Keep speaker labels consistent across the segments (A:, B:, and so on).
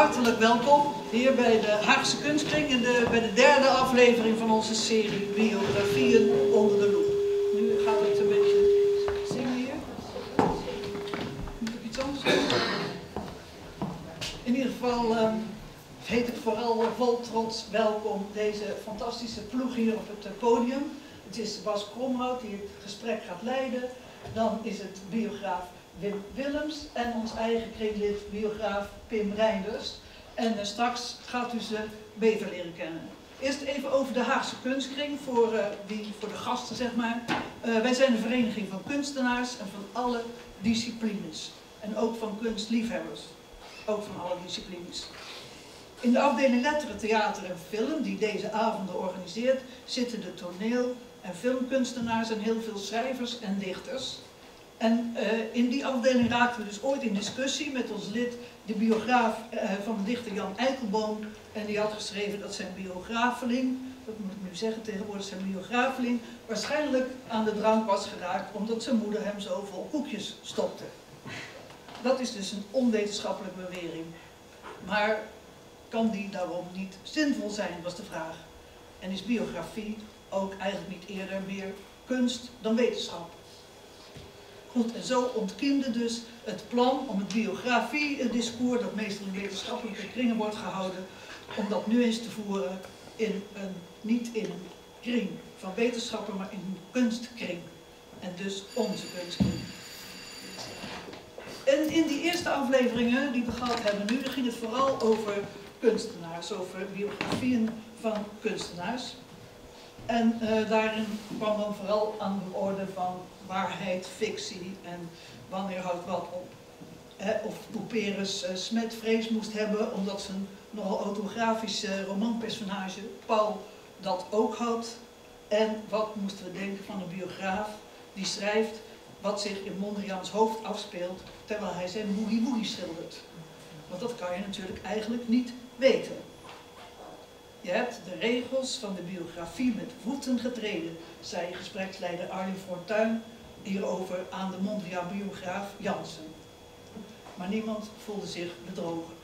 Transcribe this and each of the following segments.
A: hartelijk welkom hier bij de Haagse Kunstkring in de, bij de derde aflevering van onze serie Biografieën onder de loep. Nu gaat het een beetje zingen hier. Moet ik iets anders doen? In ieder geval ehm, heet ik vooral vol trots welkom deze fantastische ploeg hier op het eh, podium. Het is Bas Kromhout die het gesprek gaat leiden. Dan is het biograaf Wim Willems en ons eigen kringlid, biograaf Pim Reinders. En uh, straks gaat u ze beter leren kennen. Eerst even over de Haagse Kunstkring, voor, wie, voor de gasten zeg maar. Uh, wij zijn een vereniging van kunstenaars en van alle disciplines. En ook van kunstliefhebbers. Ook van alle disciplines. In de afdeling Letteren, Theater en Film, die deze avonden organiseert, zitten de toneel- en filmkunstenaars en heel veel schrijvers en dichters. En uh, in die afdeling raakten we dus ooit in discussie met ons lid, de biograaf uh, van de dichter Jan Eikelboom. En die had geschreven dat zijn biografeling, dat moet ik nu zeggen tegenwoordig, zijn biografeling waarschijnlijk aan de drank was geraakt omdat zijn moeder hem zoveel koekjes stopte. Dat is dus een onwetenschappelijke bewering. Maar kan die daarom niet zinvol zijn, was de vraag. En is biografie ook eigenlijk niet eerder meer kunst dan wetenschap? Goed, en zo ontkiemde dus het plan om het biografie-discours, dat meestal in wetenschappelijke kringen wordt gehouden, om dat nu eens te voeren in een, niet in een kring van wetenschappen, maar in een kunstkring. En dus onze kunstkring. En in die eerste afleveringen die we gehad hebben nu, ging het vooral over kunstenaars, over biografieën van kunstenaars. En uh, daarin kwam dan vooral aan de orde van waarheid, fictie en wanneer houdt wat op. Of Couperus uh, smetvrees moest hebben omdat zijn nogal autografische romanpersonage Paul dat ook had. En wat moesten we denken van een biograaf die schrijft wat zich in Mondriaans hoofd afspeelt terwijl hij zijn boogie boogie schildert. Want dat kan je natuurlijk eigenlijk niet weten. Je hebt de regels van de biografie met voeten getreden, zei gespreksleider Arjen Fortuyn hierover aan de Mondriaan-biograaf Jansen. Maar niemand voelde zich bedrogen.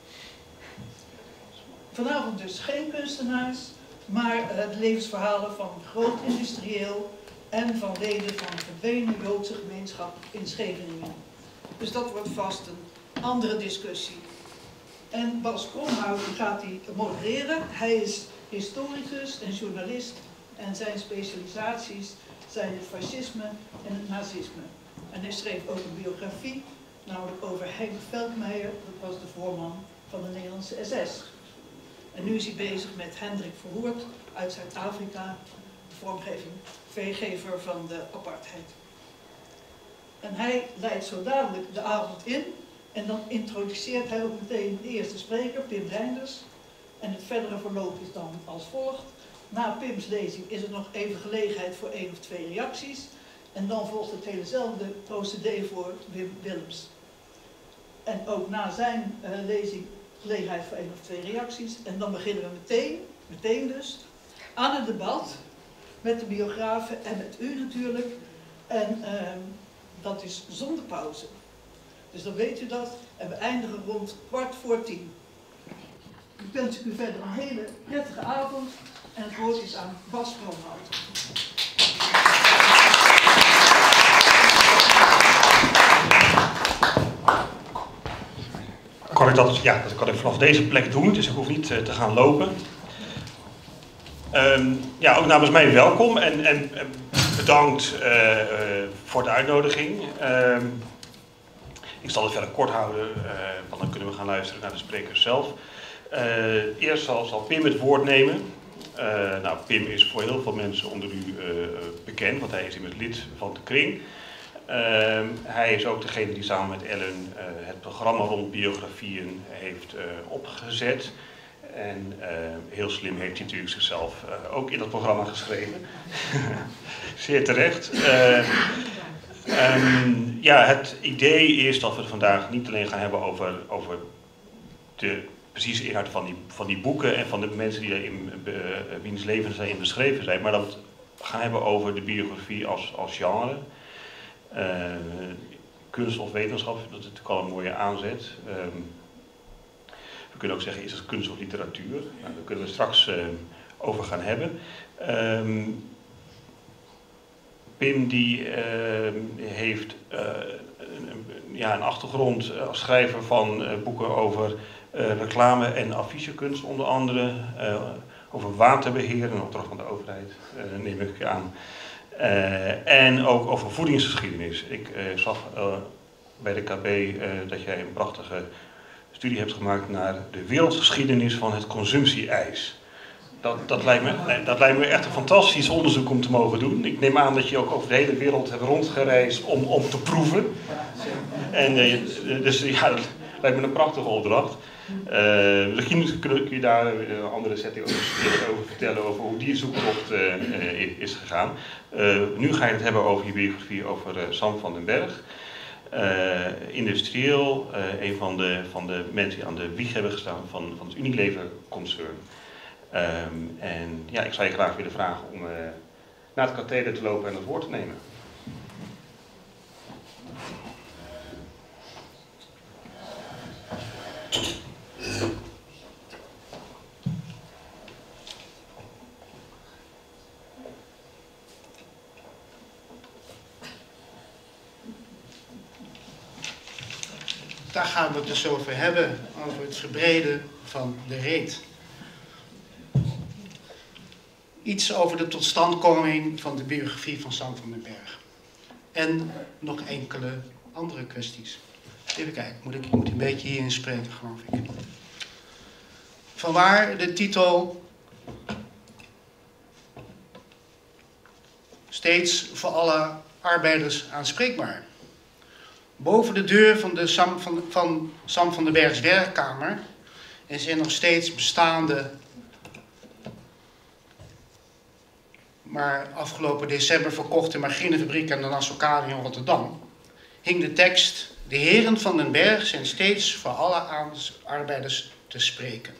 A: Vanavond dus geen kunstenaars, maar uh, de levensverhalen van groot industrieel en van leden van een verdwenen Joodse gemeenschap in Scheveningen. Dus dat wordt vast een andere discussie. En Bas Kromhout gaat die modereren. Hij is historicus en journalist en zijn specialisaties zijn het fascisme en het nazisme. En hij schreef ook een biografie, namelijk over Henk Veldmeijer, dat was de voorman van de Nederlandse SS. En nu is hij bezig met Hendrik Verhoort uit Zuid-Afrika, de vormgeving, van de apartheid. En hij leidt zo dadelijk de avond in en dan introduceert hij ook meteen de eerste spreker, Pim Reinders. En het verdere verloop is dan als volgt. Na Pim's lezing is er nog even gelegenheid voor één of twee reacties. En dan volgt het helezelfde procedé voor Wim Willems. En ook na zijn uh, lezing gelegenheid voor één of twee reacties. En dan beginnen we meteen, meteen dus, aan het debat met de biografen en met u natuurlijk. En uh, dat is zonder pauze. Dus dan weet u dat. En we eindigen rond kwart voor tien. Ik wens u verder een hele prettige avond. En het woord is aan Bas Bromhout.
B: Kan ik dat, ja, dat kan ik vanaf deze plek doen, dus ik hoef niet uh, te gaan lopen. Um, ja, ook namens mij welkom en, en bedankt uh, uh, voor de uitnodiging. Um, ik zal het verder kort houden, want dan kunnen we gaan luisteren naar de sprekers zelf. eerst zal, zal Pim het woord nemen. Uh, nou, Pim is voor heel veel mensen onder u uh, bekend, want hij is immers lid van de kring. Uh, hij is ook degene die samen met Ellen het programma rond biografieën heeft opgezet. En heel slim heeft hij natuurlijk zichzelf ook in dat programma geschreven. Zeer terecht. Um, ja, het idee is dat we het vandaag niet alleen gaan hebben over, over de precieze inhoud van die, van die boeken en van de mensen die daarin, uh, wiens levens daarin beschreven zijn, maar dat we hebben over de biografie als, als genre. Uh, kunst of wetenschap, dat is natuurlijk al een mooie aanzet. Um, We kunnen ook zeggen, is het kunst of literatuur? Nou, daar kunnen we straks over gaan hebben. Ehm, Pim die ehm, heeft ja, een achtergrond als schrijver van boeken over reclame en affichekunst onder andere over waterbeheer en opdracht van de overheid, uh, neem ik aan. En ook over voedingsgeschiedenis. Ik zag bij de KB dat jij een prachtige studie hebt gemaakt naar de wereldgeschiedenis van het consumptie-ijs. Dat, dat, lijkt me, dat lijkt me echt een fantastisch onderzoek om te mogen doen. Ik neem aan dat je ook over de hele wereld hebt rondgereisd om, om te proeven. En, dus ja, dat lijkt me een prachtige opdracht. Uh, misschien kun je daar een andere setting over, vertellen over hoe die zoektocht uh, is gegaan. Nu ga je het hebben over je biografie over Sam van den Berg. industrieel, een van de, van de mensen die aan de wieg hebben gestaan van, van het Unilever-concern. Um, en ja, ik zou je graag willen vragen om naar het katheder te lopen en het woord te nemen.
C: Daar gaan we het dus over hebben, over het verbreden van de reet. Iets over de totstandkoming van de biografie van Sam van den Berg. En nog enkele andere kwesties. Even kijken, moet ik, ik moet een beetje hierin spreken, geloof ik. Vanwaar de titel steeds voor alle arbeiders aanspreekbaar. Boven de deur van, de Sam, van, van Sam van den Bergs werkkamer en zijn nog steeds bestaande, maar afgelopen december verkochte marginefabriek aan de Nassau in Rotterdam, hing de tekst: De heren van den Berg zijn steeds voor alle arbeiders te spreken.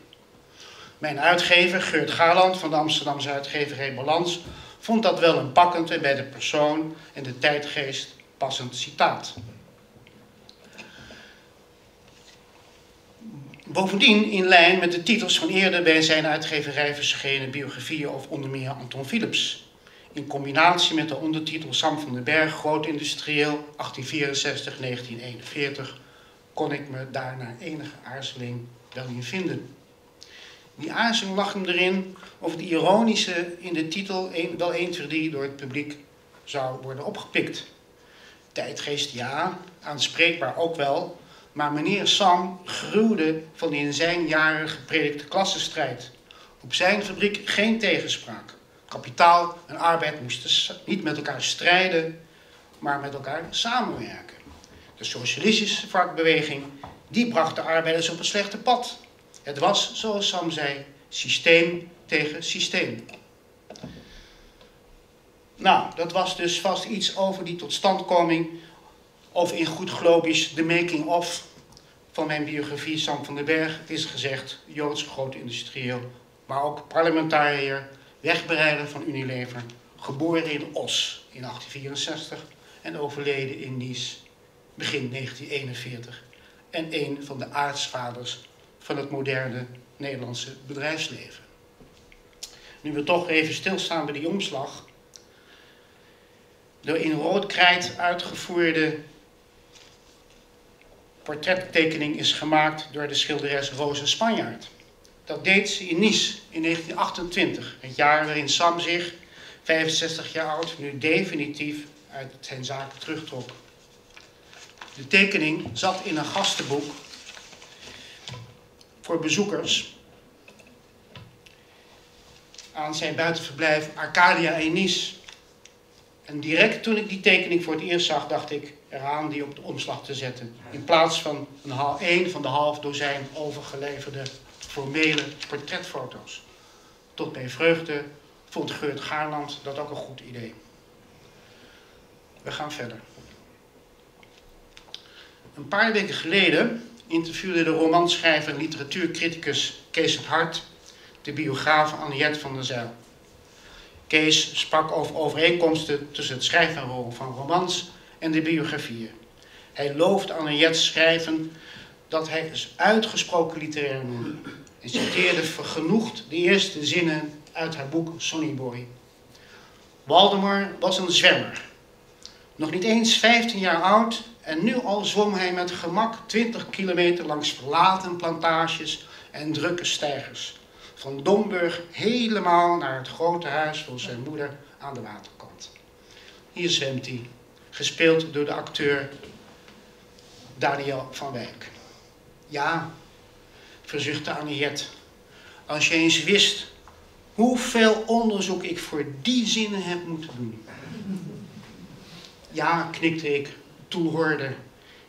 C: Mijn uitgever, Geurt Gaarland van de Amsterdamse uitgeverij Balans, vond dat wel een pakkend en bij de persoon en de tijdgeest passend citaat. Bovendien in lijn met de titels van eerder bij zijn uitgeverij verschenen biografieën over onder meer Anton Philips. In combinatie met de ondertitel Sam van den Berg, Groot Industrieel, 1864-1941, kon ik me daar na enige aarzeling wel in vinden. Die aarzeling lag hem erin of het ironische in de titel wel 1, 2, 3 door het publiek zou worden opgepikt. Tijdgeest ja, aanspreekbaar ook wel, maar meneer Sam gruwde van die in zijn jaren gepredikte klassenstrijd. Op zijn fabriek geen tegenspraak. Kapitaal en arbeid moesten niet met elkaar strijden, maar met elkaar samenwerken. De socialistische vakbeweging, die bracht de arbeiders op een slechte pad. Het was, zoals Sam zei, systeem tegen systeem. Nou, dat was dus vast iets over die totstandkoming of in goed globisch de making of van mijn biografie Sam van den Berg. Het is gezegd, Joods groot industrieel, maar ook parlementariër, wegbereider van Unilever, geboren in Os in 1864 en overleden in Nice begin 1941. En een van de aartsvaders van het moderne Nederlandse bedrijfsleven. Nu we toch even stilstaan bij die omslag. De in rood krijt uitgevoerde portrettekening is gemaakt door de schilderes Rosa Spanjaard. Dat deed ze in Nice in 1928, het jaar waarin Sam zich, 65 jaar oud, nu definitief uit zijn zaken terugtrok. De tekening zat in een gastenboek voor bezoekers aan zijn buitenverblijf Arcadia in Nice. En direct toen ik die tekening voor het eerst zag, dacht ik eraan die op de omslag te zetten. In plaats van een, een van de half dozijn overgeleverde formele portretfoto's. Tot mijn vreugde vond Geurt Gaarland dat ook een goed idee. We gaan verder. Een paar weken geleden interviewde de romanschrijver en literatuurcriticus Kees het Hart de biograaf Anniette van der Zijl. Kees sprak over overeenkomsten tussen het schrijven van romans en de biografieën. Hij looft Anniette's schrijven dat hij is uitgesproken literair noemde en citeerde vergenoegd de eerste zinnen uit haar boek Sonny Boy. Waldemar was een zwemmer. Nog niet eens 15 jaar oud en nu al zwom hij met gemak 20 kilometer langs verlaten plantages en drukke steigers. Van Domburg helemaal naar het grote huis van zijn moeder aan de waterkant. Hier zwemt hij, gespeeld door de acteur Daniel van Wijk. Ja, verzuchtte Aniet, als je eens wist hoeveel onderzoek ik voor die zinnen heb moeten doen. Ja, knikte ik, toehoorde,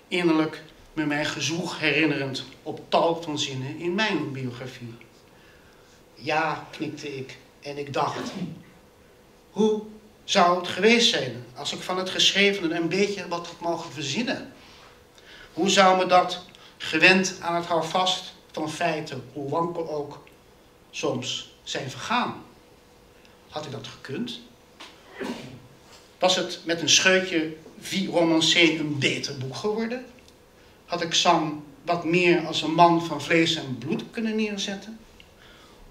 C: innerlijk me mijn gezoeg herinnerend op tal van zinnen in mijn biografie. Ja, knikte ik en ik dacht, hoe zou het geweest zijn als ik van het geschrevene een beetje wat had mogen verzinnen? Hoe zou me dat, gewend aan het houvast van feiten, hoe wankel ook, soms zijn vergaan? Had ik dat gekund? Was het met een scheutje Vie Romancé een beter boek geworden? Had ik Sam wat meer als een man van vlees en bloed kunnen neerzetten?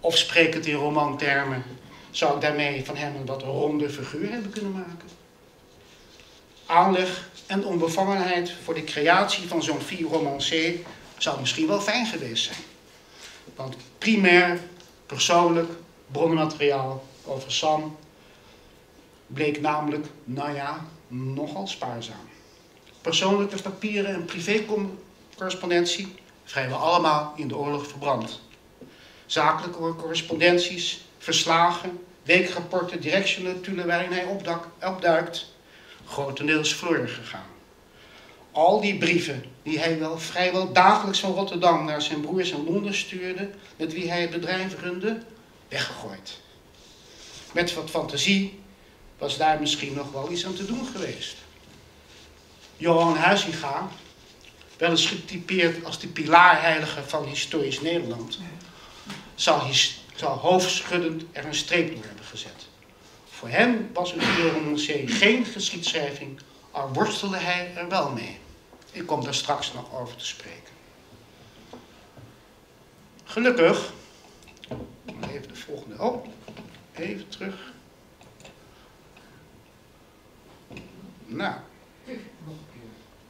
C: Of spreek het in romantermen, zou ik daarmee van hem een wat ronde figuur hebben kunnen maken? Aanleg en onbevangenheid voor de creatie van zo'n Vie Romancé zou misschien wel fijn geweest zijn. Want primair, persoonlijk, bronnenmateriaal over Sam bleek namelijk, nou ja, nogal spaarzaam. Persoonlijke papieren en privécorrespondentie vrijwel allemaal in de oorlog verbrand. Zakelijke correspondenties, verslagen, weekrapporten, directienotulen waarin hij opduikt, grotendeels verloren gegaan. Al die brieven die hij wel vrijwel dagelijks van Rotterdam naar zijn broers in Londen stuurde, met wie hij het bedrijf runde, weggegooid. Met wat fantasie was daar misschien nog wel iets aan te doen geweest. Johan Huizinga, wel eens getypeerd als de pilaarheilige van historisch Nederland, zou, zou hoofdschuddend er een streep door Voor hem was romancé geen geschiedschrijving, al worstelde hij er wel mee. Ik kom daar straks nog over te spreken. Gelukkig, even de volgende, oh, even terug. Nou,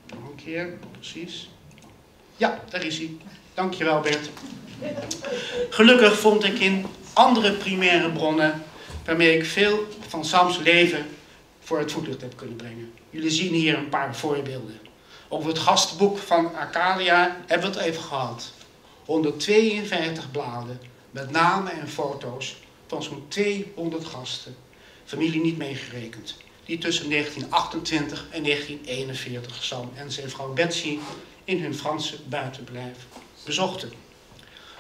C: nog een keer, precies. Ja, daar is hij. Dankjewel Bert. Gelukkig vond ik in andere primaire bronnen waarmee ik veel van Sams leven voor het voetlicht heb kunnen brengen. Jullie zien hier een paar voorbeelden. Over het gastboek van Arcadia hebben we het even gehad. 152 bladen met namen en foto's van zo'n 200 gasten, familie niet meegerekend, die tussen 1928 en 1941 Sam en zijn vrouw Betsy in hun Franse buitenblijf bezochten.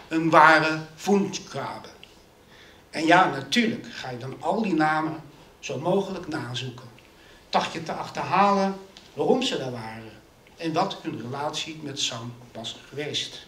C: Een ware Wunschgrabe. En ja, natuurlijk ga je dan al die namen zo mogelijk nazoeken. Dacht je te achterhalen waarom ze daar waren en wat hun relatie met Sam was geweest.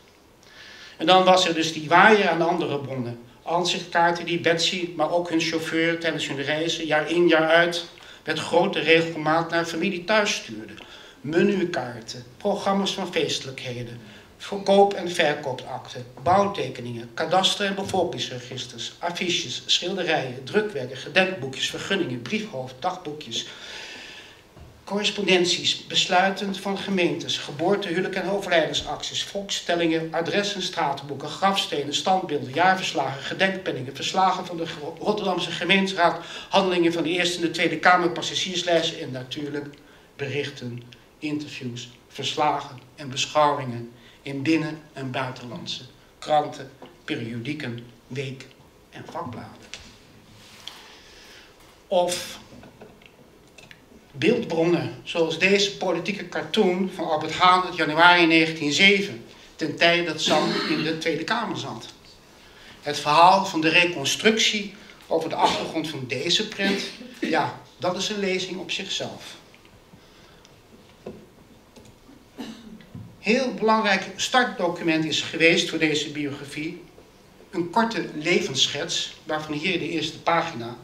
C: En dan was er dus die waaier aan de andere bronnen. Aanzichtkaarten die Betsy, maar ook hun chauffeur tijdens hun reizen, jaar in jaar uit, met grote regelmaat naar familie thuis stuurde. Menukaarten, programma's van feestelijkheden, verkoop- en verkoopakten, bouwtekeningen, kadaster- en bevolkingsregisters, affiches, schilderijen, drukwerken, gedenkboekjes, vergunningen, briefhoofd, dagboekjes, correspondenties, besluiten van gemeentes, geboorte, huwelijk- en overlijdensacties, volkstellingen, adressen, stratenboeken, grafstenen, standbeelden, jaarverslagen, gedenkpenningen, verslagen van de Rotterdamse gemeenteraad, handelingen van de Eerste en de Tweede Kamer, passagierslijsten en natuurlijk berichten, interviews, verslagen en beschouwingen in binnen- en buitenlandse kranten, periodieken, week- en vakbladen. Of beeldbronnen zoals deze politieke cartoon van Albert Haan uit januari 1907, ten tijde dat Sam in de Tweede Kamer zat. Het verhaal van de reconstructie over de achtergrond van deze print, ja, dat is een lezing op zichzelf. Heel belangrijk startdocument is geweest voor deze biografie een korte levensschets, waarvan hier de eerste pagina.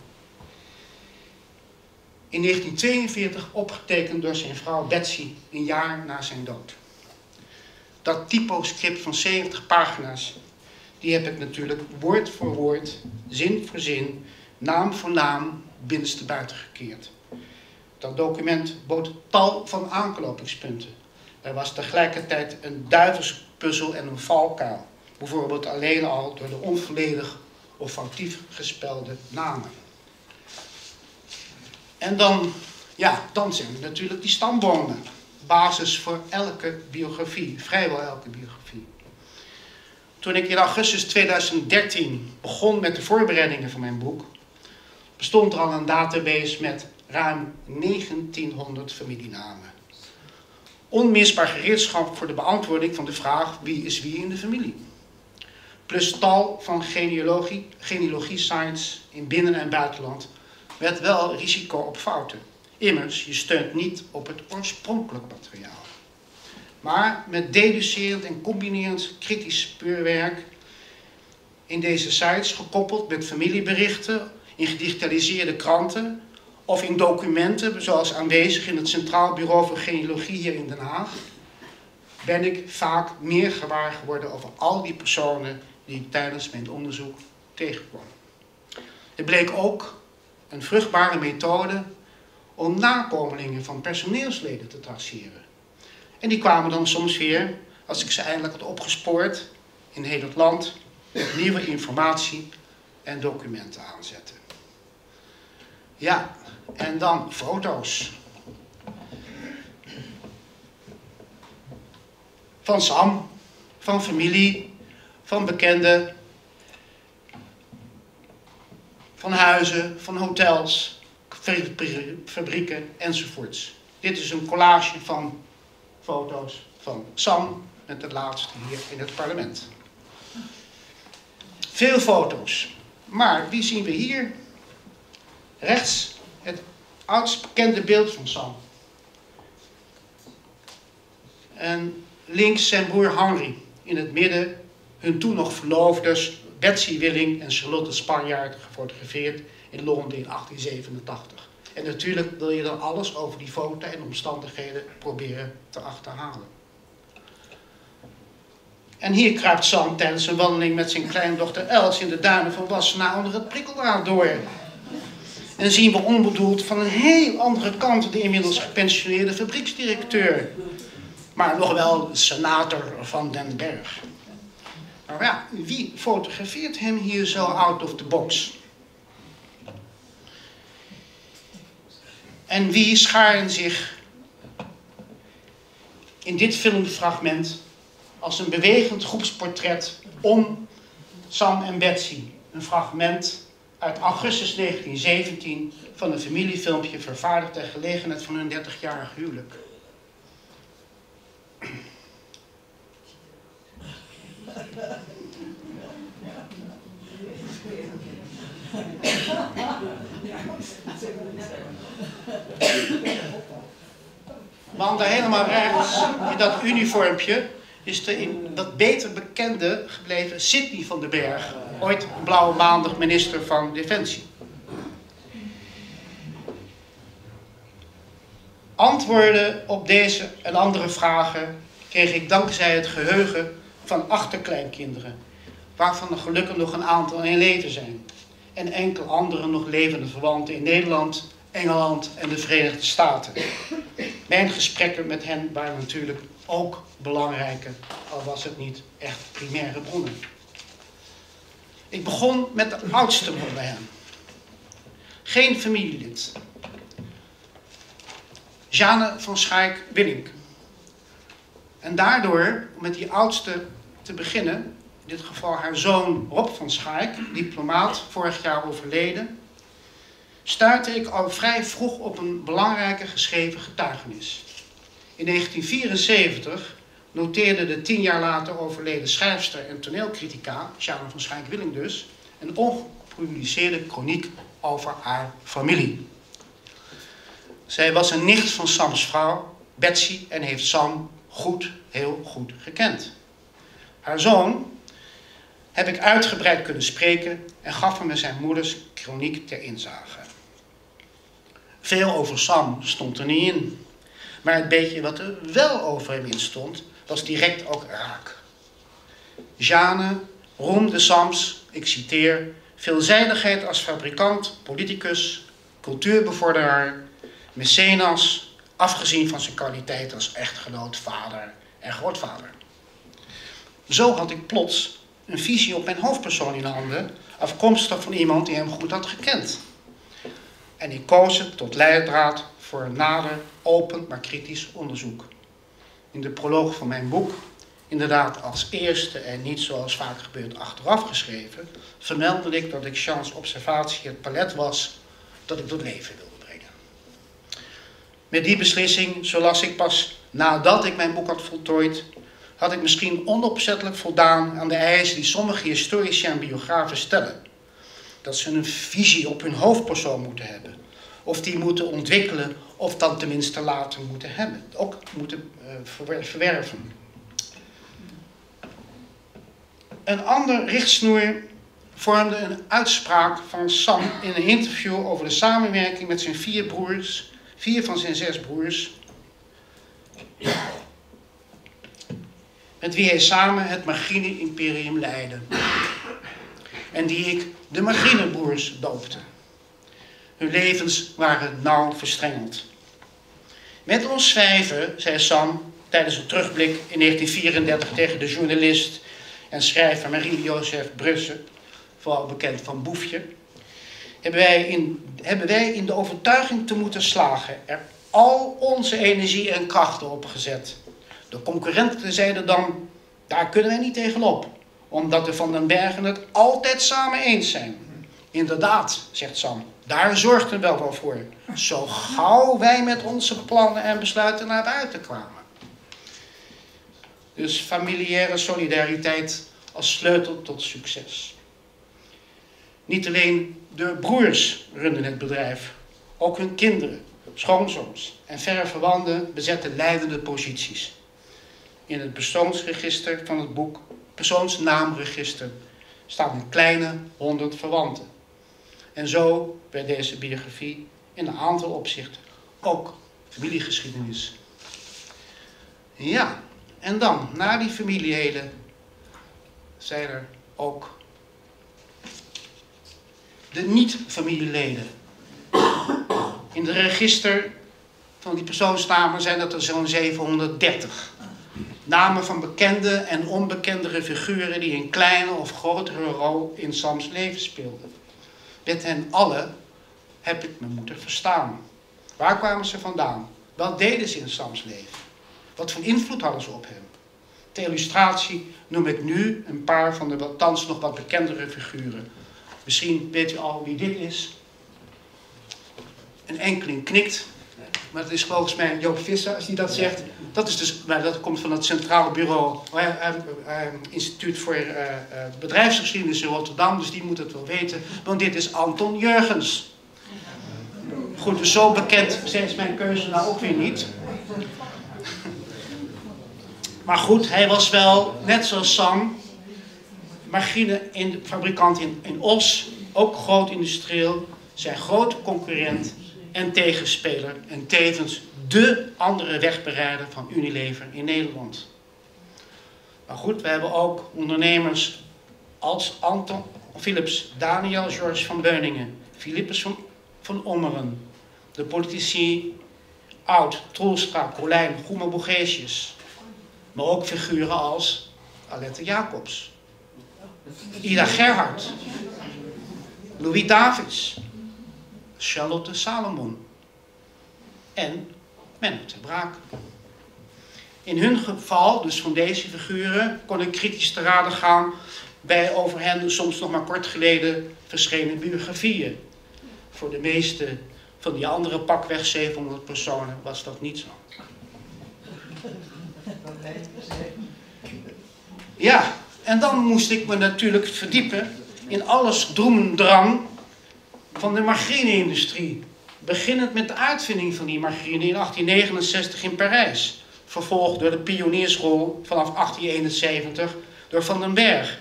C: In 1942 opgetekend door zijn vrouw Betsy, een jaar na zijn dood. dat typoscript van 70 pagina's, die heb ik natuurlijk woord voor woord, zin voor zin, naam voor naam binnenste buiten gekeerd. Dat document bood tal van aanknopingspunten. Er was tegelijkertijd een duivelspuzzel en een valkuil. Bijvoorbeeld alleen al door de onvolledig of foutief gespelde namen. En dan, ja, dan zijn er natuurlijk die stambomen. Basis voor elke biografie, vrijwel elke biografie. Toen ik in augustus 2013 begon met de voorbereidingen van mijn boek, bestond er al een database met ruim 1900 familienamen. Onmisbaar gereedschap voor de beantwoording van de vraag wie is wie in de familie. Plus tal van genealogie, genealogie sites in binnen- en buitenland met wel risico op fouten. Immers, je steunt niet op het oorspronkelijk materiaal. Maar met deducerend en combinerend kritisch speurwerk in deze sites, gekoppeld met familieberichten in gedigitaliseerde kranten of in documenten, zoals aanwezig in het Centraal Bureau voor Genealogie hier in Den Haag, ben ik vaak meer gewaar geworden over al die personen die ik tijdens mijn onderzoek tegenkwam. Het bleek ook een vruchtbare methode om nakomelingen van personeelsleden te traceren. En die kwamen dan soms weer, als ik ze eindelijk had opgespoord, in heel het land, nieuwe informatie en documenten aanzetten. Ja, en dan foto's. Van Sam, van familie, van bekenden, van huizen, van hotels, fabrieken enzovoorts. Dit is een collage van foto's van Sam met het laatste hier in het parlement. Veel foto's. Maar wie zien we hier? Rechts oudst bekende beeld van Sam. En links zijn broer Henry. In het midden hun toen nog verloofdes Betsy Willing en Charlotte Spanjaard gefotografeerd in Londen in 1887. En natuurlijk wil je dan alles over die foto en omstandigheden proberen te achterhalen. En hier kruipt Sam tijdens een wandeling met zijn kleindochter Els in de duinen van Wassenaar onder het prikkeldraad door. En zien we onbedoeld van een heel andere kant de inmiddels gepensioneerde fabrieksdirecteur. Maar nog wel senator van den Berg. Maar ja, wie fotografeert hem hier zo out of the box? En wie scharen zich in dit filmfragment als een bewegend groepsportret om Sam en Betsy? Een fragment uit augustus 1917 van een familiefilmpje vervaardigd ter gelegenheid van hun 30-jarig huwelijk. Want daar helemaal rechts, in dat uniformpje, is de in dat beter bekende gebleven Sidney van den Berg. Ooit blauwe maandag minister van Defensie. Antwoorden op deze en andere vragen kreeg ik dankzij het geheugen van achterkleinkinderen, waarvan er gelukkig nog een aantal in leven zijn. En enkel andere nog levende verwanten in Nederland, Engeland en de Verenigde Staten. Mijn gesprekken met hen waren natuurlijk ook belangrijke, al was het niet echt primaire bronnen. Ik begon met de oudste bij hen. Geen familielid. Jeanne van Schaik-Willink. En daardoor, om met die oudste te beginnen, in dit geval haar zoon Rob van Schaik, diplomaat, vorig jaar overleden, stuitte ik al vrij vroeg op een belangrijke geschreven getuigenis. In 1974 noteerde de tien jaar later overleden schrijfster en toneelcritica, Jeanne van Schaik-Willing dus, een ongepubliceerde kroniek over haar familie. Zij was een nicht van Sams vrouw, Betsy, en heeft Sam goed, heel goed gekend. Haar zoon heb ik uitgebreid kunnen spreken en gaf hem zijn moeders kroniek ter inzage. Veel over Sam stond er niet in. Maar het beetje wat er wel over hem in stond, was direct ook raak. Jeanne roemde Sams, ik citeer, veelzijdigheid als fabrikant, politicus, cultuurbevorderaar, mecenas, afgezien van zijn kwaliteit als echtgenoot, vader en grootvader. Zo had ik plots een visie op mijn hoofdpersoon in handen, afkomstig van iemand die hem goed had gekend. En ik koos het tot leidraad voor een nader, open, maar kritisch onderzoek. In de proloog van mijn boek, inderdaad als eerste en niet zoals vaak gebeurt achteraf geschreven, vermeldde ik dat ik Jeans observatie het palet was dat ik tot leven wilde brengen. Met die beslissing, zo las ik pas nadat ik mijn boek had voltooid, had ik misschien onopzettelijk voldaan aan de eisen die sommige historici en biografen stellen. Dat ze een visie op hun hoofdpersoon moeten hebben. Of die moeten ontwikkelen, of dan tenminste later moeten hebben. Ook moeten uh, verwerven. Een ander richtsnoer vormde een uitspraak van Sam in een interview over de samenwerking met zijn vier broers, vier van zijn zes broers, met wie hij samen het Margine-imperium leidde. En die ik de Margine-broers doopte. Hun levens waren nauw verstrengeld. Met ons vijven, zei Sam tijdens een terugblik in 1934 tegen de journalist en schrijver Marie-Joseph Brusse, vooral bekend van Boefje, hebben wij, in, hebben wij in de overtuiging te moeten slagen er al onze energie en krachten op gezet. De concurrenten zeiden dan, daar kunnen wij niet tegenop, omdat de Van den Bergen het altijd samen eens zijn. Inderdaad, zegt Sam, daar zorgden we wel voor. Zo gauw wij met onze plannen en besluiten naar buiten kwamen. Dus familiaire solidariteit als sleutel tot succes. Niet alleen de broers runden het bedrijf, ook hun kinderen, schoonzoons en verre verwanten bezetten leidende posities. In het persoonsregister van het boek Persoonsnaamregister staan een kleine honderd verwanten. En zo werd deze biografie in een aantal opzichten ook familiegeschiedenis. Ja, en dan, na die familieleden, zijn er ook de niet-familieleden. In het register van die persoonsnamen zijn dat er zo'n 730. Namen van bekende en onbekendere figuren die een kleine of grotere rol in Sams leven speelden. Met hen allen heb ik me moeten verstaan. Waar kwamen ze vandaan? Wat deden ze in Sams leven? Wat voor invloed hadden ze op hem? Ter illustratie noem ik nu een paar van de thans nog wat bekendere figuren. Misschien weet u al wie dit is. Een enkeling knikt, maar het is volgens mij Joop Visser als hij dat zegt. Dat, is dus, nou, dat komt van het Centraal Bureau, uh, uh, Instituut voor uh, Bedrijfsgeschiedenis in Rotterdam, dus die moet het wel weten. Want dit is Anton Jurgens. Goed, dus zo bekend is mijn keuze nou ook weer niet. Maar goed, hij was wel, net zoals Sam, margine in, fabrikant in, in Os, ook groot industrieel, zijn grote concurrent en tegenspeler en tevens de andere wegbereider van Unilever in Nederland. Maar goed, we hebben ook ondernemers als Anton Philips, Daniel George van Beuningen, Philippus van, Ommeren, de politici Oud, Troelstra, Colijn, Goema Bogesius, maar ook figuren als Alette Jacobs, Ida Gerhard, Louis Davids, Charlotte Salomon en Menno Braak. In hun geval, dus van deze figuren, kon ik kritisch te raden gaan bij over hen soms nog maar kort geleden verschenen biografieën. Voor de meeste van die andere pakweg 700 personen was dat niet zo. Ja, en dan moest ik me natuurlijk verdiepen in alles drang van de margarine-industrie. Beginnend met de uitvinding van die margarine in 1869 in Parijs. Vervolgd door de pionierschool vanaf 1871 door Van den Berg.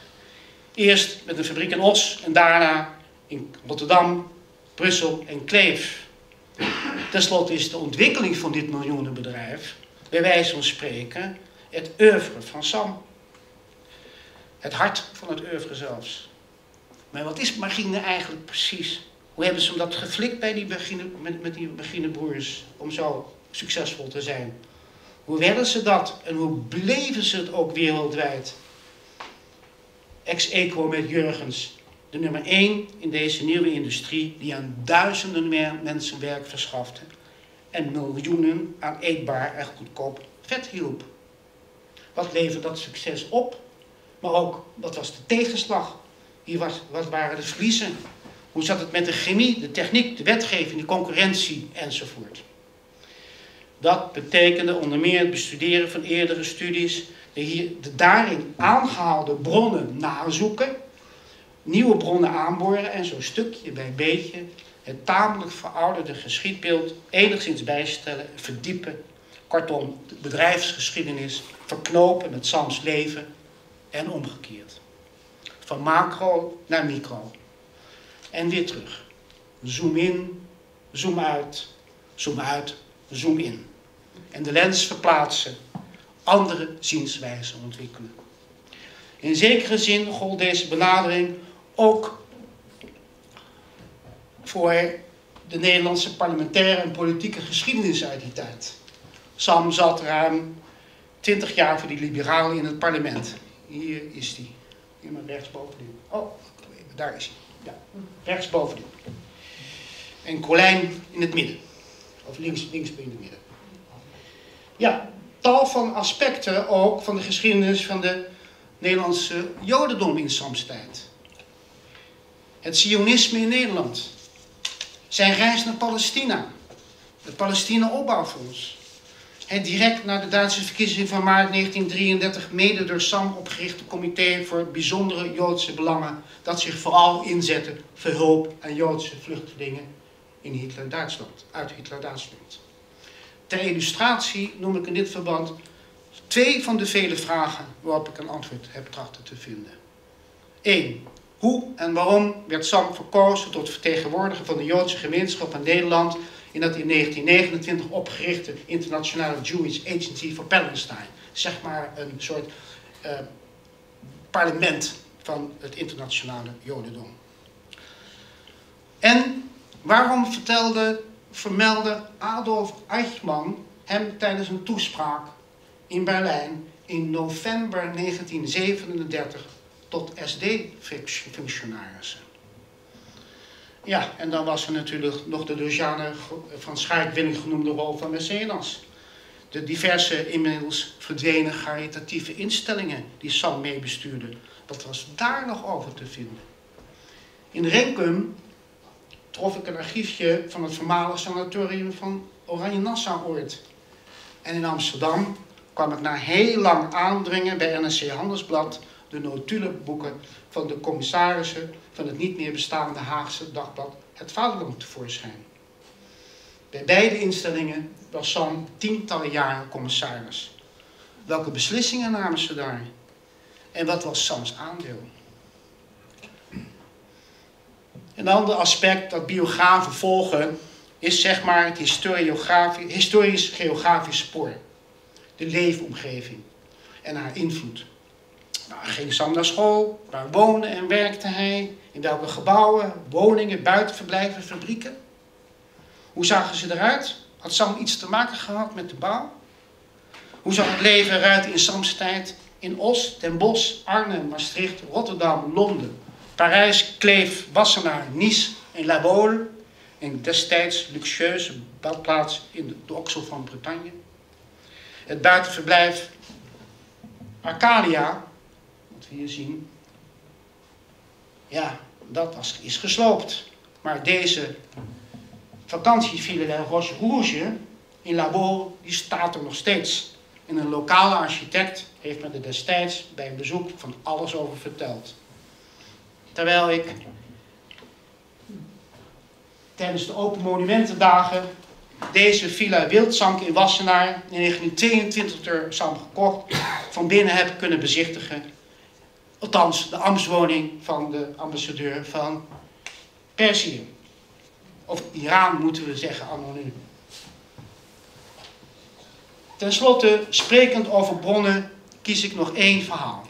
C: Eerst met een fabriek in Os en daarna in Rotterdam, Brussel en Kleef. Ten slotte is de ontwikkeling van dit miljoenenbedrijf, bij wijze van spreken, het oeuvre van Sam. Het hart van het oeuvre zelfs. Maar wat is margine eigenlijk precies? Hoe hebben ze dat geflikt bij die begine, met, met die beginnenbroers om zo succesvol te zijn? Hoe werden ze dat en hoe bleven ze het ook wereldwijd? Ex-equo met Jurgens, de nummer 1 in deze nieuwe industrie die aan duizenden meer mensen werk verschafte en miljoenen aan eetbaar en goedkoop vet hielp. Wat leverde dat succes op? Maar ook, wat was de tegenslag? Wie was, wat waren de verliezen? Hoe zat het met de chemie, de techniek, de wetgeving, de concurrentie enzovoort? Dat betekende onder meer het bestuderen van eerdere studies, de, hier, de daarin aangehaalde bronnen nazoeken, nieuwe bronnen aanboren en zo stukje bij beetje het tamelijk verouderde geschiedbeeld enigszins bijstellen, verdiepen. Kortom, de bedrijfsgeschiedenis verknopen met Sams leven en omgekeerd. Van macro naar micro. En weer terug. Zoom in, zoom uit, zoom uit, zoom in. En de lens verplaatsen, andere zienswijzen ontwikkelen. In zekere zin gold deze benadering ook voor de Nederlandse parlementaire en politieke geschiedenis uit die tijd. Sam zat ruim 20 jaar voor die liberalen in het parlement. Hier is die. Hier maar rechtsboven die. Oh, daar is hij. Ja, rechtsboven die. En Colijn in het midden. Of links, links in het midden. Ja, tal van aspecten ook van de geschiedenis van de Nederlandse jodendom in Sams tijd. Het sionisme in Nederland. Zijn reis naar Palestina. Het Palestina-opbouwfonds. Het direct na de Duitse verkiezing van maart 1933 mede door SAM opgerichte Comité voor Bijzondere Joodse Belangen, dat zich vooral inzette voor hulp aan Joodse vluchtelingen in Hitler-Duitsland, uit Hitler-Duitsland. Ter illustratie noem ik in dit verband twee van de vele vragen waarop ik een antwoord heb trachten te vinden. 1. Hoe en waarom werd Sam verkozen tot vertegenwoordiger van de Joodse gemeenschap in Nederland in dat in 1929 opgerichte Internationale Jewish Agency for Palestine? Zeg maar een soort uh, parlement van het internationale Jodendom. En waarom vertelde, vermeldde Adolf Eichmann hem tijdens een toespraak in Berlijn in november 1937 tot SD-functionarissen. Ja, en dan was er natuurlijk nog de door van Schaik genoemde rol van mecenas. De diverse inmiddels verdwenen caritatieve instellingen die Sam meebestuurde. Wat was daar nog over te vinden? In Renkum trof ik een archiefje van het voormalige sanatorium van Oranje Nassau ooit. En in Amsterdam kwam ik na heel lang aandringen bij NRC Handelsblad de notulenboeken van de commissarissen van het niet meer bestaande Haagse dagblad Het Vaderland tevoorschijn. Bij beide instellingen was Sam tientallen jaren commissaris. Welke beslissingen namen ze daar? En wat was Sams aandeel? Een ander aspect dat biografen volgen is zeg maar het historisch-geografisch spoor. De leefomgeving en haar invloed. Nou, ging Sam naar school? Waar woonde en werkte hij? In welke gebouwen, woningen, buitenverblijven, fabrieken? Hoe zagen ze eruit? Had Sam iets te maken gehad met de bouw? Hoe zag het leven eruit in Sams tijd? In Os, Den Bosch, Arnhem, Maastricht, Rotterdam, Londen, Parijs, Kleef, Wassenaar, Nice en La Baule. Een destijds luxueuze badplaats in de oksel van Bretagne. Het buitenverblijf Arcadia, hier zien. Ja, dat was, is gesloopt. Maar deze vakantievilla de Roche Rouge in Labo, die staat er nog steeds. En een lokale architect heeft me er destijds bij een bezoek van alles over verteld. Terwijl ik tijdens de Open Monumentendagen deze villa Wildzank in Wassenaar in 1922 door Sam gekocht, van binnen heb kunnen bezichtigen Althans, de ambtswoning van de ambassadeur van Perzië. Of Iran moeten we zeggen, anoniem. Ten slotte, sprekend over bronnen, kies ik nog één verhaal.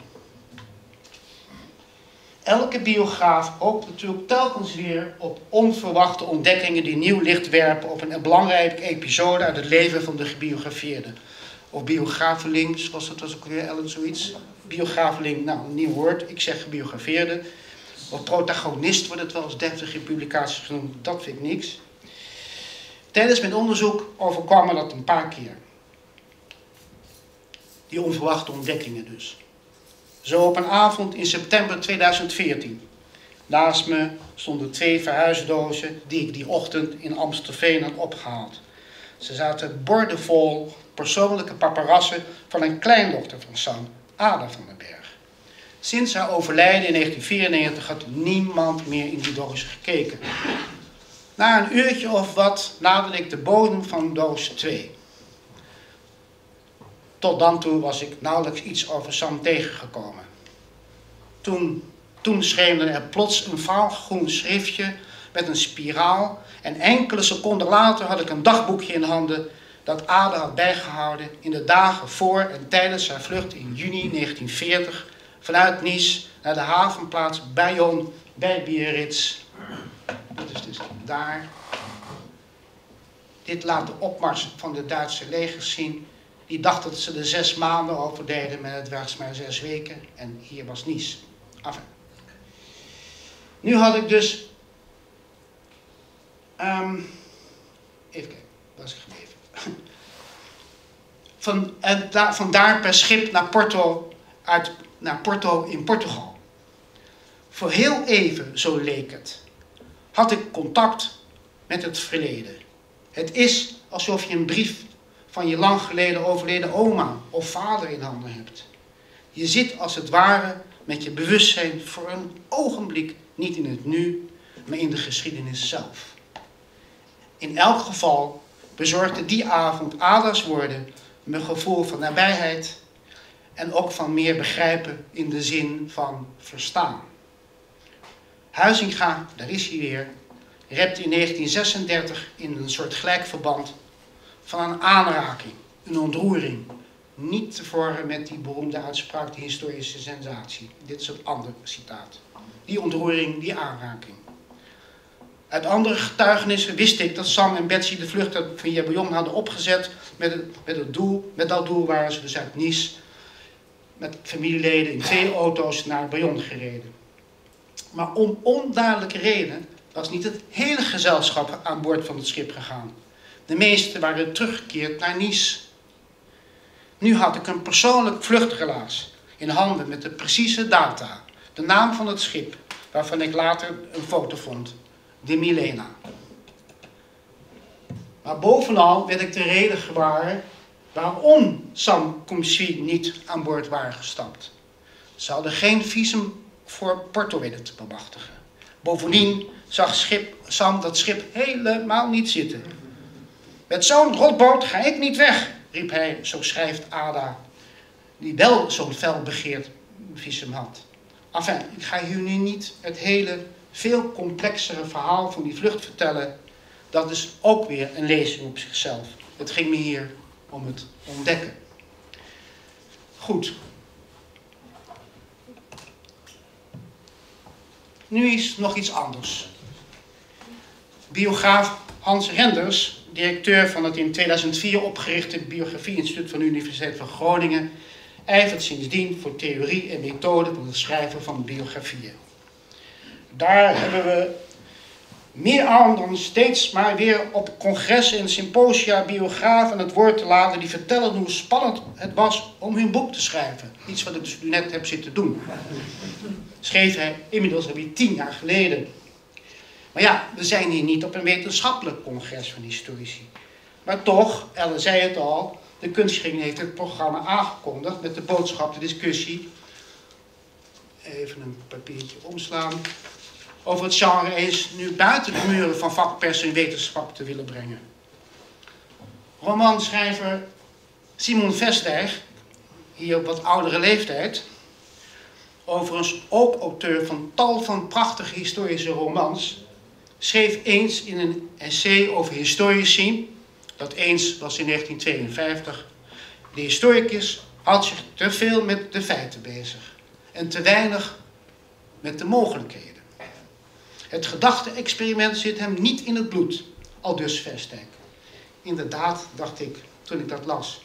C: Elke biograaf hoopt natuurlijk telkens weer op onverwachte ontdekkingen die nieuw licht werpen op een belangrijke episode uit het leven van de gebiografeerde. Of biografeling, zoals dat was ook weer Ellen zoiets. Biografeling, nou een nieuw woord, ik zeg gebiografeerde. Of protagonist wordt het wel eens deftig in publicaties genoemd, dat vind ik niks. Tijdens mijn onderzoek overkwam me dat een paar keer. Die onverwachte ontdekkingen dus. Zo op een avond in september 2014. Naast me stonden twee verhuisdozen die ik die ochtend in Amstelveen had opgehaald. Ze zaten bordenvol persoonlijke paparassen van een kleindochter van Sam, Ada van den Berg. Sinds haar overlijden in 1994 had niemand meer in die doos gekeken. Na een uurtje of wat naderde ik de bodem van doos 2. Tot dan toe was ik nauwelijks iets over Sam tegengekomen. Toen, toen er plots een vaalgroen schriftje met een spiraal en enkele seconden later had ik een dagboekje in handen dat Ada had bijgehouden in de dagen voor en tijdens haar vlucht in juni 1940 vanuit Nice naar de havenplaats Bayonne bij Biarritz. Dat is dus daar. Dit laat de opmars van de Duitse legers zien. Die dacht dat ze er zes maanden over deden, maar het was maar zes weken. En hier was Nice. Enfin. Nu had ik dus. Um, even kijken, was ik gebleven? Van, en da, vandaar per schip naar Porto, uit, naar Porto in Portugal. Voor heel even, zo leek het, had ik contact met het verleden. Het is alsof je een brief van je lang geleden overleden oma of vader in handen hebt. Je zit als het ware met je bewustzijn voor een ogenblik niet in het nu, maar in de geschiedenis zelf. In elk geval bezorgde die avond Ada's woorden een gevoel van nabijheid en ook van meer begrijpen in de zin van verstaan. Huizinga, daar is hij weer, repte in 1936 in een soort gelijkverband van een aanraking, een ontroering. Niet te vormen met die beroemde uitspraak, de historische sensatie. Dit is een ander citaat. Die ontroering, die aanraking. Uit andere getuigenissen wist ik dat Sam en Betsy de vlucht via Bayonne hadden opgezet met, met, het doel, met dat doel waren ze dus uit Nice met familieleden in twee auto's naar Bayonne gereden. Maar om onduidelijke reden was niet het hele gezelschap aan boord van het schip gegaan. De meesten waren teruggekeerd naar Nice. Nu had ik een persoonlijk vluchtrelaas in handen met de precieze data, de naam van het schip, waarvan ik later een foto vond, de Milena. Maar bovenal werd ik de reden gewaar waarom Sam Comsie niet aan boord waren gestapt. Ze hadden geen visum voor Porto weten te bemachtigen. Bovendien zag schip, Sam dat schip helemaal niet zitten. Met zo'n rotboot ga ik niet weg, riep hij, zo schrijft Ada, die wel zo'n fel begeerd visum had. Enfin, ik ga jullie niet het hele, veel complexere verhaal van die vlucht vertellen. Dat is ook weer een lezing op zichzelf. Het ging me hier om het ontdekken. Goed. Nu is nog iets anders. Biograaf Hans Renders, directeur van het in 2004 opgerichte Biografie-instituut van de Universiteit van Groningen, ijvert sindsdien voor theorie en methode van het schrijven van biografieën. Daar hebben we meer aan dan steeds maar weer op congressen en symposia biografen het woord te laten die vertellen hoe spannend het was om hun boek te schrijven. Iets wat ik dus nu net heb zitten doen. Schreef hij inmiddels alweer tien jaar geleden. Maar ja, we zijn hier niet op een wetenschappelijk congres van historici. Maar toch, Ellen zei het al, de kunstgring heeft het programma aangekondigd met de boodschap, de discussie. Even een papiertje omslaan over het genre eens nu buiten de muren van vakpers en wetenschap te willen brengen. Romanschrijver Simon Vesteg, hier op wat oudere leeftijd, overigens ook auteur van tal van prachtige historische romans, schreef eens in een essay over historici, dat eens was in 1952, De historicus houdt zich te veel met de feiten bezig en te weinig met de mogelijkheden. Het gedachte-experiment zit hem niet in het bloed, al dus. Inderdaad, dacht ik toen ik dat las.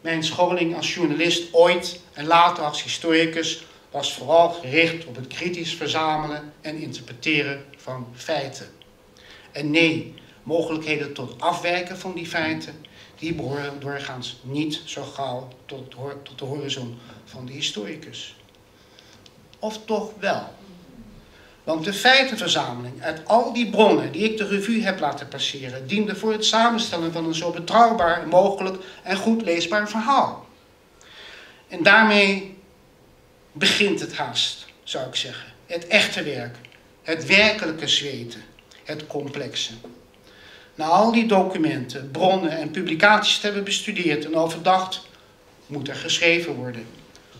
C: Mijn scholing als journalist ooit en later als historicus was vooral gericht op het kritisch verzamelen en interpreteren van feiten. En nee, mogelijkheden tot afwijken van die feiten, die behoren doorgaans niet zo gauw tot, tot de horizon van de historicus. Of toch wel? Want de feitenverzameling uit al die bronnen die ik de revue heb laten passeren, diende voor het samenstellen van een zo betrouwbaar mogelijk en goed leesbaar verhaal. En daarmee begint het haast, zou ik zeggen. Het echte werk, het werkelijke zweten, het complexe. Na al die documenten, bronnen en publicaties te hebben bestudeerd en overdacht, moet er geschreven worden.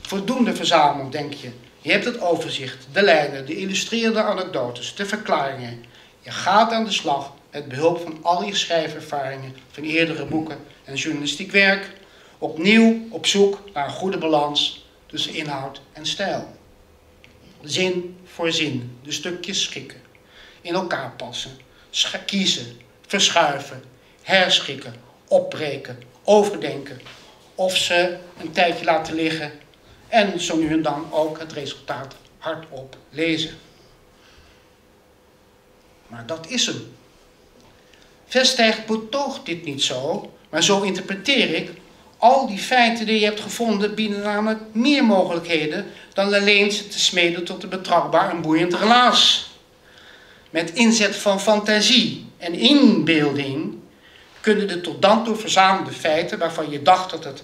C: Voldoende verzameld, denk je, je hebt het overzicht, de lijnen, de illustrerende anekdotes, de verklaringen. Je gaat aan de slag met behulp van al je schrijfervaringen van eerdere boeken en journalistiek werk. Opnieuw op zoek naar een goede balans tussen inhoud en stijl. Zin voor zin, de stukjes schikken, in elkaar passen, kiezen, verschuiven, herschikken, opbreken, overdenken. Of ze een tijdje laten liggen en zo nu en dan ook het resultaat hardop lezen. Maar dat is hem. Vestijg betoogt dit niet zo, maar zo interpreteer ik. Al die feiten die je hebt gevonden bieden namelijk meer mogelijkheden dan alleen ze te smeden tot een betrouwbaar en boeiend relaas. Met inzet van fantasie en inbeelding kunnen de tot dan toe verzamelde feiten waarvan je dacht dat het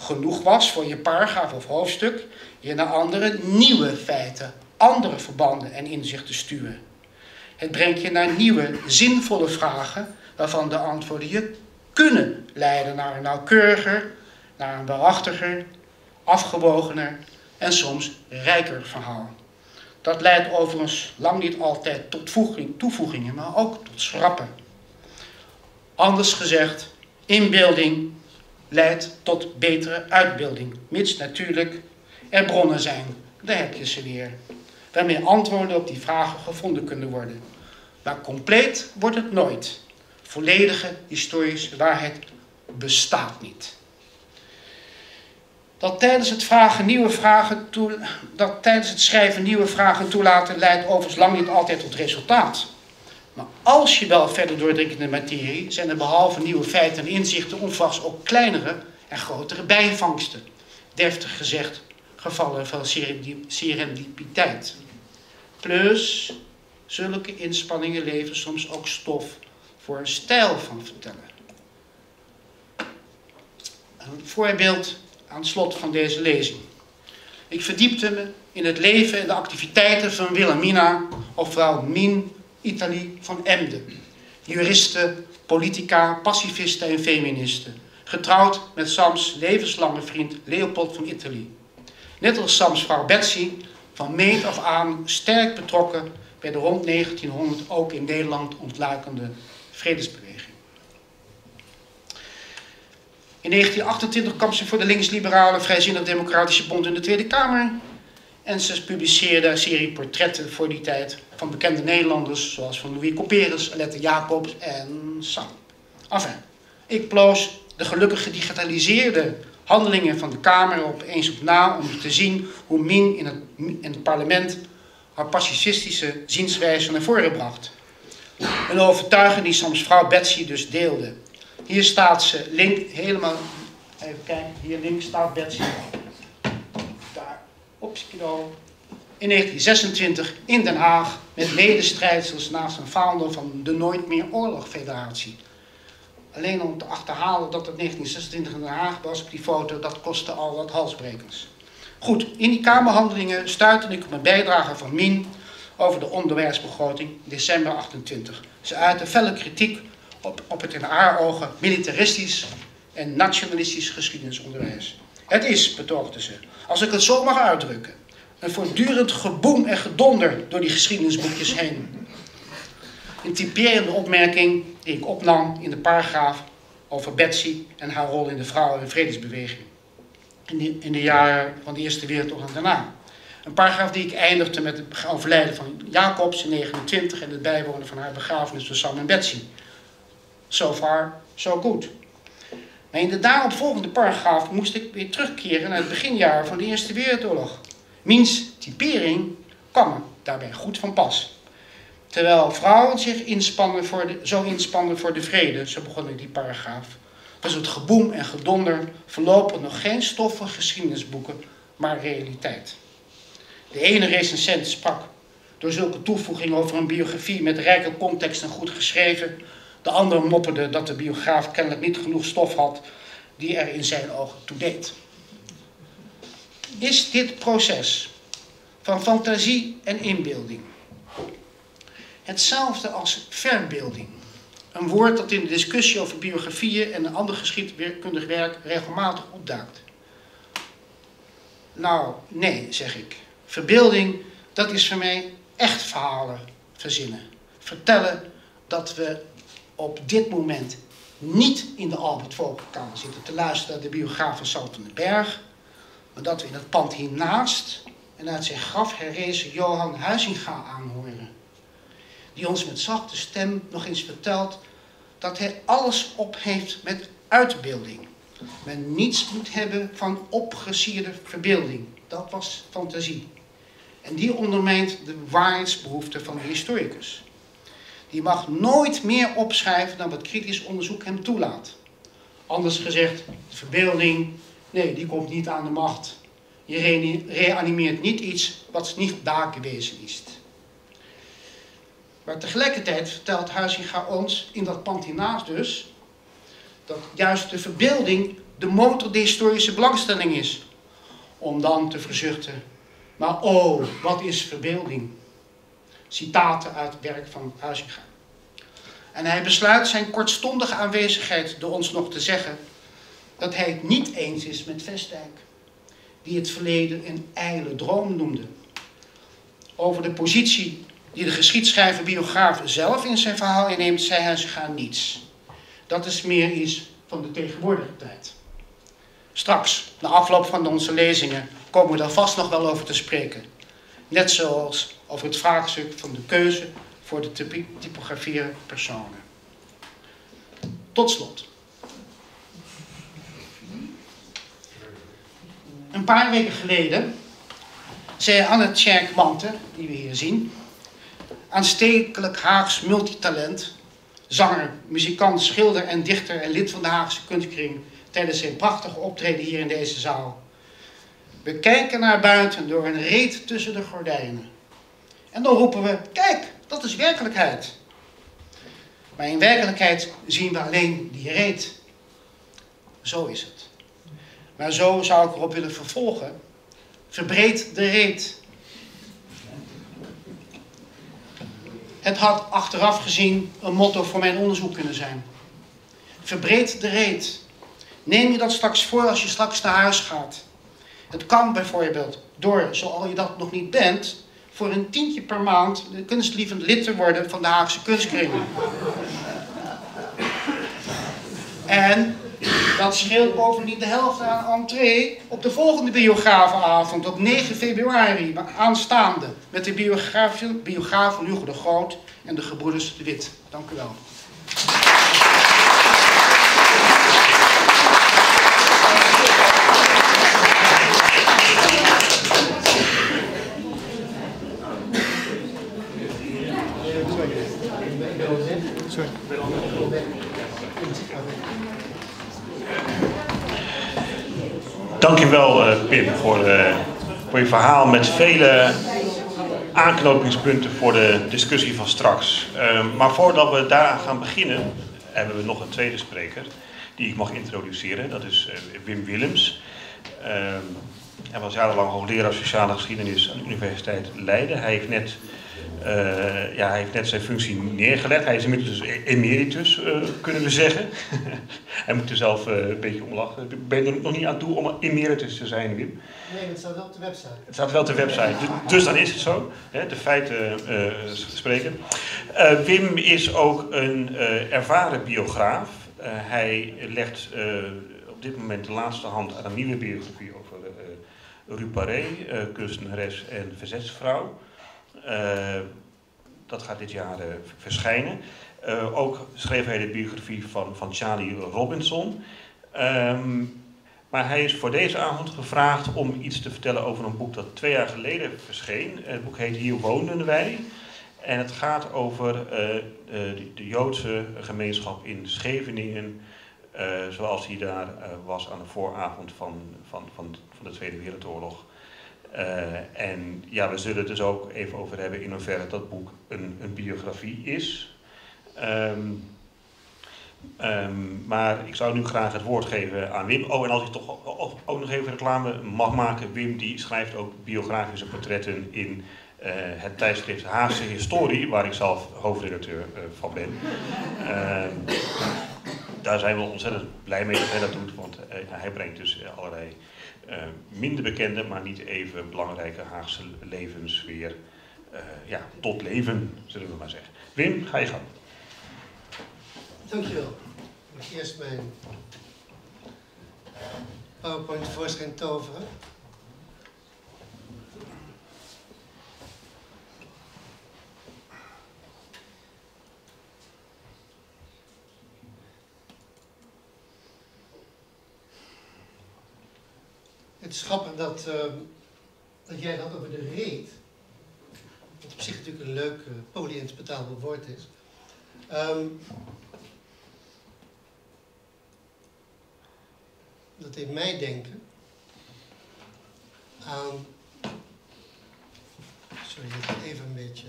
C: genoeg was voor je paragraaf of hoofdstuk, je naar andere nieuwe feiten, andere verbanden en inzichten sturen. Het brengt je naar nieuwe, zinvolle vragen, waarvan de antwoorden je kunnen leiden naar een nauwkeuriger, naar een waarachtiger, afgewogener en soms rijker verhaal. Dat leidt overigens lang niet altijd tot toevoegingen, maar ook tot schrappen. Anders gezegd, inbeelding leidt tot betere uitbeelding, mits natuurlijk er bronnen zijn. Daar heb je ze weer. Waarmee antwoorden op die vragen gevonden kunnen worden. Maar compleet wordt het nooit. Volledige historische waarheid bestaat niet. Dat tijdens het, vragen nieuwe vragen dat tijdens het schrijven nieuwe vragen toelaten leidt overigens lang niet altijd tot resultaat. Maar als je wel verder doordringt in de materie, zijn er behalve nieuwe feiten en inzichten onvast ook kleinere en grotere bijvangsten. Deftig gezegd, gevallen van serendipiteit. Plus, zulke inspanningen leveren soms ook stof voor een stijl van vertellen. Een voorbeeld aan het slot van deze lezing. Ik verdiepte me in het leven en de activiteiten van Wilhelmina, ofwel Min Italie van Emden. Juriste, politica, pacifiste en feministe. Getrouwd met Sams levenslange vriend Leopold van Italie. Net als Sams vrouw Betsy, van meet af aan sterk betrokken bij de rond 1900 ook in Nederland ontluikende vredesbeweging. In 1928 kwam ze voor de linksliberale Vrijzinnig Democratische Bond in de Tweede Kamer en ze publiceerde een serie portretten voor die tijd van bekende Nederlanders, zoals van Louis Couperus, Alette Jacobs en Sam. Enfin, ik ploos de gelukkig gedigitaliseerde handelingen van de Kamer op eens op na om te zien hoe Min in het, in het parlement haar pacifistische zienswijze naar voren bracht. Een overtuiging die Sams vrouw Betsy dus deelde. Hier staat ze link, helemaal, even kijken, hier links staat Betsy op Skido in 1926 in Den Haag met medestrijdsels naast een founder van de Nooit meer Oorlog Federatie. Alleen om te achterhalen dat het 1926 in Den Haag was op die foto, dat kostte al wat halsbrekers. Goed, in die Kamerhandelingen stuitte ik op een bijdrage van Min over de onderwijsbegroting december 28. Ze uitte felle kritiek op, op het in haar ogen militaristisch en nationalistisch geschiedenisonderwijs. Het is, betoogde ze, als ik het zo mag uitdrukken, een voortdurend geboem en gedonder door die geschiedenisboekjes heen. Een typerende opmerking die ik opnam in de paragraaf over Betsy en haar rol in de vrouwen- in de, in de jaren van de Eerste Wereldoorlog en daarna. Een paragraaf die ik eindigde met het overlijden van Jacobs in 29 en het bijwonen van haar begrafenis van Sam en Betsy. So far, so good. Maar in de daaropvolgende paragraaf moest ik weer terugkeren naar het beginjaar van de Eerste Wereldoorlog. Miens typering kwam daarbij goed van pas. Terwijl vrouwen zich inspannen voor de, zo inspannen voor de vrede, zo begon ik die paragraaf, was het geboem en gedonder voorlopig nog geen stof voor geschiedenisboeken, maar realiteit. De ene recensent sprak door zulke toevoegingen over een biografie met rijke context en goed geschreven. De andere mopperde dat de biograaf kennelijk niet genoeg stof had die er in zijn ogen toe deed. Is dit proces van fantasie en inbeelding hetzelfde als verbeelding? Een woord dat in de discussie over biografieën en ander geschiedkundig werk regelmatig opduikt. Nou, nee, zeg ik. Verbeelding, dat is voor mij echt verhalen verzinnen. Vertellen dat we op dit moment niet in de Albert Vogelkamer zitten te luisteren naar de biograaf van van den Berg, dat we in het pand hiernaast en uit zijn graf herrezen Johan Huizinga aanhoren. Die ons met zachte stem nog eens vertelt dat hij alles op heeft met uitbeelding. Men niets moet hebben van opgesierde verbeelding. Dat was fantasie. En die ondermijnt de waarheidsbehoefte van de historicus. Die mag nooit meer opschrijven dan wat kritisch onderzoek hem toelaat. Anders gezegd, verbeelding, nee, die komt niet aan de macht. Je reanimeert niet iets wat niet daar geweest is. Maar tegelijkertijd vertelt Huizinga ons, in dat pand hiernaast dus, dat juist de verbeelding de motor de historische belangstelling is. Om dan te verzuchten, maar oh, wat is verbeelding? Citaten uit het werk van Huizinga. En hij besluit zijn kortstondige aanwezigheid door ons nog te zeggen dat hij het niet eens is met Vestdijk, die het verleden een ijle droom noemde. Over de positie die de geschiedschrijver biograaf zelf in zijn verhaal inneemt, zei hij zich aan niets. Dat is meer iets van de tegenwoordige tijd. Straks, na afloop van onze lezingen, komen we daar vast nog wel over te spreken. Net zoals over het vraagstuk van de keuze voor de typograferen personen. Tot slot. Een paar weken geleden zei Anne Tjerk Mante, die we hier zien, aanstekelijk Haags multitalent, zanger, muzikant, schilder en dichter en lid van de Haagse kunstkring tijdens zijn prachtige optreden hier in deze zaal. We kijken naar buiten door een reet tussen de gordijnen. En dan roepen we, kijk, dat is werkelijkheid. Maar in werkelijkheid zien we alleen die reet. Zo is het. Maar zo zou ik erop willen vervolgen. Verbreed de reet. Het had achteraf gezien een motto voor mijn onderzoek kunnen zijn. Verbreed de reet. Neem je dat straks voor als je straks naar huis gaat. Het kan bijvoorbeeld door, zoals je dat nog niet bent, voor een tientje per maand kunstlievend lid te worden van de Haagse kunstkring. En dat scheelt bovendien de helft aan entree op de volgende biografenavond op 9 februari aanstaande. Met de biografen, biografen Hugo de Groot en de gebroeders de Wit. Dank u wel.
B: Dankjewel uh, Pim voor, uh, voor je verhaal met vele aanknopingspunten voor de discussie van straks. Uh, maar voordat we daaraan gaan beginnen, hebben we nog een tweede spreker die ik mag introduceren. Dat is eh, Wim Willems. hij was jarenlang hoogleraar sociale geschiedenis aan de Universiteit Leiden. Hij heeft net uh, ja, hij heeft net zijn functie neergelegd. Hij is inmiddels emeritus, uh, kunnen we zeggen. hij moet er zelf uh, een beetje om lachen. Ben je er nog niet aan toe om emeritus te zijn, Wim?
D: Nee, het staat wel op de website.
B: Het staat wel op de website, dus, dus dan is het zo. Hè, de feiten spreken. Wim is ook een ervaren biograaf. hij legt op dit moment de laatste hand aan een nieuwe biografie over Rue Paré, uh, kunstenares en verzetsvrouw. Dat gaat dit jaar verschijnen. ook schreef hij de biografie van, van Charlie Robinson. Ehm, maar hij is voor deze avond gevraagd om iets te vertellen over een boek dat twee jaar geleden verscheen. Het boek heet Hier woonden wij. En het gaat over de, de, Joodse gemeenschap in Scheveningen, zoals die daar was aan de vooravond van, van, van, van de Tweede Wereldoorlog. En ja, we zullen het dus ook even over hebben in hoeverre dat boek een, een biografie is. Um, Um, maar ik zou nu graag het woord geven aan Wim. Oh, en als ik toch ook nog even reclame mag maken. Wim die schrijft ook biografische portretten in uh, het tijdschrift Haagse Historie, waar ik zelf hoofdredacteur uh, van ben. Uh, daar zijn we ontzettend blij mee dat hij dat doet, want eh, hij brengt dus allerlei minder bekende, maar niet even belangrijke Haagse levens weer ja, tot leven, zullen we maar zeggen. Wim, ga je gang.
D: Dankjewel. Ik eerst mijn PowerPoint tevoorschijn toveren. Het is grappig dat, uh, dat jij dat over de reet, wat op zich natuurlijk een leuk uh, woord is, um, dat deed mij denken aan. Sorry, even een beetje.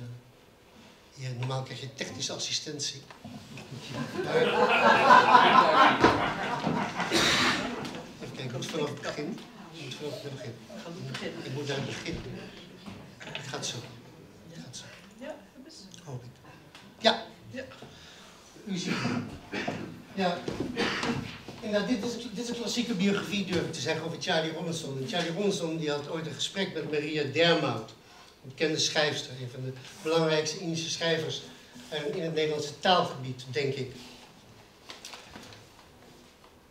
D: Normaal krijg je technische assistentie. Even kijken, vanaf het begin. Ik moet vanaf het begin. Ik moet naar het begin. Het gaat zo. Het gaat zo. Ja, Hoop ik. Ja. U ziet. Ja. Inderdaad, dit is, dit is een klassieke biografie, durf ik te zeggen, over Charlie Robinson. En Charlie Robinson die had ooit een gesprek met Maria Dermout, een bekende schrijfster, een van de belangrijkste Indische schrijvers in het Nederlandse taalgebied, denk ik.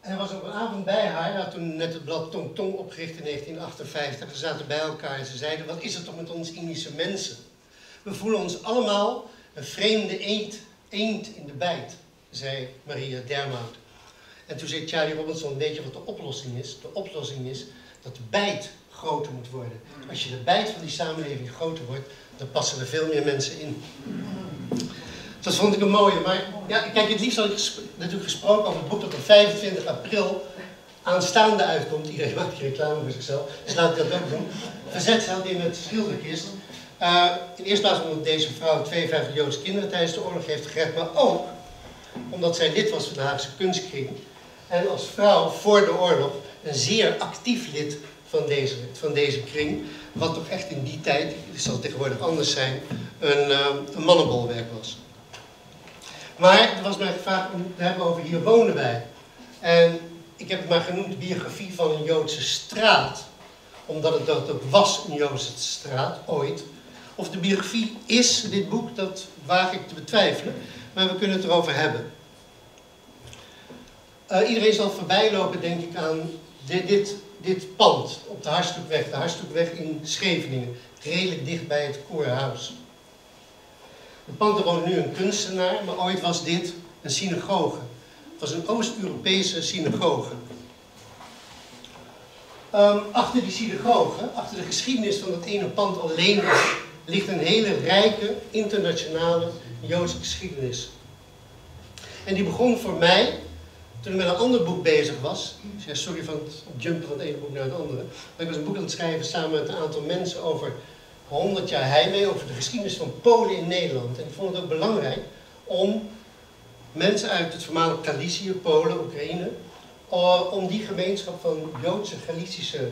D: Hij was op een avond bij haar, had toen net het blad Tong Tong opgericht in 1958. Ze zaten bij elkaar en ze zeiden, wat is er toch met ons Indische mensen? We voelen ons allemaal een vreemde eend, eend in de bijt, zei Maria Dermout. En toen zei Charlie Robinson, weet je wat de oplossing is? De oplossing is dat de bijt groter moet worden. Als je de bijt van die samenleving groter wordt, dan passen er veel meer mensen in. Dat vond ik een mooie. Maar ja, kijk, het liefst had ik natuurlijk gesproken over het boek dat op 25 april aanstaande uitkomt. Iedereen maakt die reclame voor zichzelf, dus laat ik dat ook doen. Verzet in het schilderkist. Uh, in eerste plaats omdat deze vrouw 52 Joodse kinderen tijdens de oorlog heeft gered, maar ook omdat zij lid was van de Haagse kunstkring. En als vrouw voor de oorlog een zeer actief lid van deze, van deze kring. Wat toch echt in die tijd, het zal tegenwoordig anders zijn, een, uh, een mannenbolwerk was. Maar er was mij gevraagd om te hebben over hier wonen wij. En ik heb het maar genoemd biografie van een Joodse straat. Omdat het dat ook was een Joodse straat, ooit. Of de biografie is dit boek, dat waag ik te betwijfelen. Maar we kunnen het erover hebben. Uh, iedereen zal voorbij lopen, denk ik, aan dit, dit, dit pand op de Harstoekweg. De Harstoekweg in Scheveningen, redelijk dicht bij het Koerhuis. Het pand er woont nu een kunstenaar, maar ooit was dit een synagoge. Het was een Oost-Europese synagoge. Um, achter die synagoge, achter de geschiedenis van dat ene pand alleen, ligt een hele rijke internationale Joodse geschiedenis. En die begon voor mij toen ik met een ander boek bezig was, sorry van het jumpen van het ene boek naar het andere, maar ik was een boek aan het schrijven samen met een aantal mensen over 100 jaar heimwee, over de geschiedenis van Polen in Nederland. En ik vond het ook belangrijk om mensen uit het voormalig Galicië, Polen, Oekraïne, eh, om die gemeenschap van Joodse, Galicische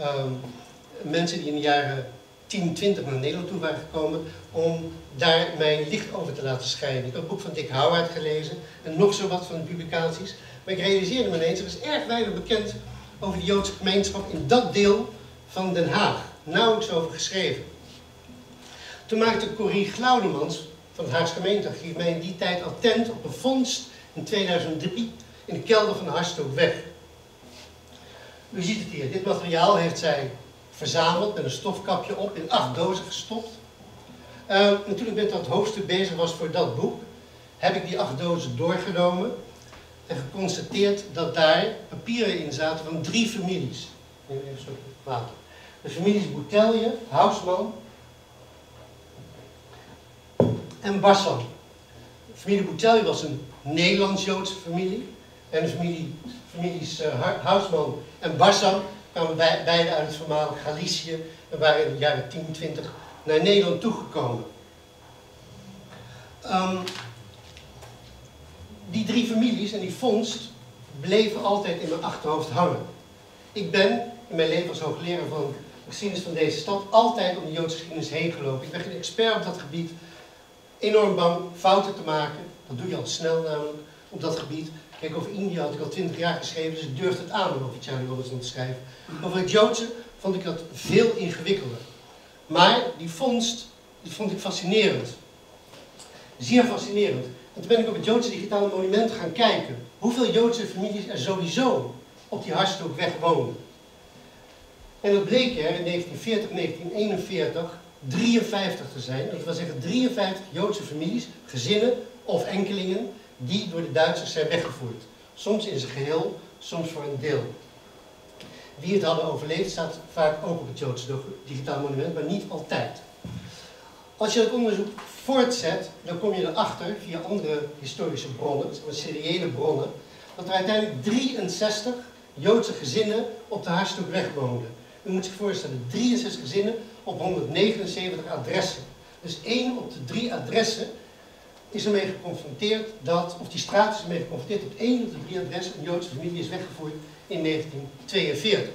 D: um, mensen die in de jaren 10, 20 naar Nederland toe waren gekomen, om daar mijn licht over te laten schijnen. Ik heb het boek van Dick Howard gelezen en nog zo wat van de publicaties. Maar ik realiseerde me ineens, er is erg weinig bekend over de Joodse gemeenschap in dat deel van Den Haag. Nauwelijks over geschreven. Toen maakte Corrie Glaudemans van het Haags gemeentearchief mij in die tijd attent op een vondst in 2003 in de kelder van de Harstookweg. U ziet het hier. Dit materiaal heeft zij verzameld met een stofkapje op, in acht dozen gestopt. Uh, en toen met dat hoofdstuk bezig was voor dat boek, heb ik die acht dozen doorgenomen en geconstateerd dat daar papieren in zaten van drie families. Neem even water. De families Boutelje, Hausman en Bassan. De familie Boutelje was een Nederlands-Joodse familie. En de familie, families uh, en Bassan kwamen beide uit het voormalig Galicië en waren in de jaren 10, 20 naar Nederland toegekomen. Um, die drie families en die vondst bleven altijd in mijn achterhoofd hangen. Ik ben in mijn leven als hoogleraar van de geschiedenis van deze stad altijd om de Joodse geschiedenis heen gelopen. Ik ben geen expert op dat gebied. Enorm bang fouten te maken. Dat doe je al snel namelijk op dat gebied. Kijk, over India had ik al twintig jaar geschreven, dus ik durfde het aan om over Charlie Robinson te schrijven. Over het Joodse vond ik dat veel ingewikkelder. Maar die vondst, vond ik fascinerend. Zeer fascinerend. En toen ben ik op het Joodse Digitale Monument gaan kijken. Hoeveel Joodse families er sowieso op die Harstokweg wonen. En dat bleek er in 1940, 1941 53 te zijn. Dat wil zeggen 53 Joodse families, gezinnen of enkelingen, die door de Duitsers zijn weggevoerd. Soms in zijn geheel, soms voor een deel. Wie het hadden overleefd staat vaak ook op het Joodse Digitaal Monument, maar niet altijd. Als je het onderzoek voortzet, dan kom je erachter, via andere historische bronnen, seriële bronnen, dat er uiteindelijk 63 Joodse gezinnen op de Haarstokweg woonden. U moet zich voorstellen, 63 gezinnen op 179 adressen. Dus één op de drie adressen is ermee geconfronteerd dat, of die straat is ermee geconfronteerd dat één op de drie adressen een Joodse familie is weggevoerd in 1942.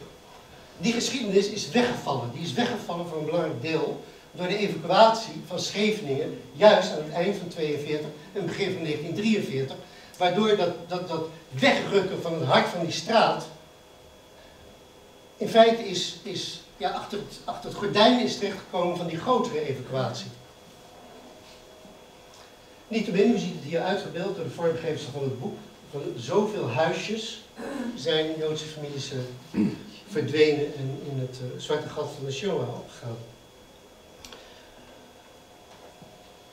D: Die geschiedenis is weggevallen. Die is weggevallen voor een belangrijk deel door de evacuatie van Scheveningen, juist aan het eind van 42 en begin van 1943, waardoor dat, dat, dat wegrukken van het hart van die straat in feite is, is ja, achter, het, achter het gordijn is terechtgekomen van die grotere evacuatie. Niettemin, u ziet het hier uitgebeeld door de vormgevers van het boek, van zoveel huisjes zijn Joodse families uh, verdwenen en in het uh, zwarte gat van de Shoah opgegaan.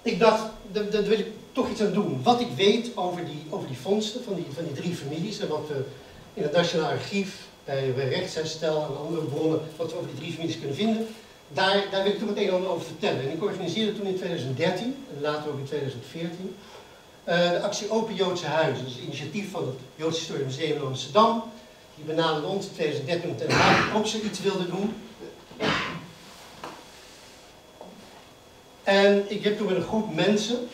D: ik dacht, daar, wil ik toch iets aan doen. Wat ik weet over die, over die vondsten van die, van die drie families en wat we in het Nationaal Archief, bij, bij rechtsherstel en andere bronnen, wat we over die drie families kunnen vinden, daar, daar wil ik toch het een en over vertellen. En ik organiseerde toen in 2013, en later ook in 2014, uh, de actie Open Joodse Huizen. Dat is een initiatief van het Joods Historisch Museum in Amsterdam. Die benaderde ons in 2013 om Den Haag ook zoiets wilde doen. En ik heb toen met een groep mensen,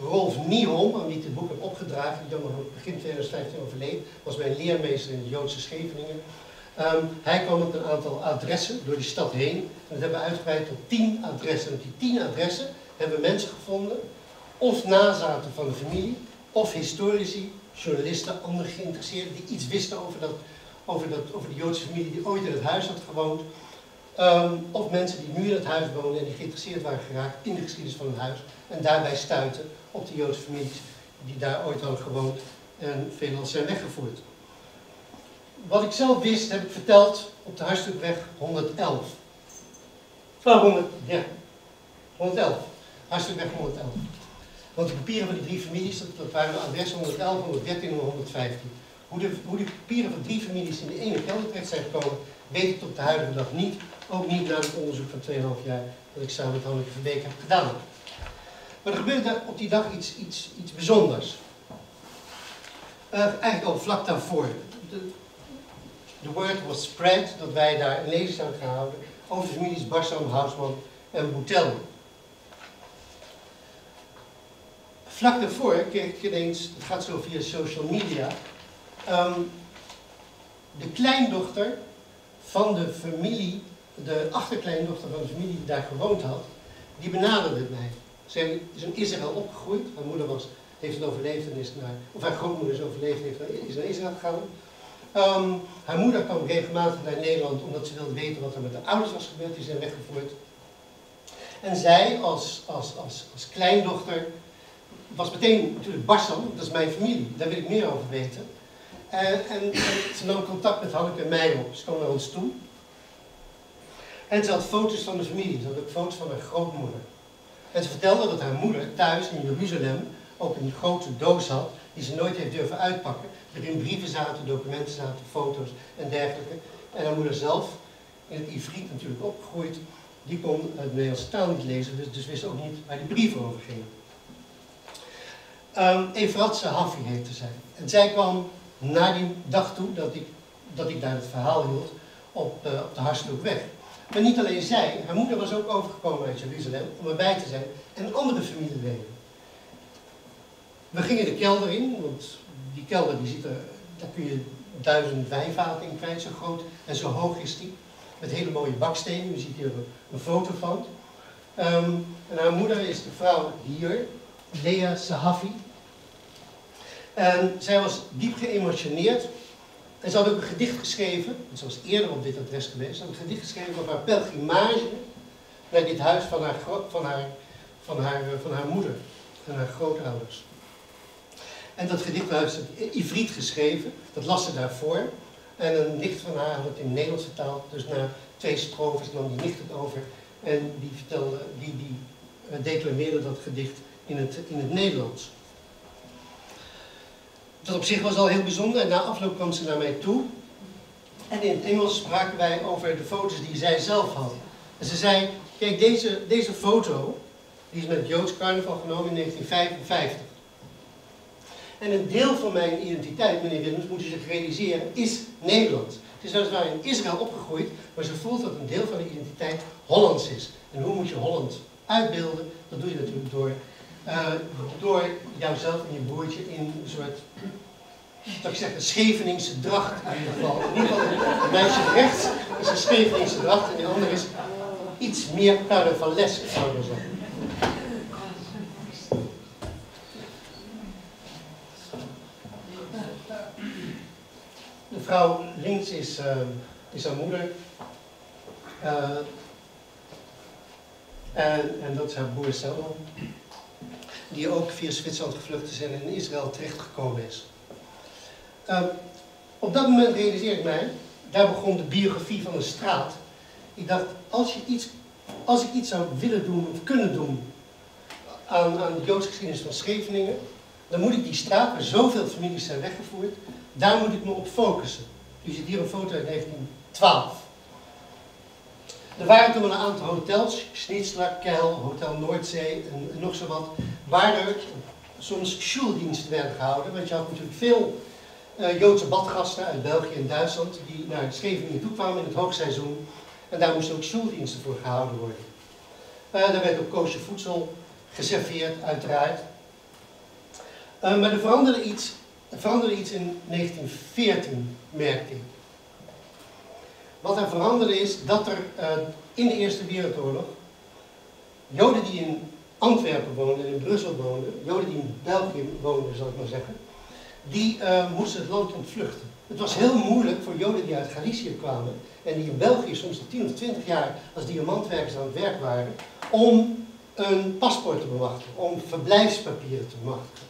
D: Rolf Nieholm, aan wie ik dit boek heb opgedragen, die jammer begin 2015 overleed, was mijn leermeester in de Joodse Scheveningen. Um, hij kwam met een aantal adressen door die stad heen. En dat hebben we uitgebreid tot tien adressen. En op die tien adressen hebben we mensen gevonden, of nazaten van de familie, of historici, journalisten, anderen geïnteresseerden die iets wisten over, dat, over, dat, over de Joodse familie die ooit in het huis had gewoond. Um, of mensen die nu in het huis wonen en die geïnteresseerd waren geraakt in de geschiedenis van het huis. En daarbij stuiten op de Joodse families die daar ooit hadden gewoond en veelal zijn weggevoerd. Wat ik zelf wist, heb ik verteld op de Huistukweg 111. Van 100, ja, 111. Huistukweg 111. Want de papieren van die drie families, dat, dat waren de adressen 111, 113 en 115. Hoe de, hoe de papieren van drie families in de ene kelder terecht zijn gekomen, weet ik tot de huidige dag niet. Ook niet na het onderzoek van 2,5 jaar dat ik samen met Hanneke Verbeek heb gedaan. Maar er gebeurde op die dag iets, iets, iets bijzonders. Uh, eigenlijk al vlak daarvoor. De word was spread dat wij daar een lezing zouden gaan houden over de families Barsam, Hausman en Boutel. Vlak daarvoor kreeg ik ineens, het gaat zo via social media, um, de kleindochter van de familie, de achterkleindochter van de familie die daar gewoond had, die benaderde mij. Zij is in Israël opgegroeid, haar moeder was, heeft het overleefd en is naar, of haar grootmoeder is overleefd en is naar Israël gegaan. Um, haar moeder kwam regelmatig naar Nederland omdat ze wilde weten wat er met de ouders was gebeurd, die zijn weggevoerd. En zij als, als, als, als kleindochter was meteen natuurlijk Barsam, dat is mijn familie, daar wil ik meer over weten. En, en, en ze nam contact met Hanneke en mij op. Ze kwam naar ons toe. En ze had foto's van de familie. Ze had ook foto's van haar grootmoeder. En ze vertelde dat haar moeder thuis in Jeruzalem ook een grote doos had die ze nooit heeft durven uitpakken. Waarin brieven zaten, documenten zaten, foto's en dergelijke. En haar moeder zelf, in het Ivriet natuurlijk opgegroeid, die kon het Nederlandse taal niet lezen, dus, dus wist ook niet waar die brieven over gingen. Um, Efratse Haffi heette zij. En zij kwam na die dag toe dat ik, dat ik daar het verhaal hield op, uh, op de. Maar niet alleen zij, haar moeder was ook overgekomen uit Jeruzalem om erbij te zijn en andere familieleden. We gingen de kelder in, want die kelder die ziet er, daar kun je duizend wijnvaten in kwijt, zo groot en zo hoog is die. Met hele mooie bakstenen, u ziet hier een, foto van. Um, en haar moeder is de vrouw hier, Lea Sahafi. En zij was diep geëmotioneerd. En ze had ook een gedicht geschreven, ze was eerder op dit adres geweest, ze had een gedicht geschreven over haar pelgrimage naar dit huis van haar, van haar, van haar, van haar moeder en haar grootouders. En dat gedicht heeft ze Ivriet geschreven, dat las ze daarvoor. En een nicht van haar had het in Nederlands vertaald, dus na twee strofes nam die nicht het over. En die, vertelde, die, die uh, declameerde dat gedicht in het, in het Nederlands. Dat op zich was al heel bijzonder en na afloop kwam ze naar mij toe. En in het Engels spraken wij over de foto's die zij zelf had. En ze zei, kijk deze, deze foto, die is met het Joods carnaval genomen in 1955. En een deel van mijn identiteit, meneer Willems, moet u zich realiseren, is Nederlands. Het is weliswaar in Israël opgegroeid, maar ze voelt dat een deel van de identiteit Hollands is. En hoe moet je Holland uitbeelden? Dat doe je natuurlijk door, uh, door jouzelf en je broertje in een soort, zou ik zeggen, Scheveningse dracht in ieder geval. Het meisje rechts is een Scheveningse dracht en de andere is iets meer carnavalesk, zou maar zeggen. De vrouw links is, uh, is haar moeder. Uh, en, en, dat is haar broer Selma. Die ook via Zwitserland gevlucht is en in Israël terechtgekomen is. Uh, op dat moment realiseer ik mij, daar begon de biografie van de straat. Ik dacht, als, je iets, als ik iets zou willen doen of kunnen doen aan, aan de Joodse geschiedenis van Scheveningen, dan moet ik die straat waar zoveel families zijn weggevoerd, daar moet ik me op focussen. U ziet hier een foto uit 1912. Er waren toen een aantal hotels, Schnitzler, Kel, Hotel Noordzee en, nog zo wat, waar er soms schuldiensten werden gehouden. Want je had natuurlijk veel uh, Joodse badgasten uit België en Duitsland die naar Scheveningen toe kwamen in het hoogseizoen. En daar moesten ook schuldiensten voor gehouden worden. Uh, daar werd ook koosje voedsel geserveerd, uiteraard. Uh, maar er veranderde iets er veranderde iets in 1914, merkte ik. Wat er veranderde is dat er in de Eerste Wereldoorlog Joden die in Antwerpen woonden en in Brussel woonden, Joden die in België woonden, zal ik maar zeggen, die uh, moesten het land ontvluchten. Het was heel moeilijk voor Joden die uit Galicië kwamen en die in België soms al 10 of 20 jaar als diamantwerkers aan het werk waren, om een paspoort te bemachtigen, om verblijfspapieren te bemachtigen.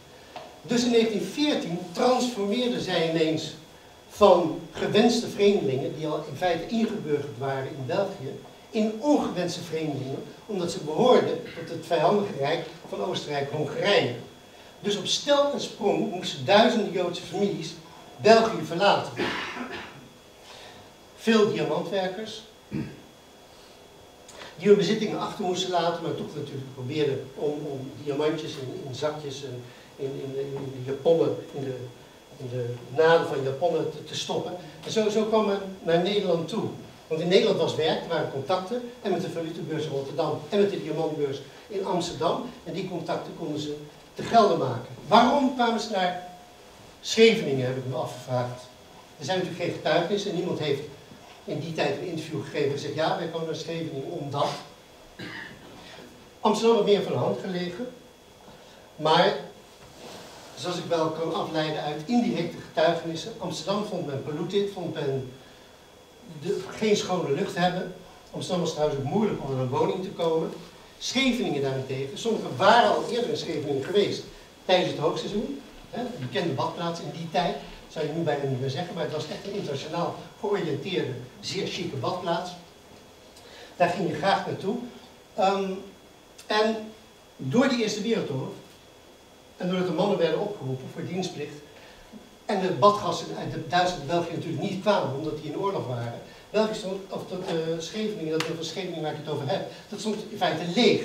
D: Dus in 1914 transformeerden zij ineens van gewenste vreemdelingen, die al in feite ingeburgerd waren in België, in ongewenste vreemdelingen, omdat ze behoorden tot het vijandige rijk van Oostenrijk-Hongarije. Dus op stel en sprong moesten duizenden Joodse families België verlaten. Veel diamantwerkers, die hun bezittingen achter moesten laten, maar toch natuurlijk probeerden om, om diamantjes in, zakjes en in, in, in de japonnen, in de, de naden van japonnen te, te, stoppen. En zo, zo kwam men naar Nederland toe. Want in Nederland was werk, er waren contacten, en met de valutebeurs in Rotterdam en met de diamantbeurs in Amsterdam. En die contacten konden ze te gelden maken. Waarom kwamen ze naar Scheveningen, heb ik me afgevraagd. Er zijn natuurlijk geen getuigenissen en niemand heeft in die tijd een interview gegeven en gezegd, ja, wij komen naar Scheveningen omdat. Amsterdam had meer van de hand gelegen, maar zoals ik wel kan afleiden uit indirecte getuigenissen. Amsterdam vond men polluted, vond men geen schone lucht hebben. Amsterdam was trouwens ook moeilijk om aan een woning te komen. Scheveningen daarentegen, sommigen waren al eerder in Scheveningen geweest tijdens het hoogseizoen. Hè, bekende badplaats in die tijd. zou je nu bijna niet meer zeggen, maar het was echt een internationaal georiënteerde, zeer chique badplaats. Daar ging je graag naartoe. Ehm, en door die Eerste Wereldoorlog, en doordat de mannen werden opgeroepen voor dienstplicht, en de badgassen uit Duitsland en België natuurlijk niet kwamen, omdat die in oorlog waren, België stond, of uh, Scheveningen, dat van Scheveningen waar ik het over heb, dat stond in feite leeg.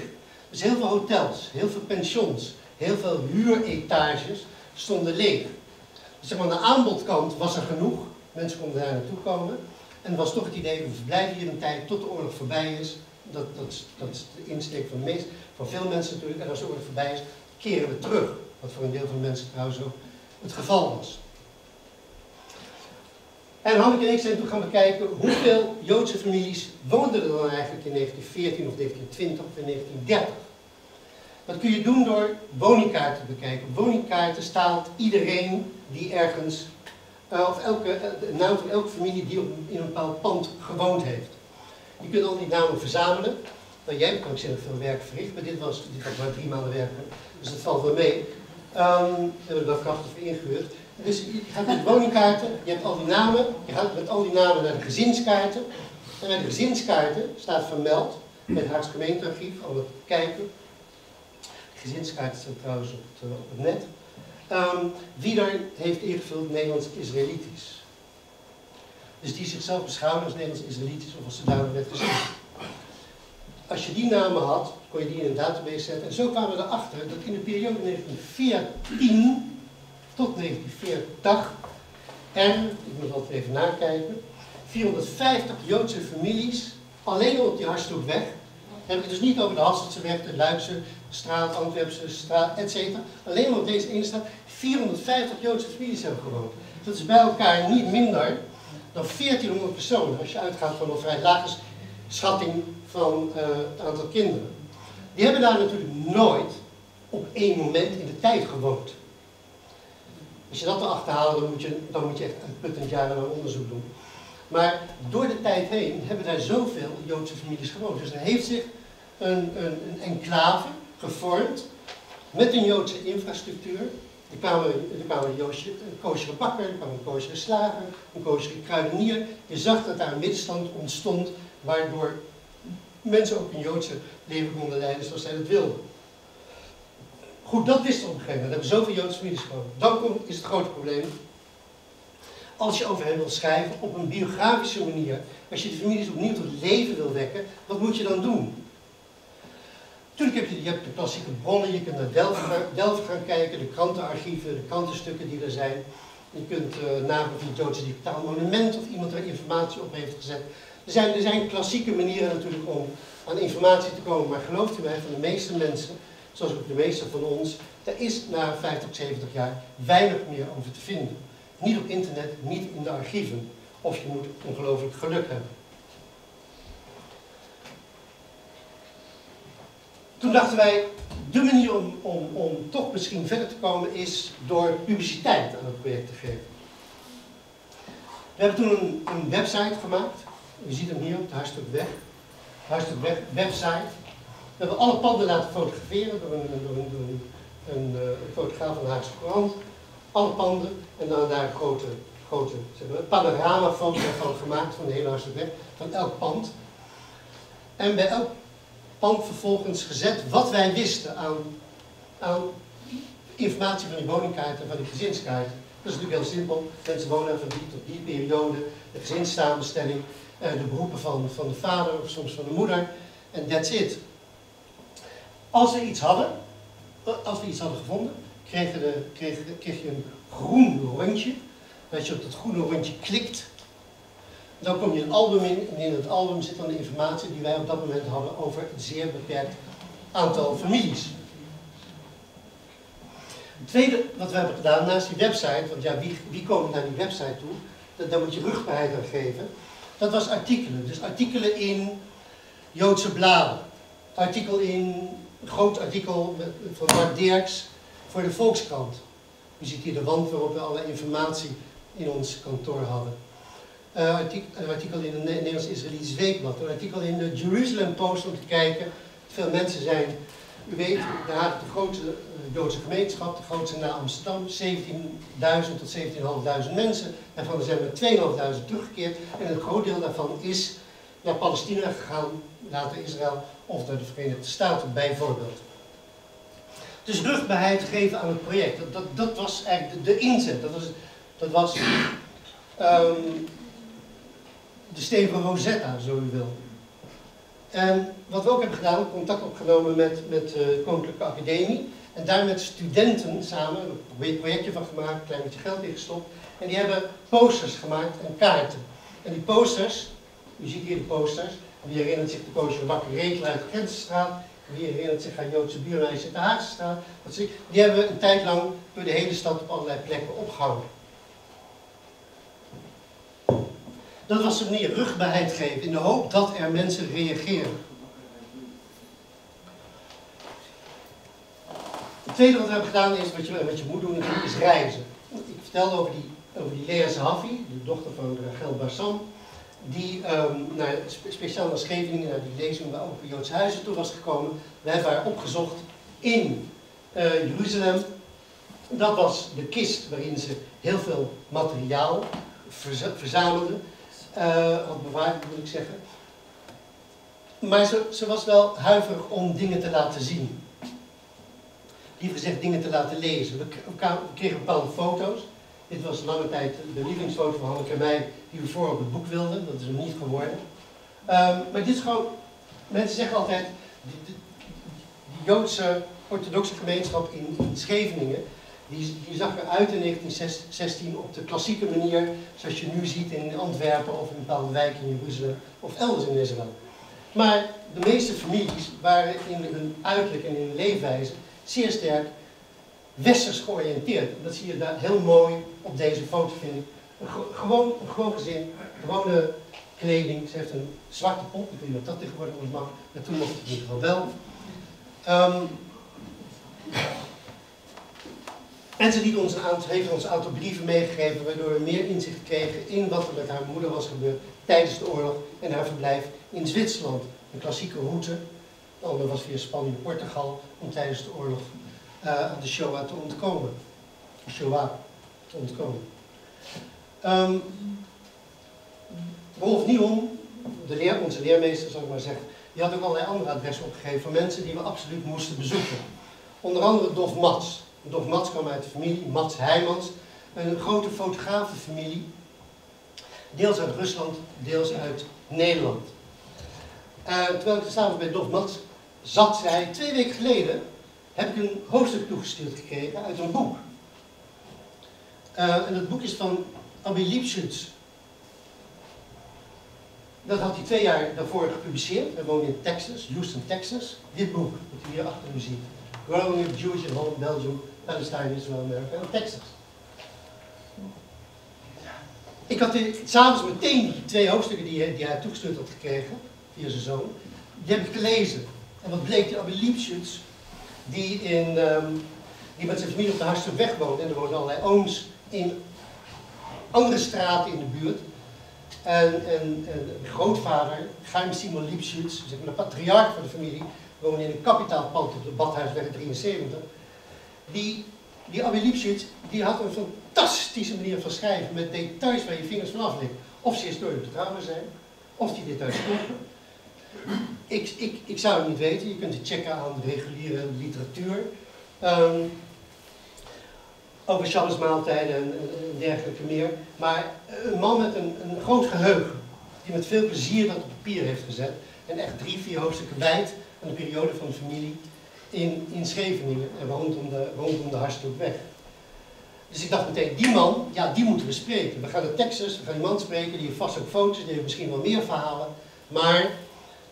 D: Dus heel veel hotels, heel veel pensions, heel veel huuretages stonden leeg. Dus aan de aanbodkant was er genoeg, mensen konden daar naartoe komen. En was toch het idee, we verblijven hier een tijd tot de oorlog voorbij is. Dat, dat, dat is de insteek van, meest, van veel mensen natuurlijk. En als de oorlog voorbij is, keren we terug. Wat voor een deel van de mensen trouwens ook het geval was. En Hanneke en ik zijn toen gaan bekijken hoeveel Joodse families woonden er dan eigenlijk in 1914 of 1920 of in 1930. Dat kun je doen door woningkaarten te bekijken. Woningkaarten staat iedereen die ergens, uh, of elke, uh, naam van elke familie die in een bepaald pand gewoond heeft. Je kunt al die namen verzamelen. Nou, jij hebt krankzinnig veel werk verricht, maar dit was, dit was maar drie maanden werken, dus dat valt wel mee. Um, daar hebben we wel krachtig voor ingehuurd. Dus je gaat met woningkaarten, je hebt al die namen, je gaat met al die namen naar de gezinskaarten. En bij de gezinskaarten staat vermeld, met het Haagse gemeentearchief, al het kijken. De gezinskaarten staan trouwens op het, het net. Um, wie daar heeft ingevuld Nederlands-Israëlitisch. Dus die zichzelf beschouwen als Nederlands-Israëlitisch of als ze daarom werd gezien. Als je die namen had, kon je die in een database zetten. En zo kwamen we erachter dat in de periode 1914 tot 1940 en, ik moet altijd even nakijken, 450 Joodse families alleen op die Harsthoekweg. Dan heb ik dus niet over de Hasseltseweg, de Luikse straat, Antwerpse straat, etc. Alleen op deze ene straat 450 Joodse families hebben gewoond. Dat is bij elkaar niet minder dan 1400 personen, als je uitgaat van een vrij lage schatting van het aantal kinderen. Die hebben daar natuurlijk nooit op één moment in de tijd gewoond. Als je dat erachter haalt, dan moet je, dan moet je echt uitputtend jarenlang onderzoek doen. Maar door de tijd heen hebben daar zoveel Joodse families gewoond. Dus er heeft zich een, een, een enclave gevormd met een Joodse infrastructuur. Er kwamen, er kwamen een, een koosjere bakker, er kwam een koosjere slager, een koosjere kruidenier. Je zag dat daar een middenstand ontstond, waardoor mensen ook een Joodse leven konden leiden zoals zij dat wilden. Goed, dat wisten we op een gegeven moment. We hebben zoveel Joodse families gewoond. Dan is het grote probleem. Als je over hen wil schrijven op een biografische manier, als je de families opnieuw tot leven wil wekken, wat moet je dan doen? Natuurlijk heb je, je hebt de klassieke bronnen, je kunt naar Delft, gaan kijken, de krantenarchieven, de krantenstukken die er zijn. Je kunt uh, nagaan het Joodse Digitaal Monument of iemand er informatie op heeft gezet. Er zijn, er zijn klassieke manieren natuurlijk om aan informatie te komen, maar gelooft u mij, van de meeste mensen zoals ook de meeste van ons, er is na 50, 70 jaar weinig meer over te vinden. Niet op internet, niet in de archieven. Of je moet ongelooflijk geluk hebben. Toen dachten wij, de manier om, om, om toch misschien verder te komen is door publiciteit aan het project te geven. We hebben toen een, website gemaakt. U ziet hem hier op het Hartstikke Weg. Hartstikke website. We hebben alle panden laten fotograferen door een, door een, fotograaf van de Haagse Courant. Alle panden en dan daar een grote, grote panoramafoto van gemaakt van de hele Hartstikke weg, van elk pand. En bij elk pand vervolgens gezet wat wij wisten aan, informatie van die woningkaarten en van die gezinskaarten. Dat is natuurlijk heel simpel. Mensen wonen van die tot die periode, de gezinssamenstelling, eh, de beroepen van, van de vader of soms van de moeder. En that's it. Als we iets hadden, als we iets hadden gevonden, kreeg, de, je een groen rondje. als je op dat groene rondje klikt, dan kom je een album in. En in het album zit dan de informatie die wij op dat moment hadden over een zeer beperkt aantal families. Het tweede wat we hebben gedaan naast die website, want ja, wie, wie komt naar die website toe? Dat, daar moet je rugbaarheid aan geven. Dat was artikelen. Dus artikelen in Joodse bladen. Artikel in een groot artikel van Mark Dirks voor de Volkskrant. U ziet hier de wand waarop we alle informatie in ons kantoor hadden. Artikel, een artikel in het Nederlands Israëlitisch Weekblad. Een artikel in de Jerusalem Post om te kijken. Veel mensen zijn U weet, is de grootste uh, Joodse gemeenschap, de grootste na Amsterdam, 17.000 tot 17.500 mensen. Daarvan zijn er 2.500 teruggekeerd en een groot deel daarvan is naar Palestina gegaan, later Israël of naar de Verenigde Staten bijvoorbeeld. Dus rugbaarheid geven aan het project, dat, dat, was eigenlijk de, inzet. Dat was, dat was um, de steen van Rosetta, zo u wil. En wat we ook hebben gedaan, contact opgenomen met, met de Koninklijke Academie. En daar met studenten samen een projectje van gemaakt, een klein beetje geld ingestopt. En die hebben posters gemaakt en kaarten. En die posters, u ziet hier de posters, wie herinnert zich de poster Wakker Rekel uit de Grenzenstraat. Wie herinnert zich aan Joodse buurmeisje uit de Haagse straat. Die hebben we een tijd lang door de hele stad op allerlei plekken opgehangen. Dat was een manier rugbaarheid geven in de hoop dat er mensen reageren. Het tweede wat we hebben gedaan is, wat je, wat je moet doen is reizen. Ik vertelde over die, over die Lea Zahavi, de dochter van Rachel Barsam, die um, naar, speciaal naar Scheveningen, naar die lezing bij Open Joodse Huizen toe was gekomen. We hebben haar opgezocht in uh, Jeruzalem. Dat was de kist waarin ze heel veel materiaal verzamelde uh, bewaard moet ik zeggen. Maar ze, ze, was wel huiverig om dingen te laten zien. Liever gezegd dingen te laten lezen. We, kregen bepaalde foto's. Dit was lange tijd de lievelingsfoto van Hanneke en mij die we voor op het boek wilden. Dat is hem niet geworden. Um, maar dit is gewoon, mensen zeggen altijd, die, Joodse orthodoxe gemeenschap in, in Scheveningen, die, die zag eruit in 1916 op de klassieke manier, zoals je nu ziet in Antwerpen of in bepaalde wijk in Jeruzalem of elders in Israël. Maar de meeste families waren in hun uiterlijk en in hun leefwijze zeer sterk westers georiënteerd. Dat zie je daar heel mooi op deze foto, vind ik. Gewoon, een gewoon gezin, gewone kleding. Ze heeft een zwarte pop, ik weet niet of dat tegenwoordig ons mag, maar toen mocht het in ieder geval wel. En ze ons een aantal, heeft ons een aantal brieven meegegeven, waardoor we meer inzicht kregen in wat er met haar moeder was gebeurd tijdens de oorlog en haar verblijf in Zwitserland. Een klassieke route. De andere was via Spanje en Portugal om tijdens de oorlog uh, aan de Shoah te ontkomen. Shoah te ontkomen. Um, Rolf Nieuwom, de onze leermeester zal ik maar zeggen, die had ook allerlei andere adressen opgegeven van mensen die we absoluut moesten bezoeken. Onder andere Dof Mats. Dof Mats kwam uit de familie, Mats Heijmans, een grote fotografenfamilie, deels uit Rusland, deels uit Nederland. Uh, terwijl ik s'avonds bij Dof Mats zat, zei twee weken geleden heb ik een hoofdstuk toegestuurd gekregen uit een boek. Uh, en dat boek is van Abi Lipschutz. Dat had hij twee jaar daarvoor gepubliceerd. Hij woonde in Texas, Houston, Texas. Dit boek, dat u hier achter u ziet. Growing Up Jewish in Holland, Belgium, Palestine, Israel, Amerika en Texas. Ik had s'avonds meteen die twee hoofdstukken die, hij toegestuurd had gekregen, via zijn zoon, die heb ik gelezen. En wat bleek, die Abbe Liebschutz, die, in, um, die met zijn familie op de Hartstikke weg woont, en er wonen allerlei ooms in andere straten in de buurt. En, en, en grootvader, Chaim Simon Liebschutz, zeg maar de patriarch van de familie, woonde in een kapitaalpand op de Badhuisweg 73. Die, die Abbe Lipschitz, die had een fantastische manier van schrijven met details waar je vingers van aflikt. Of ze historisch betrouwbaar zijn, of die details kloppen. Ik, ik, ik zou het niet weten, je kunt het checken aan de reguliere literatuur. Um, over Shabbosmaaltijden en, en dergelijke meer. Maar een man met een, groot geheugen, die met veel plezier dat op papier heeft gezet. En echt drie, vier hoofdstukken wijd aan de periode van de familie in, in Scheveningen en rondom de, rondom de. Dus ik dacht meteen, die man, ja, die moeten we spreken. We gaan naar Texas, we gaan die man spreken, die heeft vast ook foto's, die heeft misschien wel meer verhalen. Maar,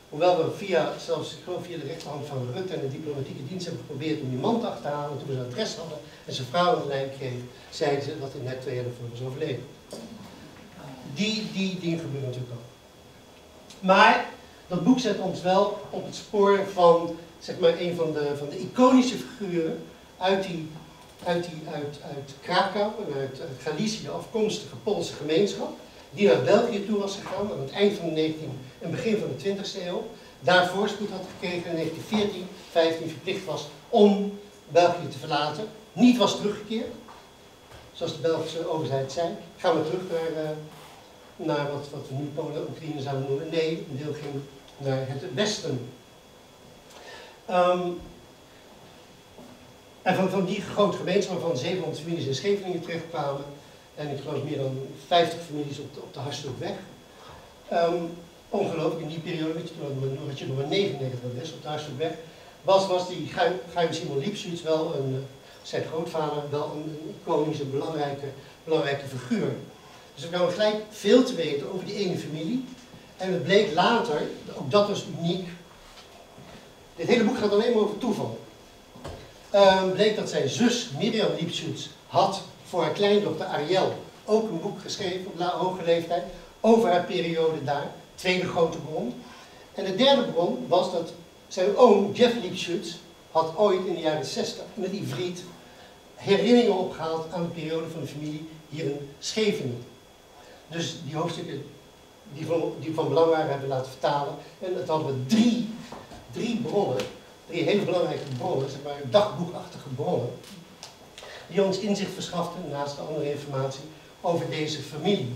D: hoewel we via, zelfs ik geloof via de rechterhand van Rutte en de diplomatieke dienst hebben geprobeerd om die man te achterhalen, toen we zijn adres hadden en zijn vrouw de lijn kregen, zeiden ze dat hij net twee jaar ervoor was overleden. Die, die dingen gebeuren natuurlijk ook. Maar dat boek zet ons wel op het spoor van zeg maar, een van de, van de iconische figuren uit, die, uit, die, uit, uit Krakau en uit, uit Galicië afkomstige Poolse gemeenschap, die naar België toe was gegaan aan het eind van de 19e en begin van de 20e eeuw. daar voorspoed had gekregen en in 1914, 15 verplicht was om België te verlaten. Niet was teruggekeerd, zoals de Belgische overheid zei. Gaan we terug naar, uh, naar wat, we nu Polen Oekraïne zouden noemen. Nee, een deel ging naar het westen. Um, en van, van die grote gemeenschap waarvan 700 families in Scheveningen terechtkwamen, en ik geloof meer dan 50 families op de, op de. Um, ongelooflijk, in die periode, toen had je maar 99 was op de Hartstoekweg, was, was die Geheim Simon Liepsuits wel een, eh, zijn grootvader wel een, iconisch, belangrijke, belangrijke figuur. Dus we kwamen gelijk veel te weten over die ene familie. En het bleek later, ook dat was uniek, dit hele boek gaat alleen maar over toeval. Um, bleek dat zijn zus Miriam Lipschutz had voor haar kleindochter Ariel ook een boek geschreven op hoge leeftijd over haar periode daar. Tweede grote bron. En de derde bron was dat zijn oom Jeff Lipschutz had ooit in de jaren 60 met Ivriet herinneringen opgehaald aan de periode van de familie hier in Scheveningen. Dus die hoofdstukken die van, die van belang waren hebben laten vertalen. En dat hadden we drie, drie bronnen drie hele belangrijke bronnen, zeg maar dagboekachtige bronnen, die ons inzicht verschaften, naast de andere informatie, over deze familie.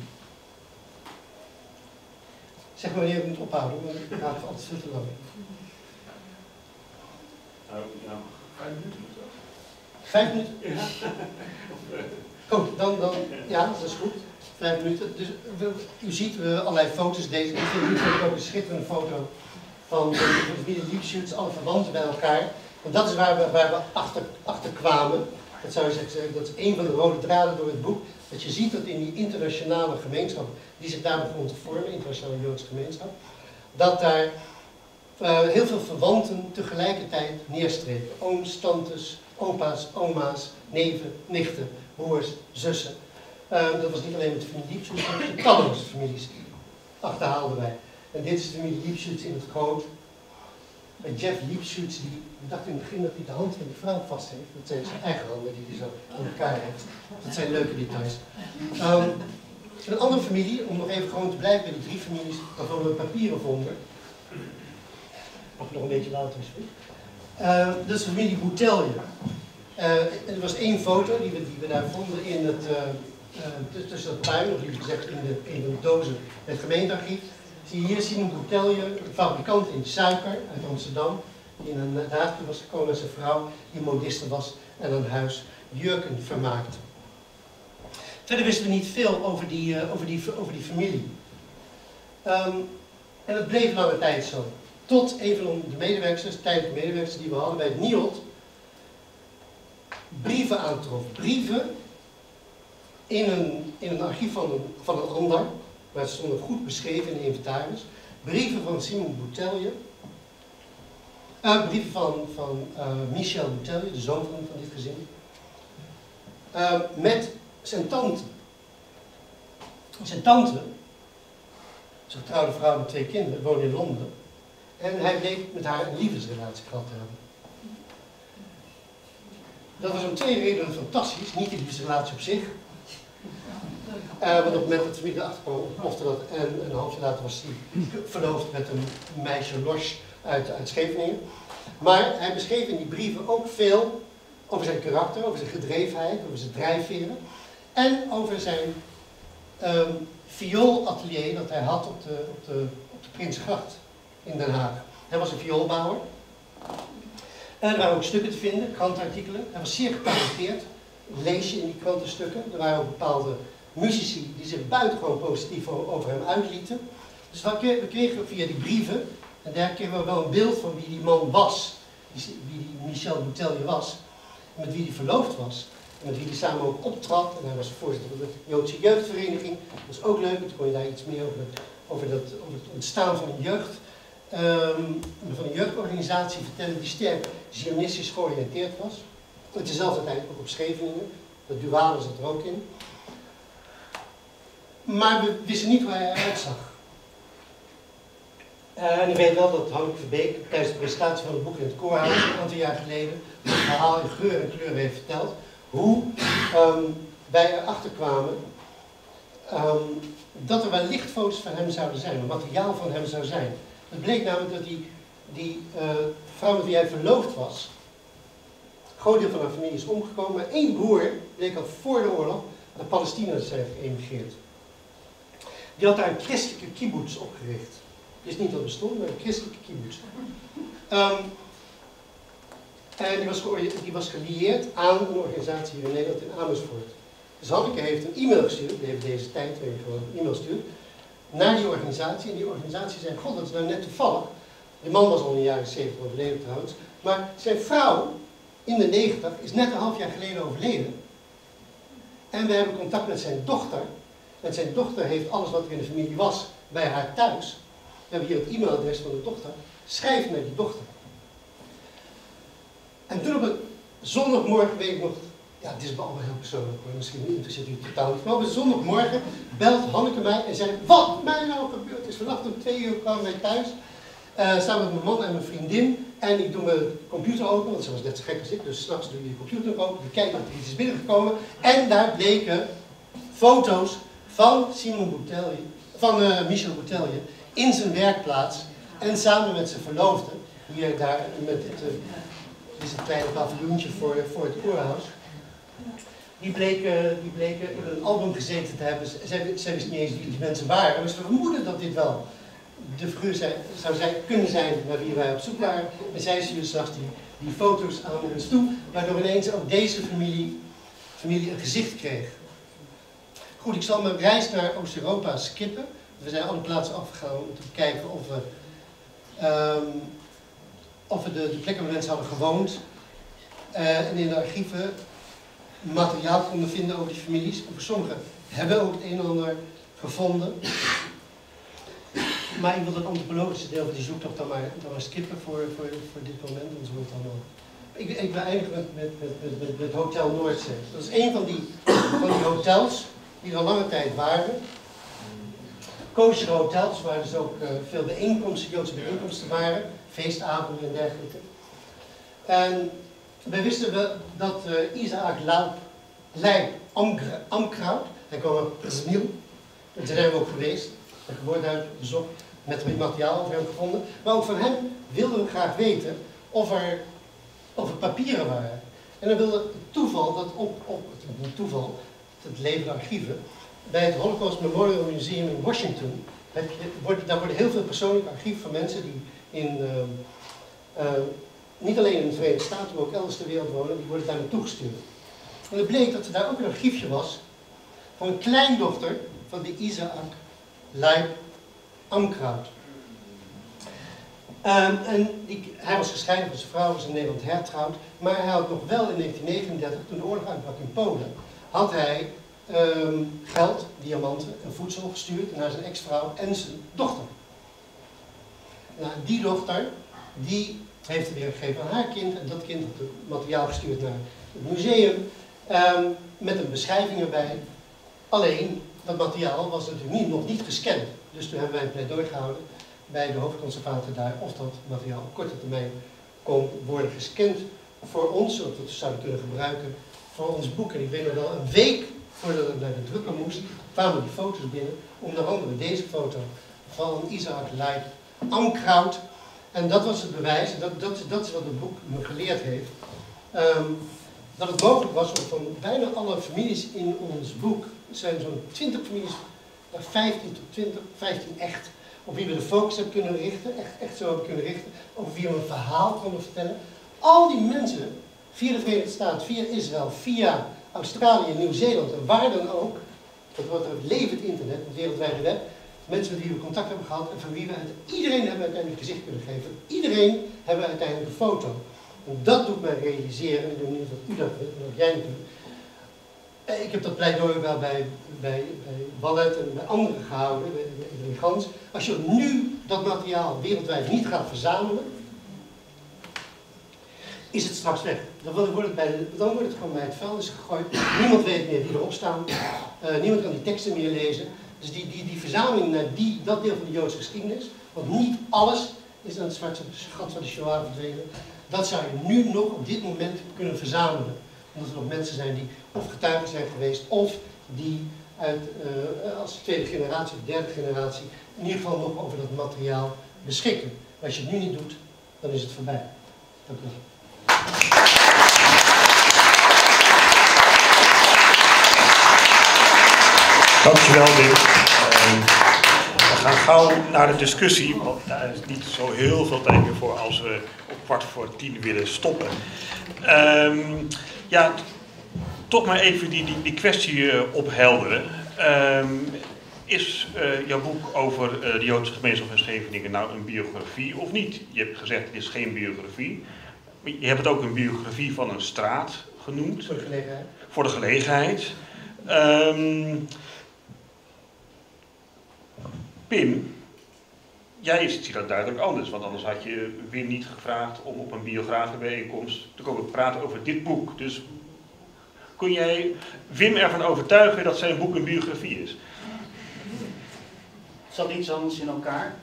D: Zeg maar wanneer je moet ophouden, want ik het altijd veel te lang.
B: Nou, vijf minuten of zo.
D: Vijf minuten? Ja. Goed, dan, dan, ja, dat is goed. Vijf minuten. Dus u ziet uh, allerlei foto's. Deze, ik vind ook een schitterende foto van de familie Liebschutz, alle verwanten bij elkaar. En dat is waar we, waar we achter, achter kwamen. Dat zou je zeggen, dat is een van de rode draden door het boek. Dat je ziet dat in die internationale gemeenschap, die zich daar begon te vormen, internationale Joodse gemeenschap, dat daar uh, heel veel verwanten tegelijkertijd neerstreken. Ooms, tantes, opa's, oma's, neven, nichten, broers, zussen. Uh, dat was niet alleen met de familie Liebschutz, maar de talloze families achterhaalden wij. En dit is de familie Liebschutz in het groot. Bij Jeff Liebschutz, die ik dacht in het begin dat hij de hand van die vrouw vast heeft. Dat zijn zijn eigen handen die hij zo aan elkaar heeft. Dat zijn leuke details. Um, een andere familie, om nog even gewoon te blijven bij die drie families, waarvan we papieren vonden. Of nog een beetje later is. Uh, dat is de familie Boutelje. Uh, er was één foto die we, die we daar vonden in het, uh, tussen het puin, of liever gezegd in de, in de dozen, het gemeentearchief. Hier Simon Boutelje, een fabrikant in suiker uit Amsterdam, die in een daartoe was gekomen als een vrouw die modiste was en een huis jurken vermaakte. Verder wisten we niet veel over die, uh, over die, over die familie. Um, en dat bleef lange tijd zo. Tot een van de medewerkers, tijdelijke medewerkers die we hadden bij het NIOD, brieven aantrof. Brieven in een, in een archief van een, van een ander, maar het stond goed beschreven in de inventaris. Brieven van Simon Boutelje. Uh, brieven van, van uh, Michel Boutelje, de zoon van, dit gezin. Uh, met zijn tante. Zijn tante, zijn getrouwde vrouw met twee kinderen, woonde in Londen. En hij bleek met haar een liefdesrelatie gehad te hebben. Dat was om twee redenen fantastisch. Niet de liefdesrelatie op zich, want op het moment dat de familie achterkwam, ontplofte dat. En een half later was hij verloofd met een meisje Los uit, uit Scheveningen. Maar hij beschreef in die brieven ook veel over zijn karakter, over zijn gedrevenheid, over zijn drijfveren. En over zijn um, vioolatelier dat hij had op de, op, de, op de Prinsgracht in Den Haag. Hij was een vioolbouwer. En er waren ook stukken te vinden, krantenartikelen. Hij was zeer getalenteerd. Lees je in die krantenstukken. Er waren ook bepaalde muzici die zich buitengewoon positief over hem uitlieten. Dus we kregen via die brieven, en daar kregen we wel een beeld van wie die man was, wie Michel Boutelje was, en met wie hij verloofd was. En met wie hij samen ook optrad. En hij was voorzitter van de Joodse Jeugdvereniging. Dat was ook leuk, toen kon je daar iets meer over, over, dat, over het ontstaan van een jeugd. Um, van een jeugdorganisatie vertellen die sterk zionistisch georiënteerd was. Het is zelfs uiteindelijk ook op Scheveningen. Dat duale zat er ook in. Maar we wisten niet hoe hij eruit zag. Uh, en ik weet wel dat Hanneke Verbeek tijdens de presentatie van het boek in het Koorhuis een aantal jaar geleden het verhaal in geur en kleur heeft verteld. Hoe um, wij erachter kwamen um, dat er wellicht foto's van hem zouden zijn, materiaal van hem zou zijn. Het bleek namelijk dat die, die uh, vrouw met wie hij verloofd was, een groot deel van haar familie is omgekomen, maar één broer bleek al voor de oorlog naar Palestina te zijn geëmigreerd. Die had daar een christelijke kibbutz opgericht. Is niet dat bestond, maar een christelijke kibbutz. Um, en die was, die was gelieerd aan een organisatie hier in Nederland in Amersfoort. Dus heeft een e-mail gestuurd, die heeft deze tijd gewoon een e-mail gestuurd, naar die organisatie. En die organisatie zei, god dat is nou net toevallig. Die man was al in de jaren 70 overleden trouwens. Maar zijn vrouw, in de 90, is net een half jaar geleden overleden. En we hebben contact met zijn dochter. En zijn dochter heeft alles wat er in de familie was bij haar thuis. We hebben hier het e-mailadres van de dochter. Schrijf naar die dochter. En toen op een zondagmorgen weet ik nog, ja, dit is allemaal heel persoonlijk hoor, misschien interesseert u totaal niet. Maar op een zondagmorgen belt Hanneke mij en zei, wat mij nou gebeurd is. Vannacht om twee uur kwamen wij thuis, uh, samen met mijn man en mijn vriendin. En ik doe mijn computer open, want ze was net zo gek als ik, dus s'nachts doe je je computer open, je kijkt of er iets is binnengekomen. En daar bleken foto's van Simon Boutelje, van uh, Michel Boutelje, in zijn werkplaats. En samen met zijn verloofde, hier daar met dit, uh, dit is kleine paviljoentje voor, voor het oorhuis. Die bleken, die bleken in een album gezeten te hebben. Zij, zij wist niet eens wie die mensen waren. Maar ze vermoeden dat dit wel de figuur zou zijn, kunnen zijn naar wie wij op zoek waren. En zij stuurde straks die, die foto's aan ons toe. Waardoor ineens ook deze familie, familie een gezicht kreeg. Goed, ik zal mijn reis naar Oost-Europa skippen. We zijn alle plaatsen afgegaan om te kijken of we... Um, of de, de plekken waar mensen hadden gewoond uh, en in de archieven materiaal konden vinden over die families. Over sommigen hebben ook het een en ander gevonden. Maar ik wil het antropologische deel van die zoektocht dan maar, dan skippen voor, voor, voor dit moment, het dan Ik, ik ben eigenlijk met, met, met, met, met Hotel Noordzee. Dat is een van die, van die hotels die er al lange tijd waren. Kosher hotels, waar dus ook uh, veel bijeenkomsten, Joodse bijeenkomsten waren feestavonden en dergelijke. En wij wisten we dat uh, Isaac Laub, Leib Amkraut, hij kwam uit Zmiel, daar zijn we ook geweest, een geboortehuis bezocht, met het materiaal over hem gevonden. Maar ook van hem wilden we graag weten of er, of er papieren waren. En dan wilde het toeval dat op, op het toeval, het levende archieven, bij het Holocaust Memorial Museum in Washington, heb je, daar worden heel veel persoonlijke archieven van mensen die in, uh, uh, niet alleen in de Verenigde Staten, maar ook elders ter wereld wonen, die worden daar naartoe gestuurd. En het bleek dat er daar ook een archiefje was van een kleindochter van de Isaac Leib Amkraut. Um, en die, hij was gescheiden van zijn vrouw, was in Nederland hertrouwd, maar hij had nog wel in 1939, toen de oorlog uitbrak in Polen, had hij um, geld, diamanten en voedsel gestuurd naar zijn ex-vrouw en zijn dochter. Nou, die dochter, die heeft het weer gegeven aan haar kind. En dat kind had het materiaal gestuurd naar het museum. Um, met een beschrijving erbij. Alleen, dat materiaal was natuurlijk niet, nog niet gescand. Dus toen hebben wij een pleidooi gehouden bij de hoofdconservator daar of dat materiaal op korte termijn kon worden gescand voor ons, zodat we het zouden kunnen gebruiken voor ons boek. En ik weet nog wel, een week voordat het naar de drukker moest, kwamen die foto's binnen. Onder andere deze foto van Isaac Leib Amkraut. En dat was het bewijs, dat, dat, dat is wat het boek me geleerd heeft, um, dat het mogelijk was om van bijna alle families in ons boek, het zijn zo'n 20 families, 15 tot 20, 15 echt, op wie we de focus hebben kunnen richten, echt, echt zo hebben kunnen richten, over wie we een verhaal konden vertellen. Al die mensen, via de Verenigde Staten, via Israël, via Australië, Nieuw-Zeeland en waar dan ook, dat wordt er levend internet, het wereldwijde web, mensen met we contact hebben gehad en van wie we iedereen hebben uiteindelijk gezicht kunnen geven. Iedereen hebben uiteindelijk een foto. En dat doet mij realiseren, en ik ben benieuwd wat u dat vindt en jij kunt. Eh, ik heb dat pleidooi wel bij, bij, Wallet en bij anderen gehouden, bij Gans. Als je nu dat materiaal wereldwijd niet gaat verzamelen, is het straks weg. Dan wordt het, gewoon bij het vuilnis gegooid. Niemand weet meer wie erop staan. Uh, niemand kan die teksten meer lezen. Dus die, die, die verzameling naar die, dat deel van de Joodse geschiedenis, want niet alles is aan het zwarte gat van de Shoah verdwenen, dat zou je nu nog op dit moment kunnen verzamelen. Omdat er nog mensen zijn die of getuigen zijn geweest, of die uit, uh, als tweede generatie of derde generatie in ieder geval nog over dat materiaal beschikken. Maar als je het nu niet doet, dan is het voorbij. Dank u wel.
B: Dankjewel, Wim. Ehm, we gaan gauw naar de discussie, want daar is niet zo heel veel tijd meer voor als we op kwart voor tien willen stoppen. Ehm, ja, toch maar even die, die, die kwestie eh, ophelderen. Ehm, is eh, jouw boek over eh, de Joodse gemeenschap in Scheveningen nou een biografie of niet? Je hebt gezegd het is geen biografie. Je hebt het ook een biografie van een straat genoemd
D: Voor de gelegenheid.
B: voor de gelegenheid. Ehm, Pim, jij ziet dat duidelijk anders, want anders had je Wim niet gevraagd om op een biografenbijeenkomst te komen praten over dit boek. Dus kun jij Wim ervan overtuigen dat zijn boek een biografie is?
C: Het zat iets anders in elkaar.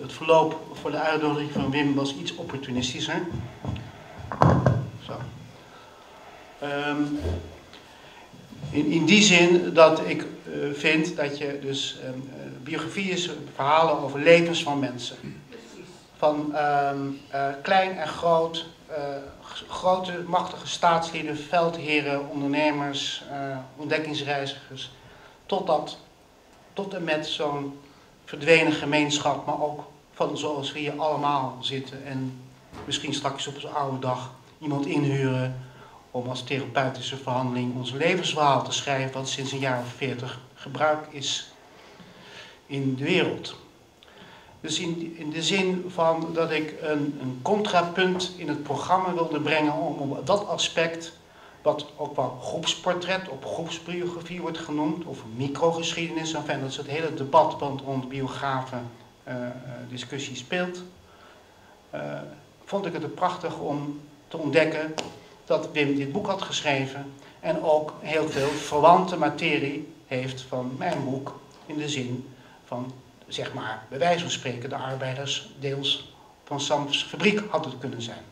C: Het verloop voor de uitnodiging van Wim was iets opportunistischer. Zo. Ehm, in, in die zin dat ik eh, vind dat je dus ehm, eh, biografie is verhalen over levens van mensen. Van ehm, eh, klein en groot, eh, grote machtige staatslieden, veldheren, ondernemers, eh, ontdekkingsreizigers totdat, tot en met zo'n verdwenen gemeenschap, maar ook van zoals we hier allemaal zitten en misschien straks op zo'n oude dag iemand inhuren om als therapeutische verhandeling ons levensverhaal te schrijven, wat sinds een jaar of veertig gebruik is in de wereld. Dus in, in de zin van dat ik een, een contrapunt in het programma wilde brengen om op dat aspect wat ook wel groepsportret of groepsbiografie wordt genoemd, of microgeschiedenis. Enfin, dat is het hele debat rond biografen eh, eh, discussie speelt. Eh, vond ik het prachtig om te ontdekken dat Wim dit boek had geschreven en ook heel veel verwante materie heeft van mijn boek in de zin van, zeg maar, bij wijze van spreken, de arbeiders deels van Sams fabriek had het kunnen zijn.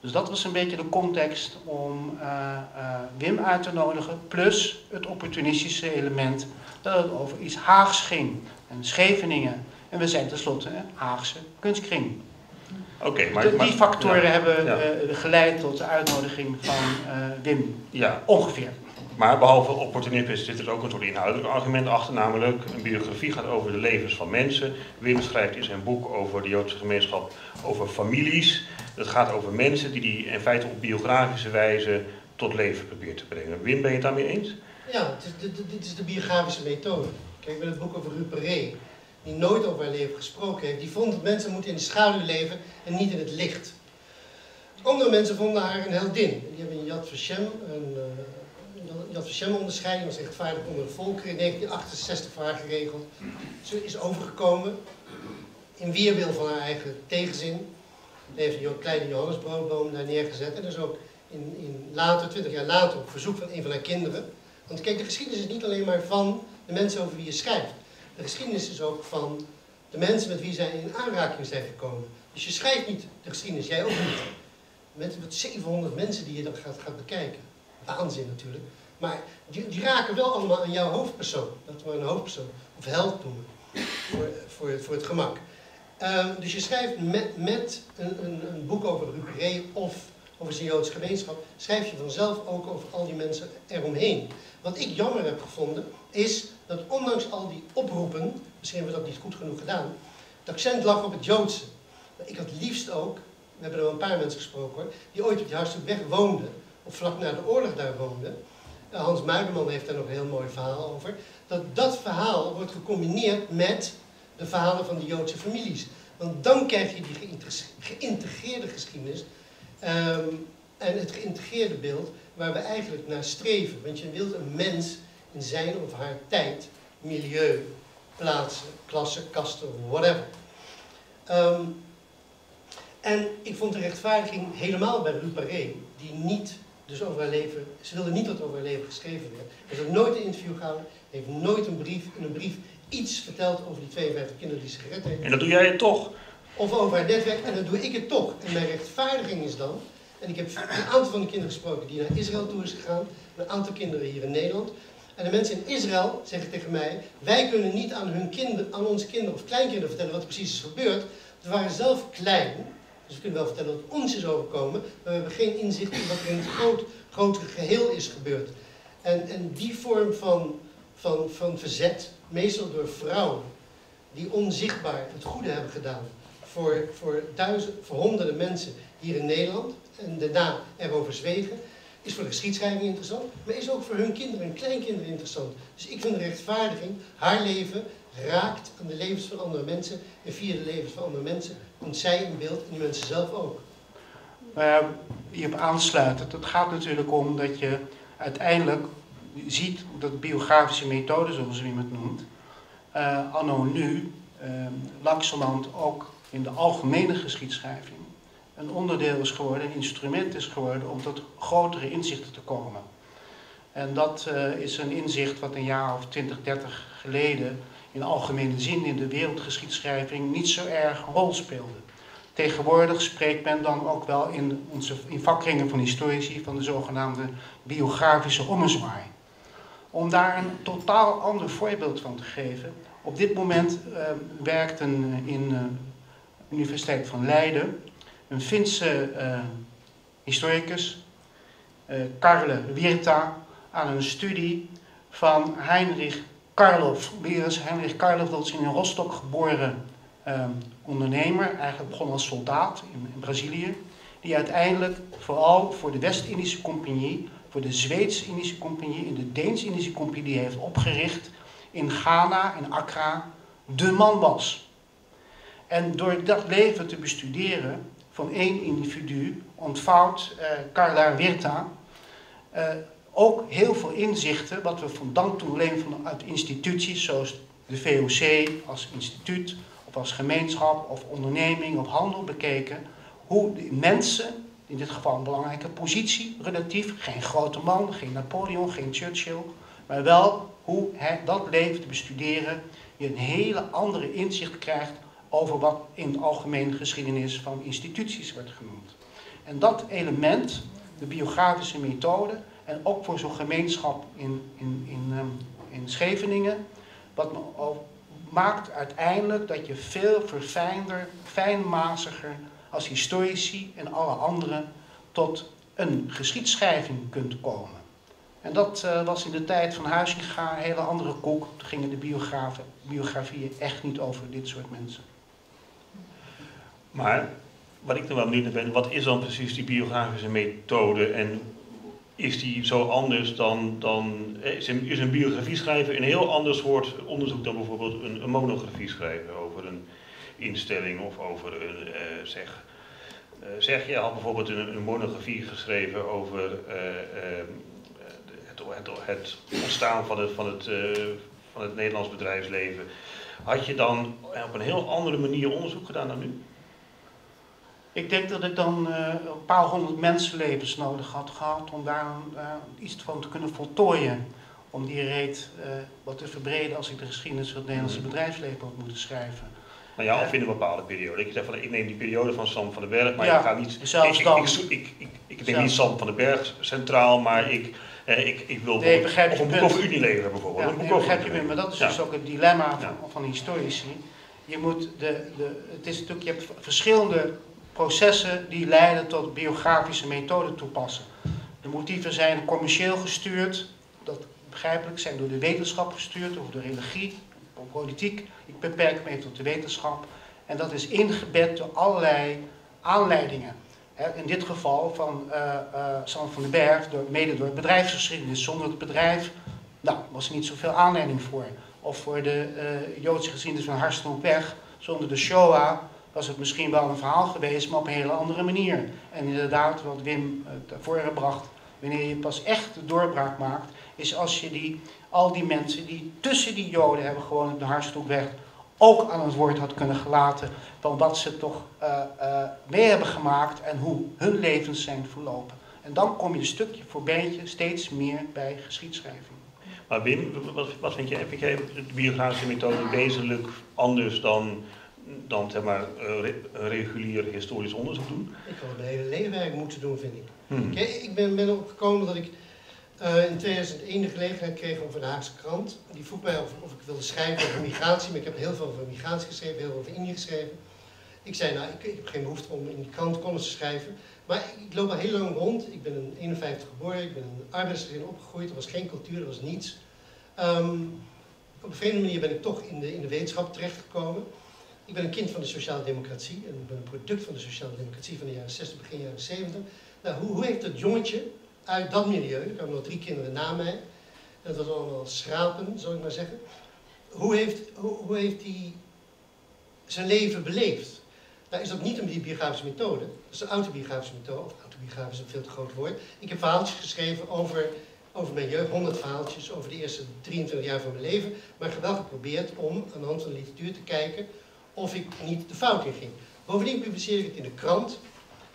C: Dus dat was een beetje de context om eh, eh, Wim uit te nodigen. Plus het opportunistische element dat het over iets Haags ging. En Scheveningen. En we zijn tenslotte een Haagse kunstkring.
B: Oké, maar,
C: die factoren
B: ja,
C: hebben
B: ja.
C: eh, geleid tot de uitnodiging van Wim.
B: Ja,
C: Ongeveer.
B: Maar behalve opportunisme zit er ook een soort inhoudelijk argument achter, namelijk een biografie gaat over de levens van mensen. Wim schrijft in zijn boek over de Joodse gemeenschap over families. Het gaat over mensen die die in feite op biografische wijze tot leven probeert te brengen. Wim, ben je het daarmee eens?
D: Ja, dit, is de biografische methode. Kijk, met het boek over Ruud Perret, die nooit over haar leven gesproken heeft, die vond dat mensen moeten in de schaduw leven en niet in het licht. Andere mensen vonden haar een heldin. Die hebben in Yad Vashem een Yad Vashem onderscheiding, was rechtvaardig onder de volkeren, in 1968 voor haar geregeld. Ze is overgekomen in weerwil van haar eigen tegenzin. Ze heeft een kleine Johannesbroodboom daar neergezet en is ook in, in later, 20 jaar later, op verzoek van een van haar kinderen, want kijk, de geschiedenis is niet alleen maar van de mensen over wie je schrijft. De geschiedenis is ook van de mensen met wie zij in aanraking zijn gekomen. Dus je schrijft niet de geschiedenis, jij ook niet. Met wat 700 mensen die je dan gaat, gaat bekijken. Waanzin natuurlijk. Maar die, die raken wel allemaal aan jouw hoofdpersoon. Dat we een hoofdpersoon of held noemen. Voor, voor, voor het gemak. Ehm, dus je schrijft met, met een, een, een boek over Ruperé of over zijn Joodse gemeenschap, schrijf je vanzelf ook over al die mensen eromheen. Wat ik jammer heb gevonden, is dat ondanks al die oproepen, misschien hebben we dat niet goed genoeg gedaan, het accent lag op het Joodse. Ik had liefst ook, we hebben er wel een paar mensen gesproken hoor, die ooit op die Hartstoepweg woonden, of vlak na de oorlog daar woonden. Uh, Hans Muiderman heeft daar nog een heel mooi verhaal over. Dat dat verhaal wordt gecombineerd met de verhalen van de Joodse families. Want dan krijg je die geïntegre- geïntegreerde geschiedenis ehm, en het geïntegreerde beeld waar we eigenlijk naar streven. Want je wilt een mens in zijn of haar tijd, milieu, plaatsen, klasse, kasten, whatever. Ehm, en ik vond de rechtvaardiging helemaal bij Ruud Barré, die niet dus over haar leven, ze wilde niet dat over haar leven geschreven werd. Ze heeft ook nooit een interview gehouden, heeft nooit een brief, in een brief iets verteld over die 52 kinderen die ze gered heeft.
B: En dat doe jij het toch?
D: Of over haar netwerk, en dan doe ik het toch. En mijn rechtvaardiging is dan, en ik heb een aantal van de kinderen gesproken die naar Israël toe is gegaan, een aantal kinderen hier in Nederland. En de mensen in Israël zeggen tegen mij, wij kunnen niet aan, hun kinderen, aan onze kinderen of kleinkinderen vertellen wat er precies is gebeurd. We waren zelf klein, dus we kunnen wel vertellen wat ons is overkomen, maar we hebben geen inzicht in wat er in het groot, grotere geheel is gebeurd. En, en die vorm van, van, van verzet, meestal door vrouwen, die onzichtbaar het goede hebben gedaan voor, voor, duizend, voor honderden mensen hier in Nederland en daarna erover zwegen, is voor de geschiedschrijving interessant, maar is ook voor hun kinderen en kleinkinderen interessant. Dus ik vind de rechtvaardiging, haar leven raakt aan de levens van andere mensen en via de levens van andere mensen komt zij in beeld en die mensen zelf ook.
C: Uh, hierop aansluitend, het gaat natuurlijk om dat je uiteindelijk ziet dat biografische methode, zoals het noemt, uh, anno nu, uh, langzamerhand ook in de algemene geschiedschrijving een onderdeel is geworden, een instrument is geworden om tot grotere inzichten te komen. En dat uh, is een inzicht wat een jaar of 20, 30 geleden in algemene zin in de wereldgeschiedschrijving niet zo erg een rol speelde. Tegenwoordig spreekt men dan ook wel in, onze, in vakringen van historici van de zogenaamde biografische ommezwaai. Om daar een totaal ander voorbeeld van te geven. Op dit moment uh, werkt een, in de Universiteit van Leiden een Finse historicus, Karle Wirta, aan een studie van Heinrich Karloff. Is Heinrich Karloff? Dat is in Rostock geboren uh, ondernemer, eigenlijk begon als soldaat in, in, Brazilië, die uiteindelijk vooral voor de West-Indische Compagnie, voor de Zweeds-Indische Compagnie en de Deens-Indische Compagnie heeft opgericht in Ghana en Accra, de man was. En door dat leven te bestuderen, van één individu ontvouwt uh, Carla Wirta ook heel veel inzichten, wat we van dan toe alleen vanuit instituties zoals de VOC als instituut, of als gemeenschap, of onderneming, of handel bekeken, hoe de mensen, in dit geval een belangrijke positie, relatief, geen grote man, geen Napoleon, geen Churchill, maar wel hoe hij dat leven te bestuderen, je een hele andere inzicht krijgt over wat in de algemene geschiedenis van instituties wordt genoemd. En dat element, de biografische methode, en ook voor zo'n gemeenschap in, in, in, um, in Scheveningen, wat maakt uiteindelijk dat je veel verfijnder, fijnmaziger als historici en alle anderen tot een geschiedschrijving kunt komen. En dat uh, was in de tijd van Huizinga een hele andere koek. Toen gingen de biografieën echt niet over dit soort mensen.
B: Maar wat ik dan wel benieuwd ben, wat is dan precies die biografische methode en is die zo anders dan, dan is, een, is een biografie schrijven een heel ander soort onderzoek dan bijvoorbeeld een, een monografie schrijven over een instelling of over een, uh, zeg, uh, zeg je had bijvoorbeeld een, een monografie geschreven over het, het, het, ontstaan van het, van, het, van het Nederlands bedrijfsleven. Had je dan op een heel andere manier onderzoek gedaan dan nu?
C: Ik denk dat ik dan uh, een paar honderd mensenlevens nodig had gehad om daar uh, iets van te kunnen voltooien. Om die reet uh, wat te verbreden als ik de geschiedenis van het Nederlandse bedrijfsleven had moeten schrijven.
B: Maar ja, of in een bepaalde periode. Ik zeg van, ik neem die periode van Sam van den Berg, maar
C: ja,
B: ik ga niet.
C: Zelfs
B: ik,
C: dan.
B: Ik, ik, ik, ik, neem niet Sam van den Berg centraal, maar ik, ik, ik wil
C: nee, begrijp
B: of een boek over Unilever bijvoorbeeld.
C: Ja,
B: een boek
C: nee, begrijp je maar dat is
B: ja.
C: dus ook het dilemma van,
B: Ja.
C: van historici. Je moet de, de, het is natuurlijk, je hebt verschillende processen die leiden tot biografische methoden toepassen. De motieven zijn commercieel gestuurd, dat begrijpelijk zijn door de wetenschap gestuurd of door religie, politiek. Ik beperk me even tot de wetenschap. En dat is ingebed door allerlei aanleidingen. In dit geval van uh, uh, Sam van den Berg, door, mede door bedrijfsgeschiedenis. Zonder het bedrijf nou, was er niet zoveel aanleiding voor. Of voor de uh, Joodse geschiedenis van Harstenoopweg, zonder de Shoah was het misschien wel een verhaal geweest, maar op een hele andere manier. En inderdaad, wat Wim naar voren bracht, wanneer je pas echt de doorbraak maakt, is als je die, al die mensen die tussen die Joden hebben gewoon op de Hartstoekweg ook aan het woord had kunnen gelaten van wat ze toch uh, uh, mee hebben gemaakt en hoe hun levens zijn verlopen. En dan kom je stukje voor beetje steeds meer bij geschiedschrijving.
B: Maar Wim, wat, wat vind jij, vind jij de biografische methode wezenlijk anders dan dan zeg maar, uh, regulier historisch onderzoek doen?
D: Ik had mijn hele levenwerk moeten doen, vind ik.
B: Hmm.
D: Kijk, ik ben, ben opgekomen dat ik uh, in 2001 de gelegenheid kreeg om van de Haagse krant. Die vroeg mij of, of, ik wilde schrijven over migratie, maar ik heb heel veel over migratie geschreven, heel veel over Indië geschreven. Ik zei, nou, ik, ik, heb geen behoefte om in die krant columns te schrijven. Maar ik loop al heel lang rond. Ik ben in 51 geboren, ik ben in een arbeidersgezin opgegroeid. Er was geen cultuur, er was niets. Um, op een vreemde manier ben ik toch in de, in de wetenschap terechtgekomen. Ik ben een kind van de sociale democratie en ik ben een product van de sociale democratie van de jaren 60, begin jaren 70. Nou, hoe, hoe heeft dat jongetje uit dat milieu, er kwamen nog drie kinderen na mij, dat was allemaal schrapen, zou ik maar zeggen. Hoe heeft, hoe, heeft hij zijn leven beleefd? Nou is dat niet die biografische methode, dat is een autobiografische methode, of autobiografisch is een veel te groot woord. Ik heb verhaaltjes geschreven over, over mijn jeugd, 100 verhaaltjes over de eerste 23 jaar van mijn leven, maar wel geprobeerd om aan de hand van de literatuur te kijken of ik niet de fout in ging. Bovendien publiceer ik het in de krant,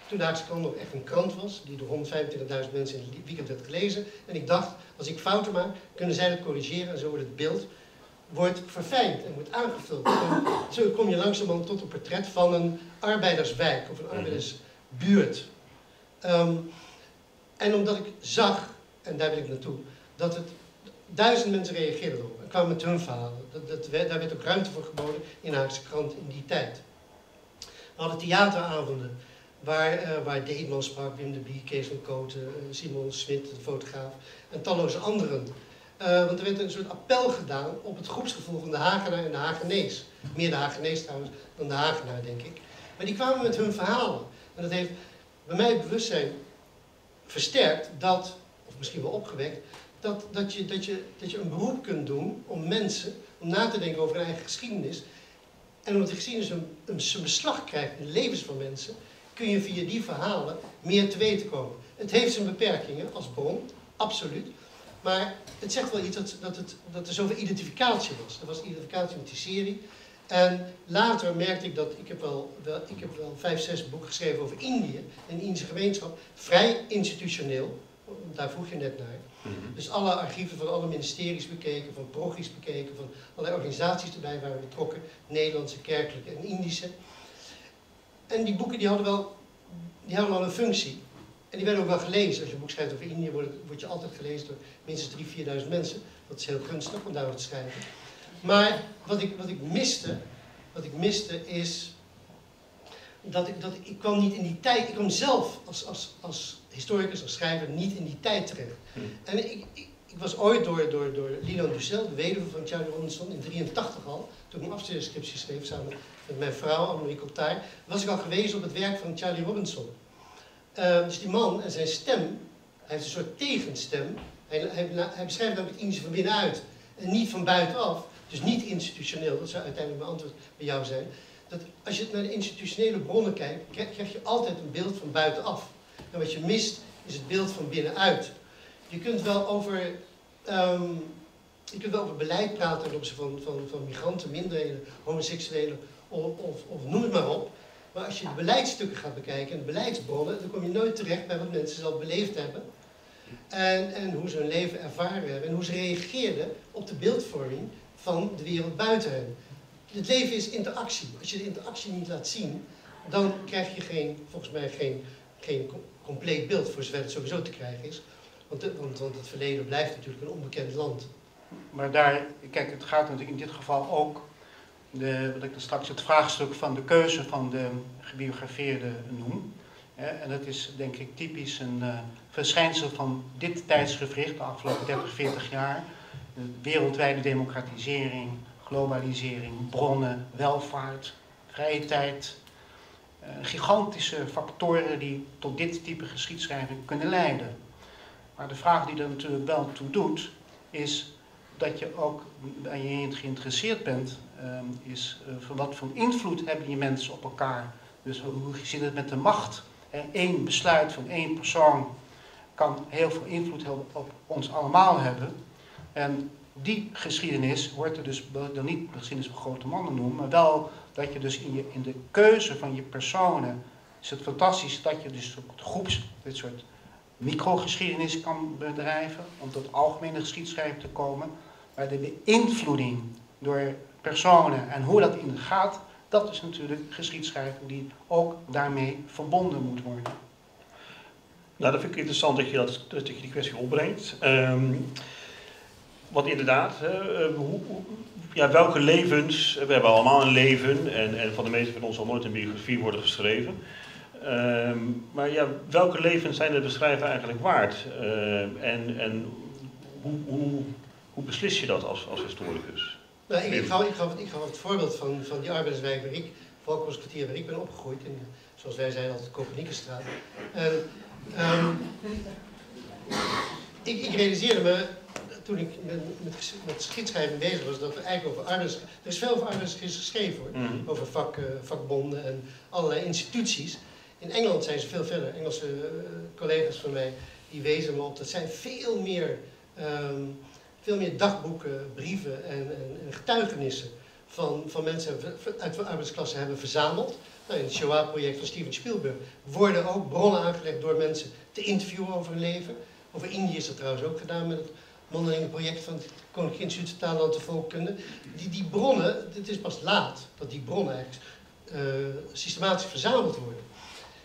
D: toen de Haagse krant nog echt een krant was, die door 125.000 mensen in het weekend werd gelezen. En ik dacht, als ik fouten maak, kunnen zij dat corrigeren en zo wordt het beeld wordt verfijnd en wordt aangevuld. En zo kom je langzamerhand tot een portret van een arbeiderswijk of een mhm. arbeidersbuurt. Um, en omdat ik zag, en daar wil ik naartoe, dat het duizend mensen reageerden erop en kwamen met hun verhalen. Dat, dat, daar werd ook ruimte voor geboden in Haagse krant in die tijd. We hadden theateravonden waar, uh, waar Deetman sprak, Wim de Bie, Kees van Koten, uh, Simon Smit, de fotograaf en talloze anderen. Uh, want er werd een soort appel gedaan op het groepsgevoel van de Hagenaar en de Hagenees. Meer de Hagenees trouwens dan de Hagenaar, denk ik. Maar die kwamen met hun verhalen. En dat heeft bij mij bewustzijn versterkt dat, of misschien wel opgewekt, dat, dat, je, dat, je, dat je een beroep kunt doen om mensen, om na te denken over hun eigen geschiedenis. En omdat die geschiedenis een, een beslag krijgt in de levens van mensen, kun je via die verhalen meer te weten komen. Het heeft zijn beperkingen als bron, absoluut. Maar het zegt wel iets dat, dat, het, dat er zoveel identificatie was. Er was identificatie met die serie. En later merkte ik dat, ik heb wel, wel, ik heb wel vijf, zes boeken geschreven over Indië en de Indische gemeenschap. Vrij institutioneel, daar vroeg je net naar. Mhm. Dus alle archieven van alle ministeries bekeken, van proggies bekeken, van allerlei organisaties erbij waren betrokken. Nederlandse, kerkelijke en Indische. En die boeken die hadden, wel, die hadden wel een functie. En die werden ook wel gelezen. Als je een boek schrijft over Indië, word, je altijd gelezen door minstens 3.000, 4.000 mensen. Dat is heel gunstig om daarover te schrijven. Maar wat ik, wat ik miste, wat ik miste is dat ik, dat ik, kwam niet in die tijd, ik kwam zelf als, als, als historicus, als schrijver, niet in die tijd terecht. Hm. En ik, ik, ik, was ooit door, door, door Lilo Dussel, de weduwe van Charlie Robinson, in 83 al, toen ik een afstudeerscriptie schreef samen met mijn vrouw, Annemarie Cotard, was ik al gewezen op het werk van Charlie Robinson. Uh, dus die man en zijn stem, hij heeft een soort tegenstem. Hij, hij, hij beschrijft namelijk het Indische van binnenuit en niet van buitenaf. Dus niet institutioneel, dat zou uiteindelijk mijn antwoord bij jou zijn. Dat als je naar de institutionele bronnen kijkt, krijg je altijd een beeld van buitenaf. En wat je mist, is het beeld van binnenuit. Je kunt wel over, um, je kunt wel over beleid praten ten opzichte van, van, van migranten, minderheden, homoseksuelen of, of, of noem het maar op. Maar als je de beleidsstukken gaat bekijken en de beleidsbronnen, dan kom je nooit terecht bij wat mensen zelf beleefd hebben. En, en hoe ze hun leven ervaren hebben en hoe ze reageerden op de beeldvorming van de wereld buiten hen. Het leven is interactie. Als je de interactie niet laat zien, dan krijg je geen, volgens mij geen, geen compleet beeld, voor zover het sowieso te krijgen is. Want, want, want het verleden blijft natuurlijk een onbekend land.
C: Maar daar, kijk, het gaat natuurlijk in dit geval ook de, wat ik dan straks het vraagstuk van de keuze van de gebiografeerde noem. En dat is denk ik typisch een uh, verschijnsel van dit tijdsgevricht, de afgelopen 30, 40 jaar. De wereldwijde democratisering, globalisering, bronnen, welvaart, vrije tijd. Uh, gigantische factoren die tot dit type geschiedschrijving kunnen leiden. Maar de vraag die er natuurlijk wel toe doet, is dat je ook, waar je geïnteresseerd bent, Ehm, is uh, van wat voor invloed hebben die mensen op elkaar. Dus hoe zit het met de macht? Eén besluit van één persoon kan heel veel invloed op ons allemaal hebben. En die geschiedenis wordt er dus dan niet de geschiedenis van grote mannen noemen, maar wel dat je dus in, je, in de keuze van je personen is het fantastisch dat je dus groeps dit soort microgeschiedenis kan bedrijven om tot algemene geschiedschrijving te komen, maar de beïnvloeding door personen en hoe dat in gaat, dat is natuurlijk geschiedschrijving die ook daarmee verbonden moet worden.
B: Nou, dat vind ik interessant dat je, dat, dat je die kwestie opbrengt. Ehm, want inderdaad, eh, hoe, ja, welke levens, we hebben allemaal een leven en, en van de meeste van ons zal nooit een biografie worden geschreven. Ehm, maar ja, welke levens zijn het beschrijven eigenlijk waard? Ehm, en en hoe, hoe, hoe beslis je dat als, als historicus?
D: Nou, ik, ik, gaf, ik, gaf, ik gaf het voorbeeld van, van die arbeiderswijk waar ik, Valkenborgskwartier waar ik ben opgegroeid, in, zoals wij zeiden altijd de. En, ehm, ik, ik realiseerde me, toen ik met, met, bezig was, dat we eigenlijk over arbeiders... Er is veel over arbeiders geschreven hoor,
B: Mhm.
D: over vak, eh, vakbonden en allerlei instituties. In Engeland zijn ze veel verder. Engelse eh, collega's van mij, die wezen me op, dat zijn veel meer... ehm, veel meer dagboeken, brieven en, en, en getuigenissen van, van mensen uit de arbeidersklasse hebben verzameld. Nou, in het Shoah-project van Steven Spielberg worden ook bronnen aangelegd door mensen te interviewen over hun leven. Over Indië is dat trouwens ook gedaan met het mondelinge project van het Koninklijk Instituut Taal en de Volkkunde. Die, die bronnen, het is pas laat dat die bronnen eh, systematisch verzameld worden.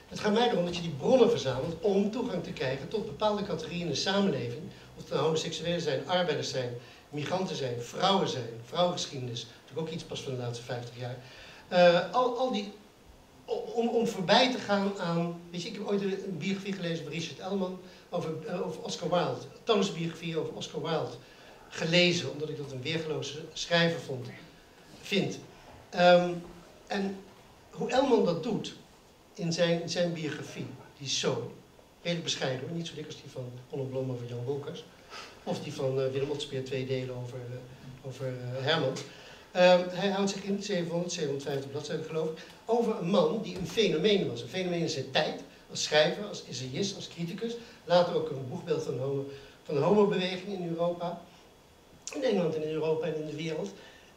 D: Het gaat mij erom dat je die bronnen verzamelt om toegang te krijgen tot bepaalde categorieën in de samenleving. Of het nou homoseksuelen zijn, arbeiders zijn, migranten zijn, vrouwen zijn, vrouwengeschiedenis. Natuurlijk ook iets pas van de laatste 50 jaar. Eh, al, al die, om, om voorbij te gaan aan, weet je, ik heb ooit een biografie gelezen van Richard Elman over, eh, over Oscar Wilde. Thomas biografie over Oscar Wilde. Gelezen, omdat ik dat een weergeloze schrijver vond, vind. Ehm, en hoe Elman dat doet in zijn, zijn biografie, die zo redelijk bescheiden, hoor. niet zo dik als die van Onno Blom over Jan Wolkers. Of die van eh, Willem Otspeer, twee delen over, eh, over Herman. Ehm, hij houdt zich in 700, 750 bladzijden geloof ik, over een man die een fenomeen was. Een fenomeen in zijn tijd, als schrijver, als essayist, als criticus. Later ook een boegbeeld van de, homo, van de homobeweging in Europa. In Engeland en in Europa en in de wereld.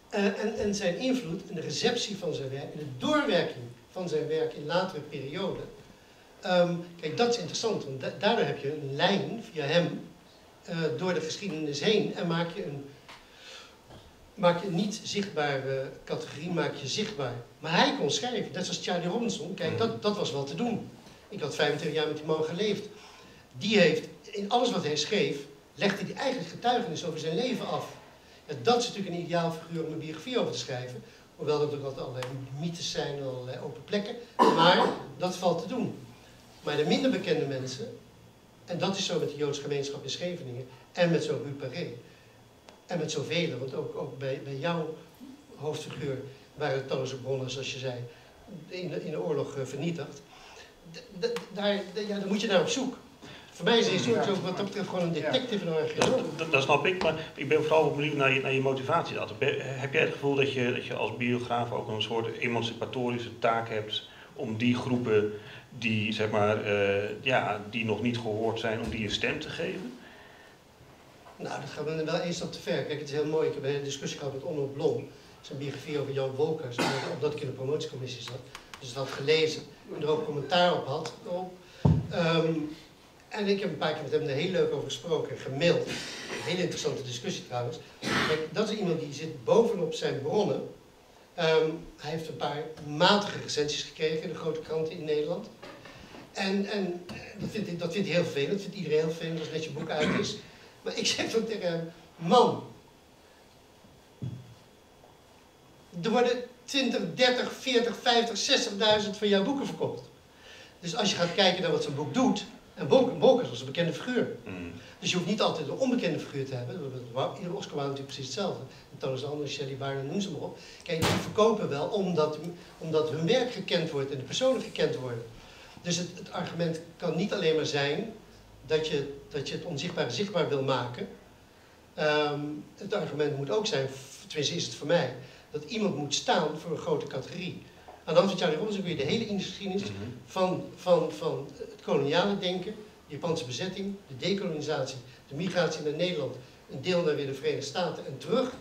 D: Eh, en, en zijn invloed en de receptie van zijn werk en de doorwerking van zijn werk in latere perioden. Ehm, kijk, dat is interessant, want da- daardoor heb je een lijn via hem eh, door de geschiedenis heen en maak je een, maak je een niet zichtbare categorie maak je zichtbaar. Maar hij kon schrijven, net zoals Charlie Robinson. Kijk, dat, dat was wel te doen. Ik had 25 jaar met die man geleefd. Die heeft, in alles wat hij schreef, legde hij eigenlijk getuigenis over zijn leven af. Ja, dat is natuurlijk een ideaal figuur om een biografie over te schrijven. Hoewel er natuurlijk altijd allerlei mythes zijn en allerlei open plekken. Maar dat valt te doen. Maar de minder bekende mensen, en dat is zo met de Joodse gemeenschap in Scheveningen en met zo'n Ruparé. En met zoveel, want ook, ook bij, bij jouw hoofdfiguur waren talloze bronnen, zoals je zei, in de, in de oorlog eh, vernietigd. Daar, ja, daar moet je naar op zoek. Voor mij is de historisch ook wat dat betreft gewoon een detective en een.
B: Dat, dat snap ik, maar ik ben vooral benieuwd naar je, naar je motivatie. Dat. Heb jij het gevoel dat je, dat je als biograaf ook een soort emancipatorische taak hebt om die groepen die, zeg maar, eh, ja, die nog niet gehoord zijn, om die een stem te geven?
D: Nou, dat gaat me wel eens stap te ver. Kijk, het is heel mooi. Ik heb een discussie gehad met Onno Blom. Zijn biografie over Jan Wolkers. Omdat ik in de promotiecommissie zat. Dus dat had gelezen. En er ook commentaar op had. Op. Ehm, en ik heb een paar keer met hem er heel leuk over gesproken. Gemaild. Een hele interessante discussie trouwens. Kijk, dat is iemand die zit bovenop zijn bronnen. Ehm, hij heeft een paar matige recensies gekregen in de grote kranten in Nederland. En, en eh, dat, vindt hij, dat heel vervelend. Dat vindt iedereen heel vervelend als net je boek uit is. Maar ik zeg dan tegen hem, man, er worden 20, 30, 40, 50, 60.000 van jouw boeken verkocht. Dus als je gaat kijken naar wat zo'n boek doet, en Bolkers was een bekende figuur.
B: Mm.
D: Dus je hoeft niet altijd een onbekende figuur te hebben. Iedere Oscar was natuurlijk precies hetzelfde. En Thomas Anders, Shelley Byron, noem ze maar op. Kijk, die verkopen wel omdat, omdat hun werk gekend wordt en de personen gekend worden. Dus het, het argument kan niet alleen maar zijn dat je, dat je het onzichtbare zichtbaar wil maken. Ehm, het argument moet ook zijn, tenminste is het voor mij, dat iemand moet staan voor een grote categorie. Aan de hand van Charlie Robinson kun je de hele geschiedenis
B: Mhm.
D: van, van, van koloniale denken, de Japanse bezetting, de dekolonisatie, de migratie naar Nederland, een deel naar weer de Verenigde Staten en terug.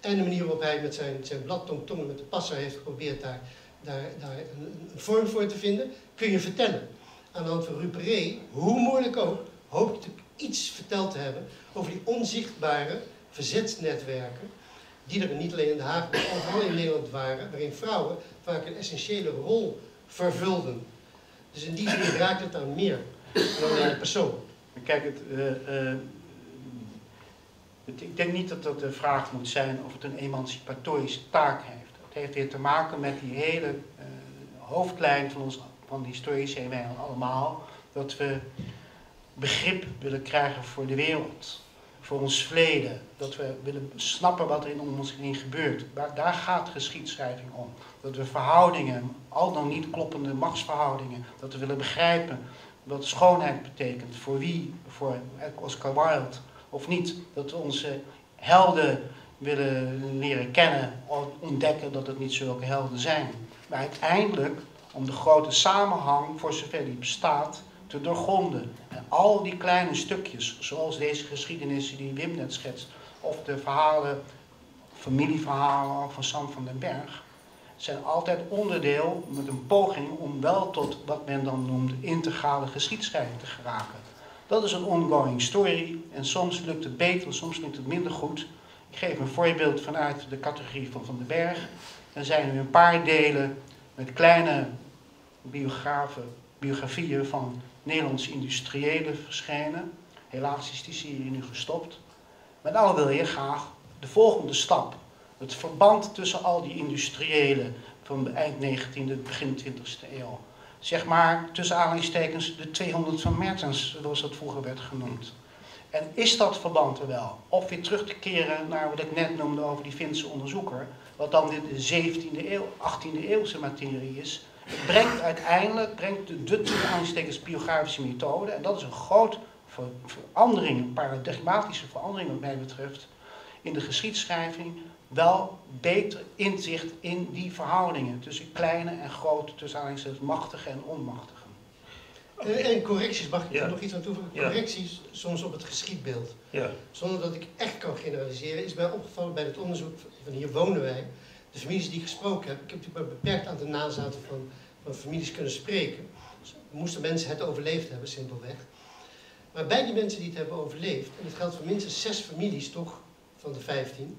D: En de manier waarop hij met zijn, zijn blad Tong Tong met de passer heeft geprobeerd daar, daar, daar een, vorm voor te vinden, kun je vertellen. Aan de hand van Ruperé, hoe moeilijk ook, hoop ik iets verteld te hebben over die onzichtbare verzetsnetwerken, die er niet alleen in Den Haag, maar overal in Nederland waren, waarin vrouwen vaak een essentiële rol vervulden. Dus in die zin raakt het aan meer. dan naar de persoon.
C: Kijk, het, eh, eh, het- ik denk niet dat dat de vraag moet zijn of het een emancipatorische taak heeft. Het heeft weer te maken met die hele eh, hoofdlijn van, ons, van de historici en wij allemaal, dat we begrip willen krijgen voor de wereld, voor ons verleden, dat we willen snappen wat er in ons heen gebeurt. Daar, daar gaat geschiedschrijving om. Dat we verhoudingen, al dan niet kloppende machtsverhoudingen, dat we willen begrijpen wat schoonheid betekent, voor wie, voor Oscar Wilde of niet. Dat we onze helden willen leren kennen, ontdekken dat het niet zulke helden zijn. Maar uiteindelijk om de grote samenhang, voor zover die bestaat, te doorgronden. Al die kleine stukjes, zoals deze geschiedenissen die Wim net schetst, of de verhalen, familieverhalen van Sam van den Berg, zijn altijd onderdeel met een poging om wel tot wat men dan noemt integrale geschiedschrijving te geraken. Dat is een ongoing story en soms lukt het beter, soms lukt het minder goed. Ik geef een voorbeeld vanuit de categorie van Van den Berg. Er zijn nu een paar delen met kleine biografieën van Nederlandse industriëlen verschenen. Helaas is die serie nu gestopt. Maar dan wil je graag de volgende stap. Het verband tussen al die industriëlen van de eind 19e, begin 20e eeuw. Zeg maar tussen aanhalingstekens de 200 van Mertens, zoals dat vroeger werd genoemd. En is dat verband er wel? Of weer terug te keren naar wat ik net noemde over die Finse onderzoeker, wat dan de 17e eeuw, 18e eeuwse materie is. Brengt uiteindelijk brengt de, de aanstekens biografische methode, en dat is een groot ver, verandering, een paradigmatische verandering wat mij betreft, in de geschiedschrijving wel beter inzicht in die verhoudingen tussen kleine en grote, tussen aanhalingstekens machtige en onmachtige.
D: En, en correcties, mag ik
B: Ja.
D: er nog iets aan toevoegen?
B: Ja.
D: Correcties soms op het geschiedbeeld.
B: Ja.
D: Zonder dat ik echt kan generaliseren, is mij opgevallen bij het onderzoek van hier wonen wij. De families die ik gesproken heb, ik heb natuurlijk maar beperkt aantal nazaten van, van families kunnen spreken. Dus moesten mensen het overleefd hebben, simpelweg. Maar bij die mensen die het hebben overleefd, en dat geldt voor minstens zes families toch, van de vijftien,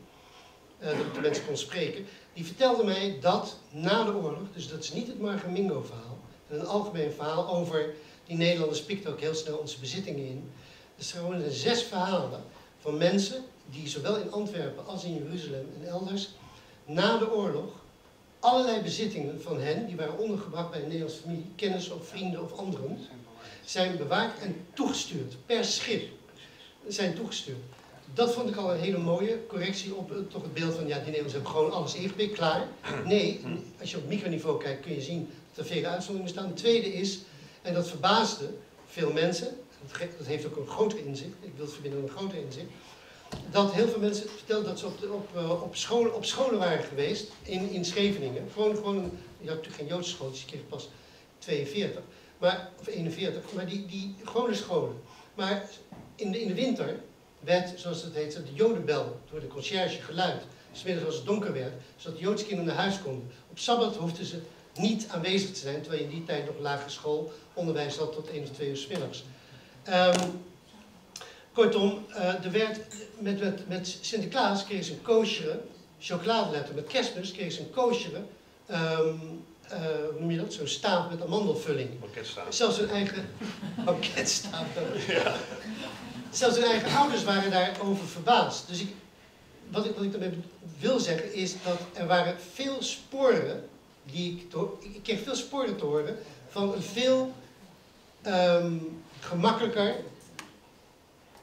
D: eh, dat ik de mensen kon spreken, die vertelden mij dat na de oorlog, dus dat is niet het Margamingo verhaal, en een algemeen verhaal over die Nederlanders pikten ook heel snel onze bezittingen in. Dus er gewoon zes verhalen van mensen die zowel in Antwerpen als in Jeruzalem en elders na de oorlog allerlei bezittingen van hen, die waren ondergebracht bij een Nederlandse familie, kennis of vrienden of anderen, zijn bewaard en toegestuurd per schip. Zijn toegestuurd. Dat vond ik al een hele mooie correctie op toch het beeld van ja, die Nederlanders hebben gewoon alles ingepikt, klaar. Nee, als je op microniveau kijkt kun je zien dat er vele uitzonderingen bestaan. Het tweede is, en dat verbaasde veel mensen, dat heeft ook een groter inzicht, ik wil het verbinden met een groter inzicht, dat heel veel mensen vertelden dat ze op, op, eh, op, scholen, op scholen waren geweest in, in Scheveningen. Gewoon, gewoon je had natuurlijk geen Joodse school, dus je kreeg pas 42, maar, of 41, maar die, die gewone scholen. Maar in de, in de winter werd, zoals het heet, de jodenbel door de conciërge geluid. Smiddags als het donker werd, zodat de Joodse kinderen naar huis konden. Op Sabbat hoefden ze niet aanwezig te zijn, terwijl je in die tijd nog lagere school onderwijs had tot 1 of 2 uur 's middags. Kortom, eh, er werd met, met, met Sinterklaas kreeg ze een koosjere chocoladeletter. Met kerstmis kreeg ze een koosjere, ehm, eh, hoe noem je dat, zo'n staaf met amandelvulling.
B: Pakket staan.
D: Zelfs hun eigen banketstaaf. Zelfs hun eigen ouders waren daarover verbaasd. Dus ik, wat, ik, wat ik daarmee wil zeggen is dat er waren veel sporen die ik, ik kreeg veel sporen te horen van een veel ehm, gemakkelijker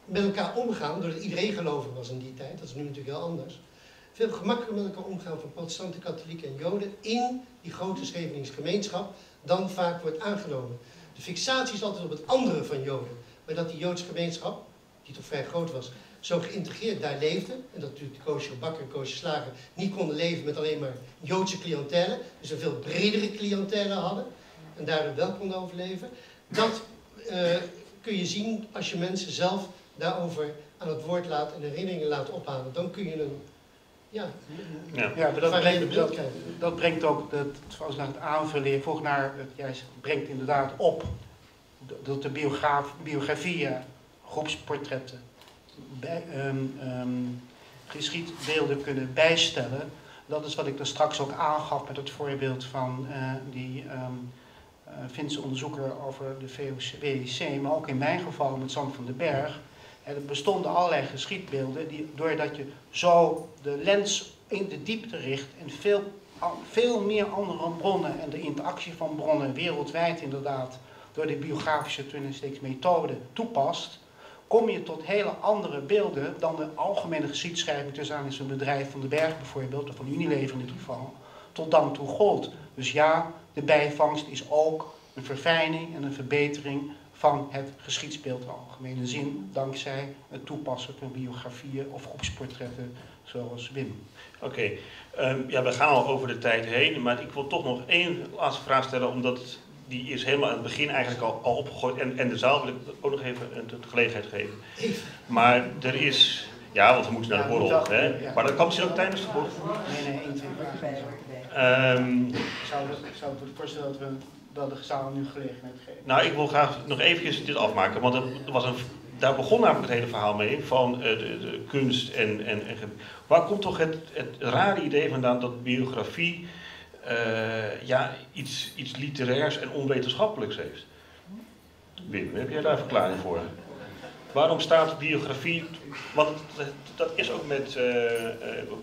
D: met elkaar omgaan, doordat iedereen gelovig was in die tijd, dat is nu natuurlijk heel anders. Veel gemakkelijker met elkaar omgaan van protestanten, katholieken en joden in die grote Scheveningse gemeenschap dan vaak wordt aangenomen. De fixatie is altijd op het andere van joden, maar dat die joodse gemeenschap, die toch vrij groot was, zo geïntegreerd daar leefde, en dat natuurlijk koosje bakker en koosje slager niet konden leven met alleen maar joodse cliëntelen, dus een veel bredere cliëntelen hadden, en daardoor wel konden overleven, dat eh, kun je zien als je mensen zelf daarover aan het woord laat en herinneringen laat ophalen. Dan kun je een, ja,
B: Ja.
C: Ja, maar dat brengt,
D: beeld
C: dat,
D: krijgen.
C: dat brengt ook, dat, als naar het aanvullen, je vroeg naar, het, jij brengt inderdaad op dat de biograaf, biografieën, groepsportretten, bij, ehm, ehm, geschiedbeelden kunnen bijstellen. Dat is wat ik er straks ook aangaf met het voorbeeld van eh, die ehm, eh, Finse onderzoeker over de VOC, maar ook in mijn geval met Zand van den Berg. Er bestonden allerlei geschiedbeelden die, doordat je zo de lens in de diepte richt en veel, veel meer andere bronnen en de interactie van bronnen wereldwijd inderdaad door de biografische twinningsteeks methode toepast, kom je tot hele andere beelden dan de algemene geschiedschrijving tussen aan een bedrijf van de Berg bijvoorbeeld, of van Unilever in dit geval, tot dan toe gold. Dus ja, de bijvangst is ook een verfijning en een verbetering van het geschiedsbeeld in algemene zin, dankzij het toepassen van biografieën of groepsportretten zoals Wim.
B: Oké, ehm, ja, we gaan al over de tijd heen, maar ik wil toch nog één laatste vraag stellen, omdat die is helemaal aan het begin eigenlijk al, al opgegooid. En, en de zaal wil ik ook nog even de gelegenheid geven. Maar er is, ja, want we moeten naar de borrel. hè? Maar dat kan misschien ook tijdens de borrel.
C: Nee, nee, één, twee
B: vragen. Um,
C: zou, zou het voorstellen dat we dat de nu gelegenheid geven?
B: Nou, ik wil graag nog eventjes dit afmaken, want er was een daar begon namelijk het hele verhaal mee, van uh, de, de, kunst en, en, en, Waar komt toch het, het rare idee vandaan dat biografie uh, ja, iets, iets literairs en onwetenschappelijks heeft? Wim, heb jij daar verklaring voor? Waarom staat biografie, want dat is ook met, uh,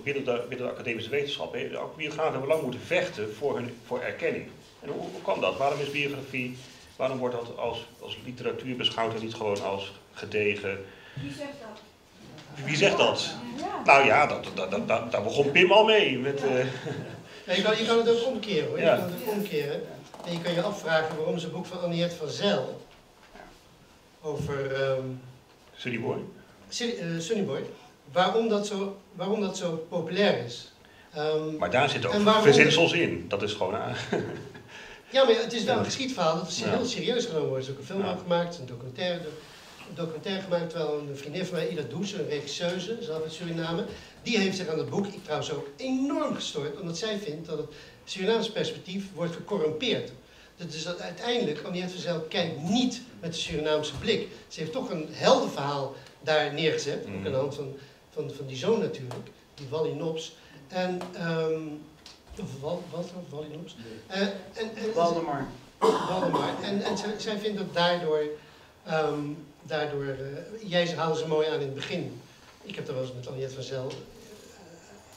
B: binnen, de, binnen de academische wetenschap, biografen hebben lang moeten vechten voor, hun, voor erkenning. En hoe, hoe kan dat? Waarom is biografie, waarom wordt dat als, als literatuur beschouwd en niet gewoon als gedegen.
E: Wie zegt dat?
B: Wie zegt dat? Nou ja, dat, dat, dat, daar begon Pim al mee. Met, uh...
D: je, kan, je kan het ook omkeren hoor. Je kan het ook omkeren. En je kan je afvragen waarom zijn boek van Aniette van Zijl over um,
B: Sunny Boy.
D: Uh, Sunny Boy. Waarom dat zo, waarom dat zo populair is.
B: Um, maar daar zit ook verzinsels in. Dat is gewoon.
D: ja, maar het is wel een geschiedverhaal dat is heel serieus genomen wordt. Er is ook een film gemaakt, een documentaire een documentaire gemaakt, terwijl een vriendin van mij, Ida Does, een regisseuse, zelf uit Suriname, die heeft zich aan het boek, ik trouwens ook, enorm gestoord, omdat zij vindt dat het Surinaamse perspectief wordt gecorrumpeerd. Dat is dat uiteindelijk, Anniette zelf kijkt niet met de Surinaamse blik. Ze heeft toch een helder verhaal daar neergezet, ook aan de hand van, van, van die zoon natuurlijk, die Wally Nops. En, um, of Wal, Walter, Wally Nops. Uh, en,
C: en, Waldemar.
D: Waldemar. En, en zij, zij vindt dat daardoor um, daardoor, uh, jij haalde ze mooi aan in het begin. Ik heb er wel eens met Aniette van Zel, uh,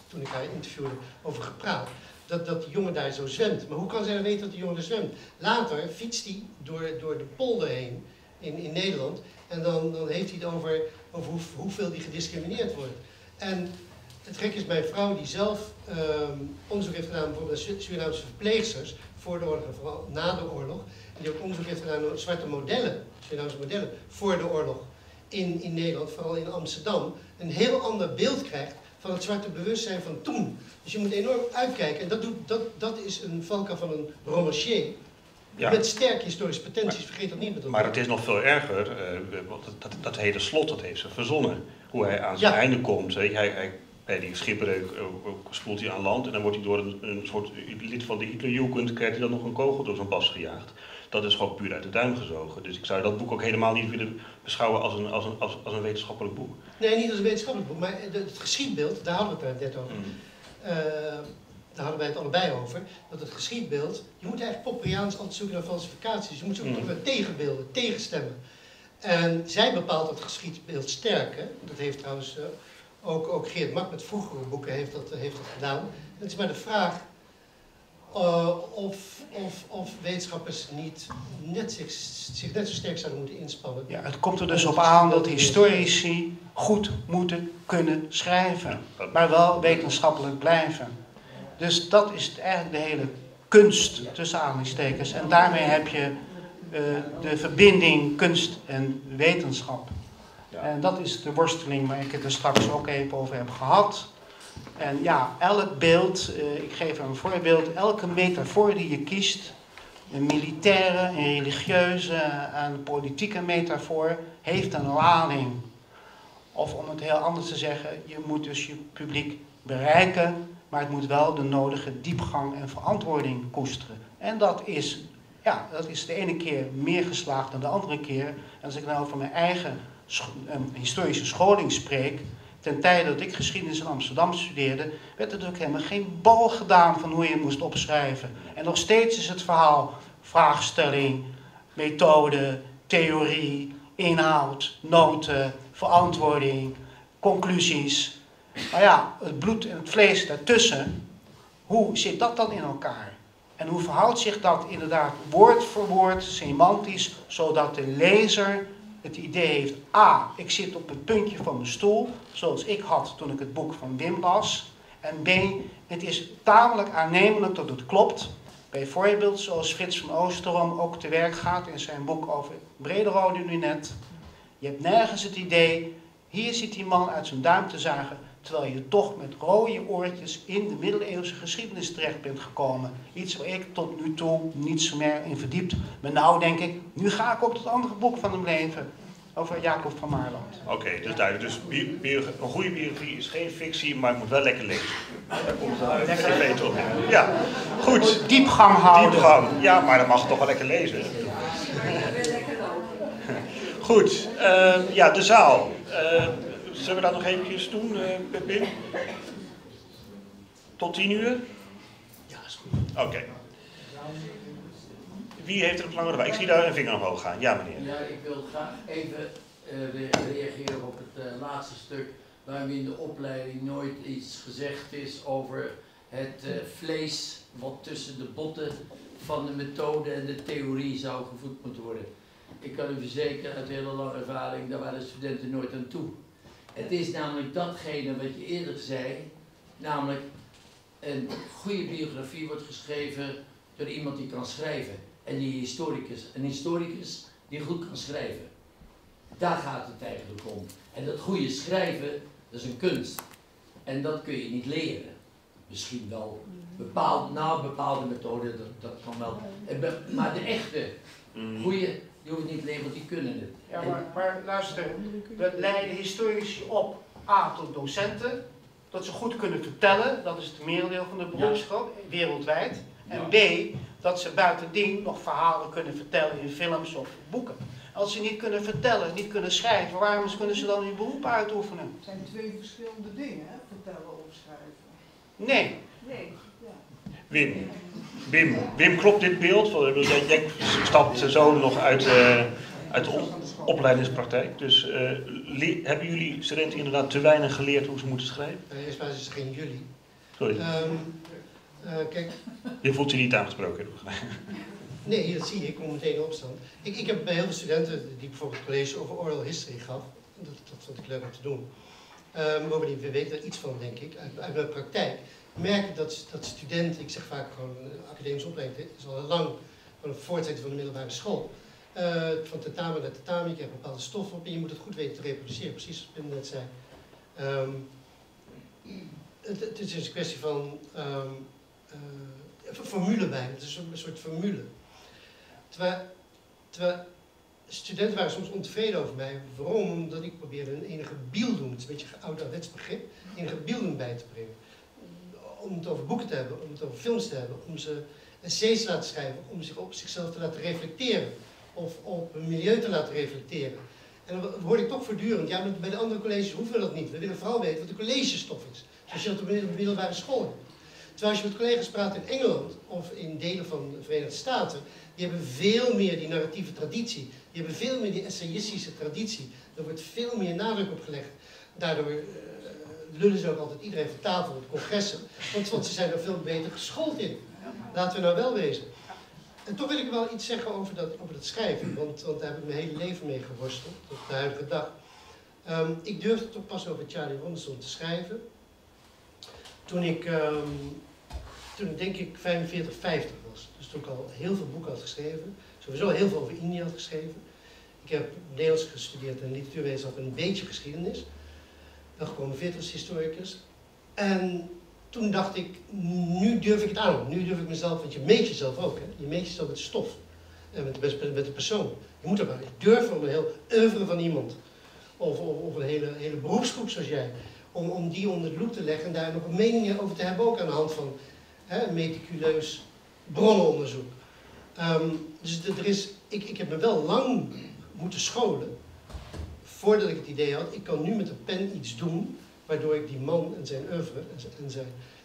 D: toen ik haar interviewde, over gepraat. Dat, dat die jongen daar zo zwemt. Maar hoe kan zij dan weten dat die jongen er zwemt? Later fietst hij door, door de polder heen in, in Nederland. En dan, dan heeft hij het over, over hoe, hoeveel die gediscrimineerd wordt. En het gek is, mijn vrouw die zelf um, onderzoek heeft gedaan bijvoorbeeld naar Surinaamse verpleegsters voor de oorlog en vooral na de oorlog. En die ook onderzoek heeft gedaan naar zwarte modellen Surinaamse modellen voor de oorlog in, in Nederland, vooral in Amsterdam, een heel ander beeld krijgt van het zwarte bewustzijn van toen. Dus je moet enorm uitkijken. En dat, doet, dat, dat is een valkuil van een romancier. Ja. Met sterke historische potenties, vergeet dat niet met
B: Maar het is nog veel erger, uh, dat, dat, hele slot, dat heeft ze verzonnen. Hoe hij aan zijn einde komt. Hij, hij, bij die schipbreuk uh, spoelt hij aan land en dan wordt hij door een, een soort lid van de Hitlerjugend, krijgt hij dan nog een kogel door zijn pas gejaagd dat is gewoon puur uit de duim gezogen. Dus ik zou dat boek ook helemaal niet willen beschouwen als een, als een, als, als een wetenschappelijk boek.
D: Nee, niet als een wetenschappelijk boek, maar het geschiedbeeld, daar hadden we het net over. Mm. Uh, daar hadden wij het allebei over. Dat het geschiedbeeld, je moet eigenlijk Popperiaans altijd zoeken naar falsificaties. Je moet zoeken mm. naar tegenbeelden, tegenstemmen. En zij bepaalt dat geschiedbeeld sterk. Hè? Dat heeft trouwens uh, ook, ook Geert Mak met vroegere boeken heeft dat, heeft dat gedaan. Het is maar de vraag uh, of, of, of wetenschappers niet net zich, zich net zo sterk zouden moeten inspannen.
C: Ja, het komt er dus op aan dat historici goed moeten kunnen schrijven, maar wel wetenschappelijk blijven. Dus dat is eigenlijk de hele kunst tussen aanhalingstekens. En daarmee heb je uh, de verbinding kunst en wetenschap. En dat is de worsteling waar ik het er straks ook even over heb gehad. En ja, elk beeld, uh, ik geef een voorbeeld, elke metafoor die je kiest, een militaire, een religieuze, een politieke metafoor, heeft een lading. Of om het heel anders te zeggen, je moet dus je publiek bereiken, maar het moet wel de nodige diepgang en verantwoording koesteren. En dat is, ja, dat is de ene keer meer geslaagd dan de andere keer. En als ik nou over mijn eigen historische scholing spreek, ten tijde dat ik geschiedenis in Amsterdam studeerde, werd er natuurlijk helemaal geen bal gedaan van hoe je moest opschrijven. En nog steeds is het verhaal vraagstelling, methode, theorie, inhoud, noten, verantwoording, conclusies. Maar ja, het bloed en het vlees daartussen, hoe zit dat dan in elkaar? En hoe verhoudt zich dat inderdaad woord voor woord, semantisch, zodat de lezer het idee heeft: A, ik zit op het puntje van mijn stoel, zoals ik had toen ik het boek van Wim las. En B, het is tamelijk aannemelijk dat het klopt. Bijvoorbeeld zoals Frits van Oosterom ook te werk gaat in zijn boek over Brederode nu net. Je hebt nergens het idee, hier zit die man uit zijn duim te zagen, terwijl je toch met rode oortjes in de middeleeuwse geschiedenis terecht bent gekomen. Iets waar ik tot nu toe niets meer in verdiept. Maar nou denk ik, nu ga ik op het andere boek van hem leven. Over Jacob van Maarland.
B: Oké, dus duidelijk. Dus een goede biografie is geen fictie, maar het moet wel lekker lezen. Daar komt het uit.
C: Lekker.
B: Ik weet het wel. Ja, goed.
C: Diepgang houden.
B: Diepgang. Ja, maar dan mag het toch wel lekker lezen. Goed, eh, ja, de zaal. Eh, zullen we dat nog eventjes doen, eh Pepin? Tot tien uur?
D: Ja, is goed.
B: Oké. Wie heeft er op langere Ik zie daar een vinger omhoog gaan. Ja, meneer.
E: Ja, ik wil graag even eh, re- reageren op het eh, laatste stuk. Waarom in de opleiding nooit iets gezegd is over het vlees wat tussen de botten van de methode en de theorie zou gevoed moeten worden. Ik kan u verzekeren uit hele lange ervaring, daar waren studenten nooit aan toe. Het is namelijk datgene wat je eerder zei, namelijk een goede biografie wordt geschreven door iemand die kan schrijven. En die historicus, een historicus die goed kan schrijven. Daar gaat het eigenlijk om. En dat goede schrijven, dat is een kunst. En dat kun je niet leren. Misschien wel bepaald, nou bepaalde methoden, dat, dat kan wel. Maar de echte,
B: Mm.
E: goede, die hoeft niet te leren, want die kunnen het.
C: Ja, maar, maar luister, we leiden historici op A tot docenten, dat ze goed kunnen vertellen, dat is het merendeel van de beroepsgroep, wereldwijd. En B, dat ze buitendien nog verhalen kunnen vertellen in films of boeken. Als ze niet kunnen vertellen, niet kunnen schrijven, waarom kunnen ze dan hun beroep uitoefenen?
A: Het zijn twee verschillende dingen, hè? vertellen of schrijven.
C: Nee.
A: Nee.
B: Wim. Wim, Wim, klopt dit beeld? Want, Jij, jij stapt zo nog uit, eh, uit de op- opleidingspraktijk. Dus eh, hebben jullie studenten inderdaad te weinig geleerd hoe ze moeten schrijven?
D: Uh, eerst maar is het geen jullie.
B: Sorry,
D: Ehm, eh, kijk,
B: je voelt je niet aangesproken.
D: nee, dat zie je, ik kom meteen opstand. Ik, ik heb bij heel veel studenten die bijvoorbeeld college over oral history gaf, dat, dat vond ik leuk om te doen. Ehm bovendien, we weten er iets van, denk ik, uit, uit mijn praktijk. Merk dat, dat studenten, ik zeg vaak gewoon een academische opleiding, is al lang gewoon een voortzetting van de middelbare school. Eh, van tentamen naar tentamen, je krijgt bepaalde stof op en je moet het goed weten te reproduceren, precies zoals Pim net zei. Ehm, het, het is een kwestie van een formule bij, het is een soort formule. Terwijl, terwijl studenten waren soms ontevreden over mij. Waarom? Omdat ik probeerde een enige bieldoen, het is een beetje een ouderwets begrip, enige bieldoen bij te brengen. Om het over boeken te hebben, om het over films te hebben, om ze essays te laten schrijven, om zich op zichzelf te laten reflecteren. Of op een milieu te laten reflecteren. En dan hoorde ik toch voortdurend, ja, bij de andere colleges hoeven we dat niet. We willen vooral weten wat de collegestof is. Zoals je dat op de middelbare school. Terwijl als je met collega's praat in Engeland of in delen van de Verenigde Staten, die hebben veel meer die narratieve traditie. Die hebben veel meer die essayistische traditie. Er wordt veel meer nadruk op gelegd. Daardoor eh, lullen ze ook altijd iedereen van tafel op congressen. Want, want ze zijn er veel beter geschoold in. Laten we nou wel wezen. En toch wil ik wel iets zeggen over dat, over schrijven. Want, daar heb ik mijn hele leven mee geworsteld, tot de huidige dag. Ik durfde toch pas over Charlie Ronson te schrijven. Toen ik, ehm, toen denk ik 45, 50 was. Dus toen ik al heel veel boeken had geschreven. Sowieso heel veel over Indië had geschreven. Ik heb Nederlands gestudeerd en literatuurwetenschap en een beetje geschiedenis. Dan gepromoveerd als historicus. En toen dacht ik, nu durf ik het aan. Nu durf ik mezelf, want je meet jezelf ook. Hè? Je meet jezelf met stof. En met met de persoon. Je moet er wel durven om een heel oeuvre van iemand. Of, of, een hele, hele beroepsgroep zoals jij. Om, om die onder de loep te leggen en daar nog een mening over te hebben. Ook aan de hand van hè, meticuleus bronnenonderzoek. Ehm, dus er is, ik, ik heb me wel lang moeten scholen. Voordat ik het idee had, ik kan nu met een pen iets doen. Waardoor ik die man en zijn oeuvre en zijn,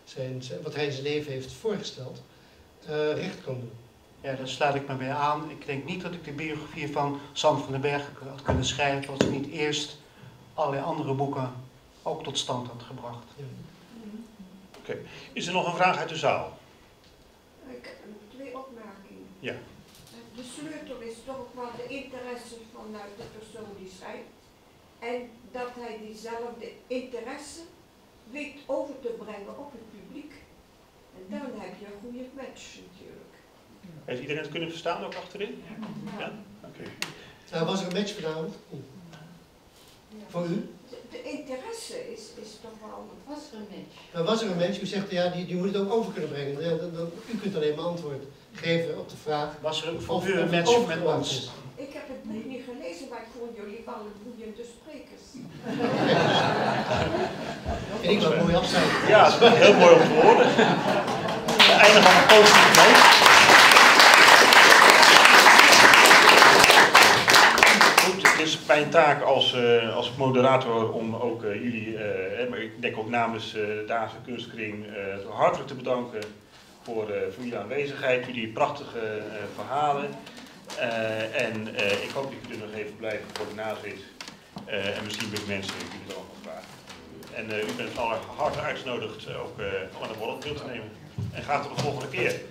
D: zijn, zijn, wat hij in zijn leven heeft voorgesteld, eh, recht kan doen.
C: Ja, daar sluit ik me bij aan. Ik denk niet dat ik de biografie van Sam van den Berg had kunnen schrijven als ik niet eerst allerlei andere boeken ook tot stand had gebracht.
B: Is er nog een vraag uit de zaal?
F: Ik heb twee opmerkingen.
B: Ja.
F: De sleutel is toch ook wel de interesse vanuit de persoon die schrijft. En dat hij diezelfde interesse weet over te brengen op het publiek. En dan heb je een goede match natuurlijk.
B: Heeft iedereen het kunnen verstaan ook achterin? Ja? Oké.
D: Nou, was er een match vanavond? Voor u?
F: De, de interesse is, is toch wel...
G: Was er een match?
D: Nou, was er een mens, u zegt ja, die, die moet het ook over kunnen brengen. Ja, dan, dan- u kunt alleen maar antwoord geven op de vraag
C: Was er
D: of,
C: voor
D: of
C: u een match met ons?
F: Ik heb het boek niet gelezen, maar ik vond jullie wel een boeiende sprekers.
D: En ik wil mooi afsluiten.
B: Ja, dat is heel mooi om te horen. Het einde van een positieve noot. Het is mijn taak als, eh, als moderator om ook eh, jullie, eh, hè, maar ik denk ook namens eh, de Daagse Kunstkring, eh, hartelijk te bedanken voor, eh, voor jullie aanwezigheid, jullie prachtige eh, verhalen. Eh, en ik hoop dat jullie nog even blijven voor de nadit. en misschien met mensen jullie het allemaal vragen. En u bent alle hard uitgenodigd ook aan de borrel deel te nemen. En gaat tot de volgende keer.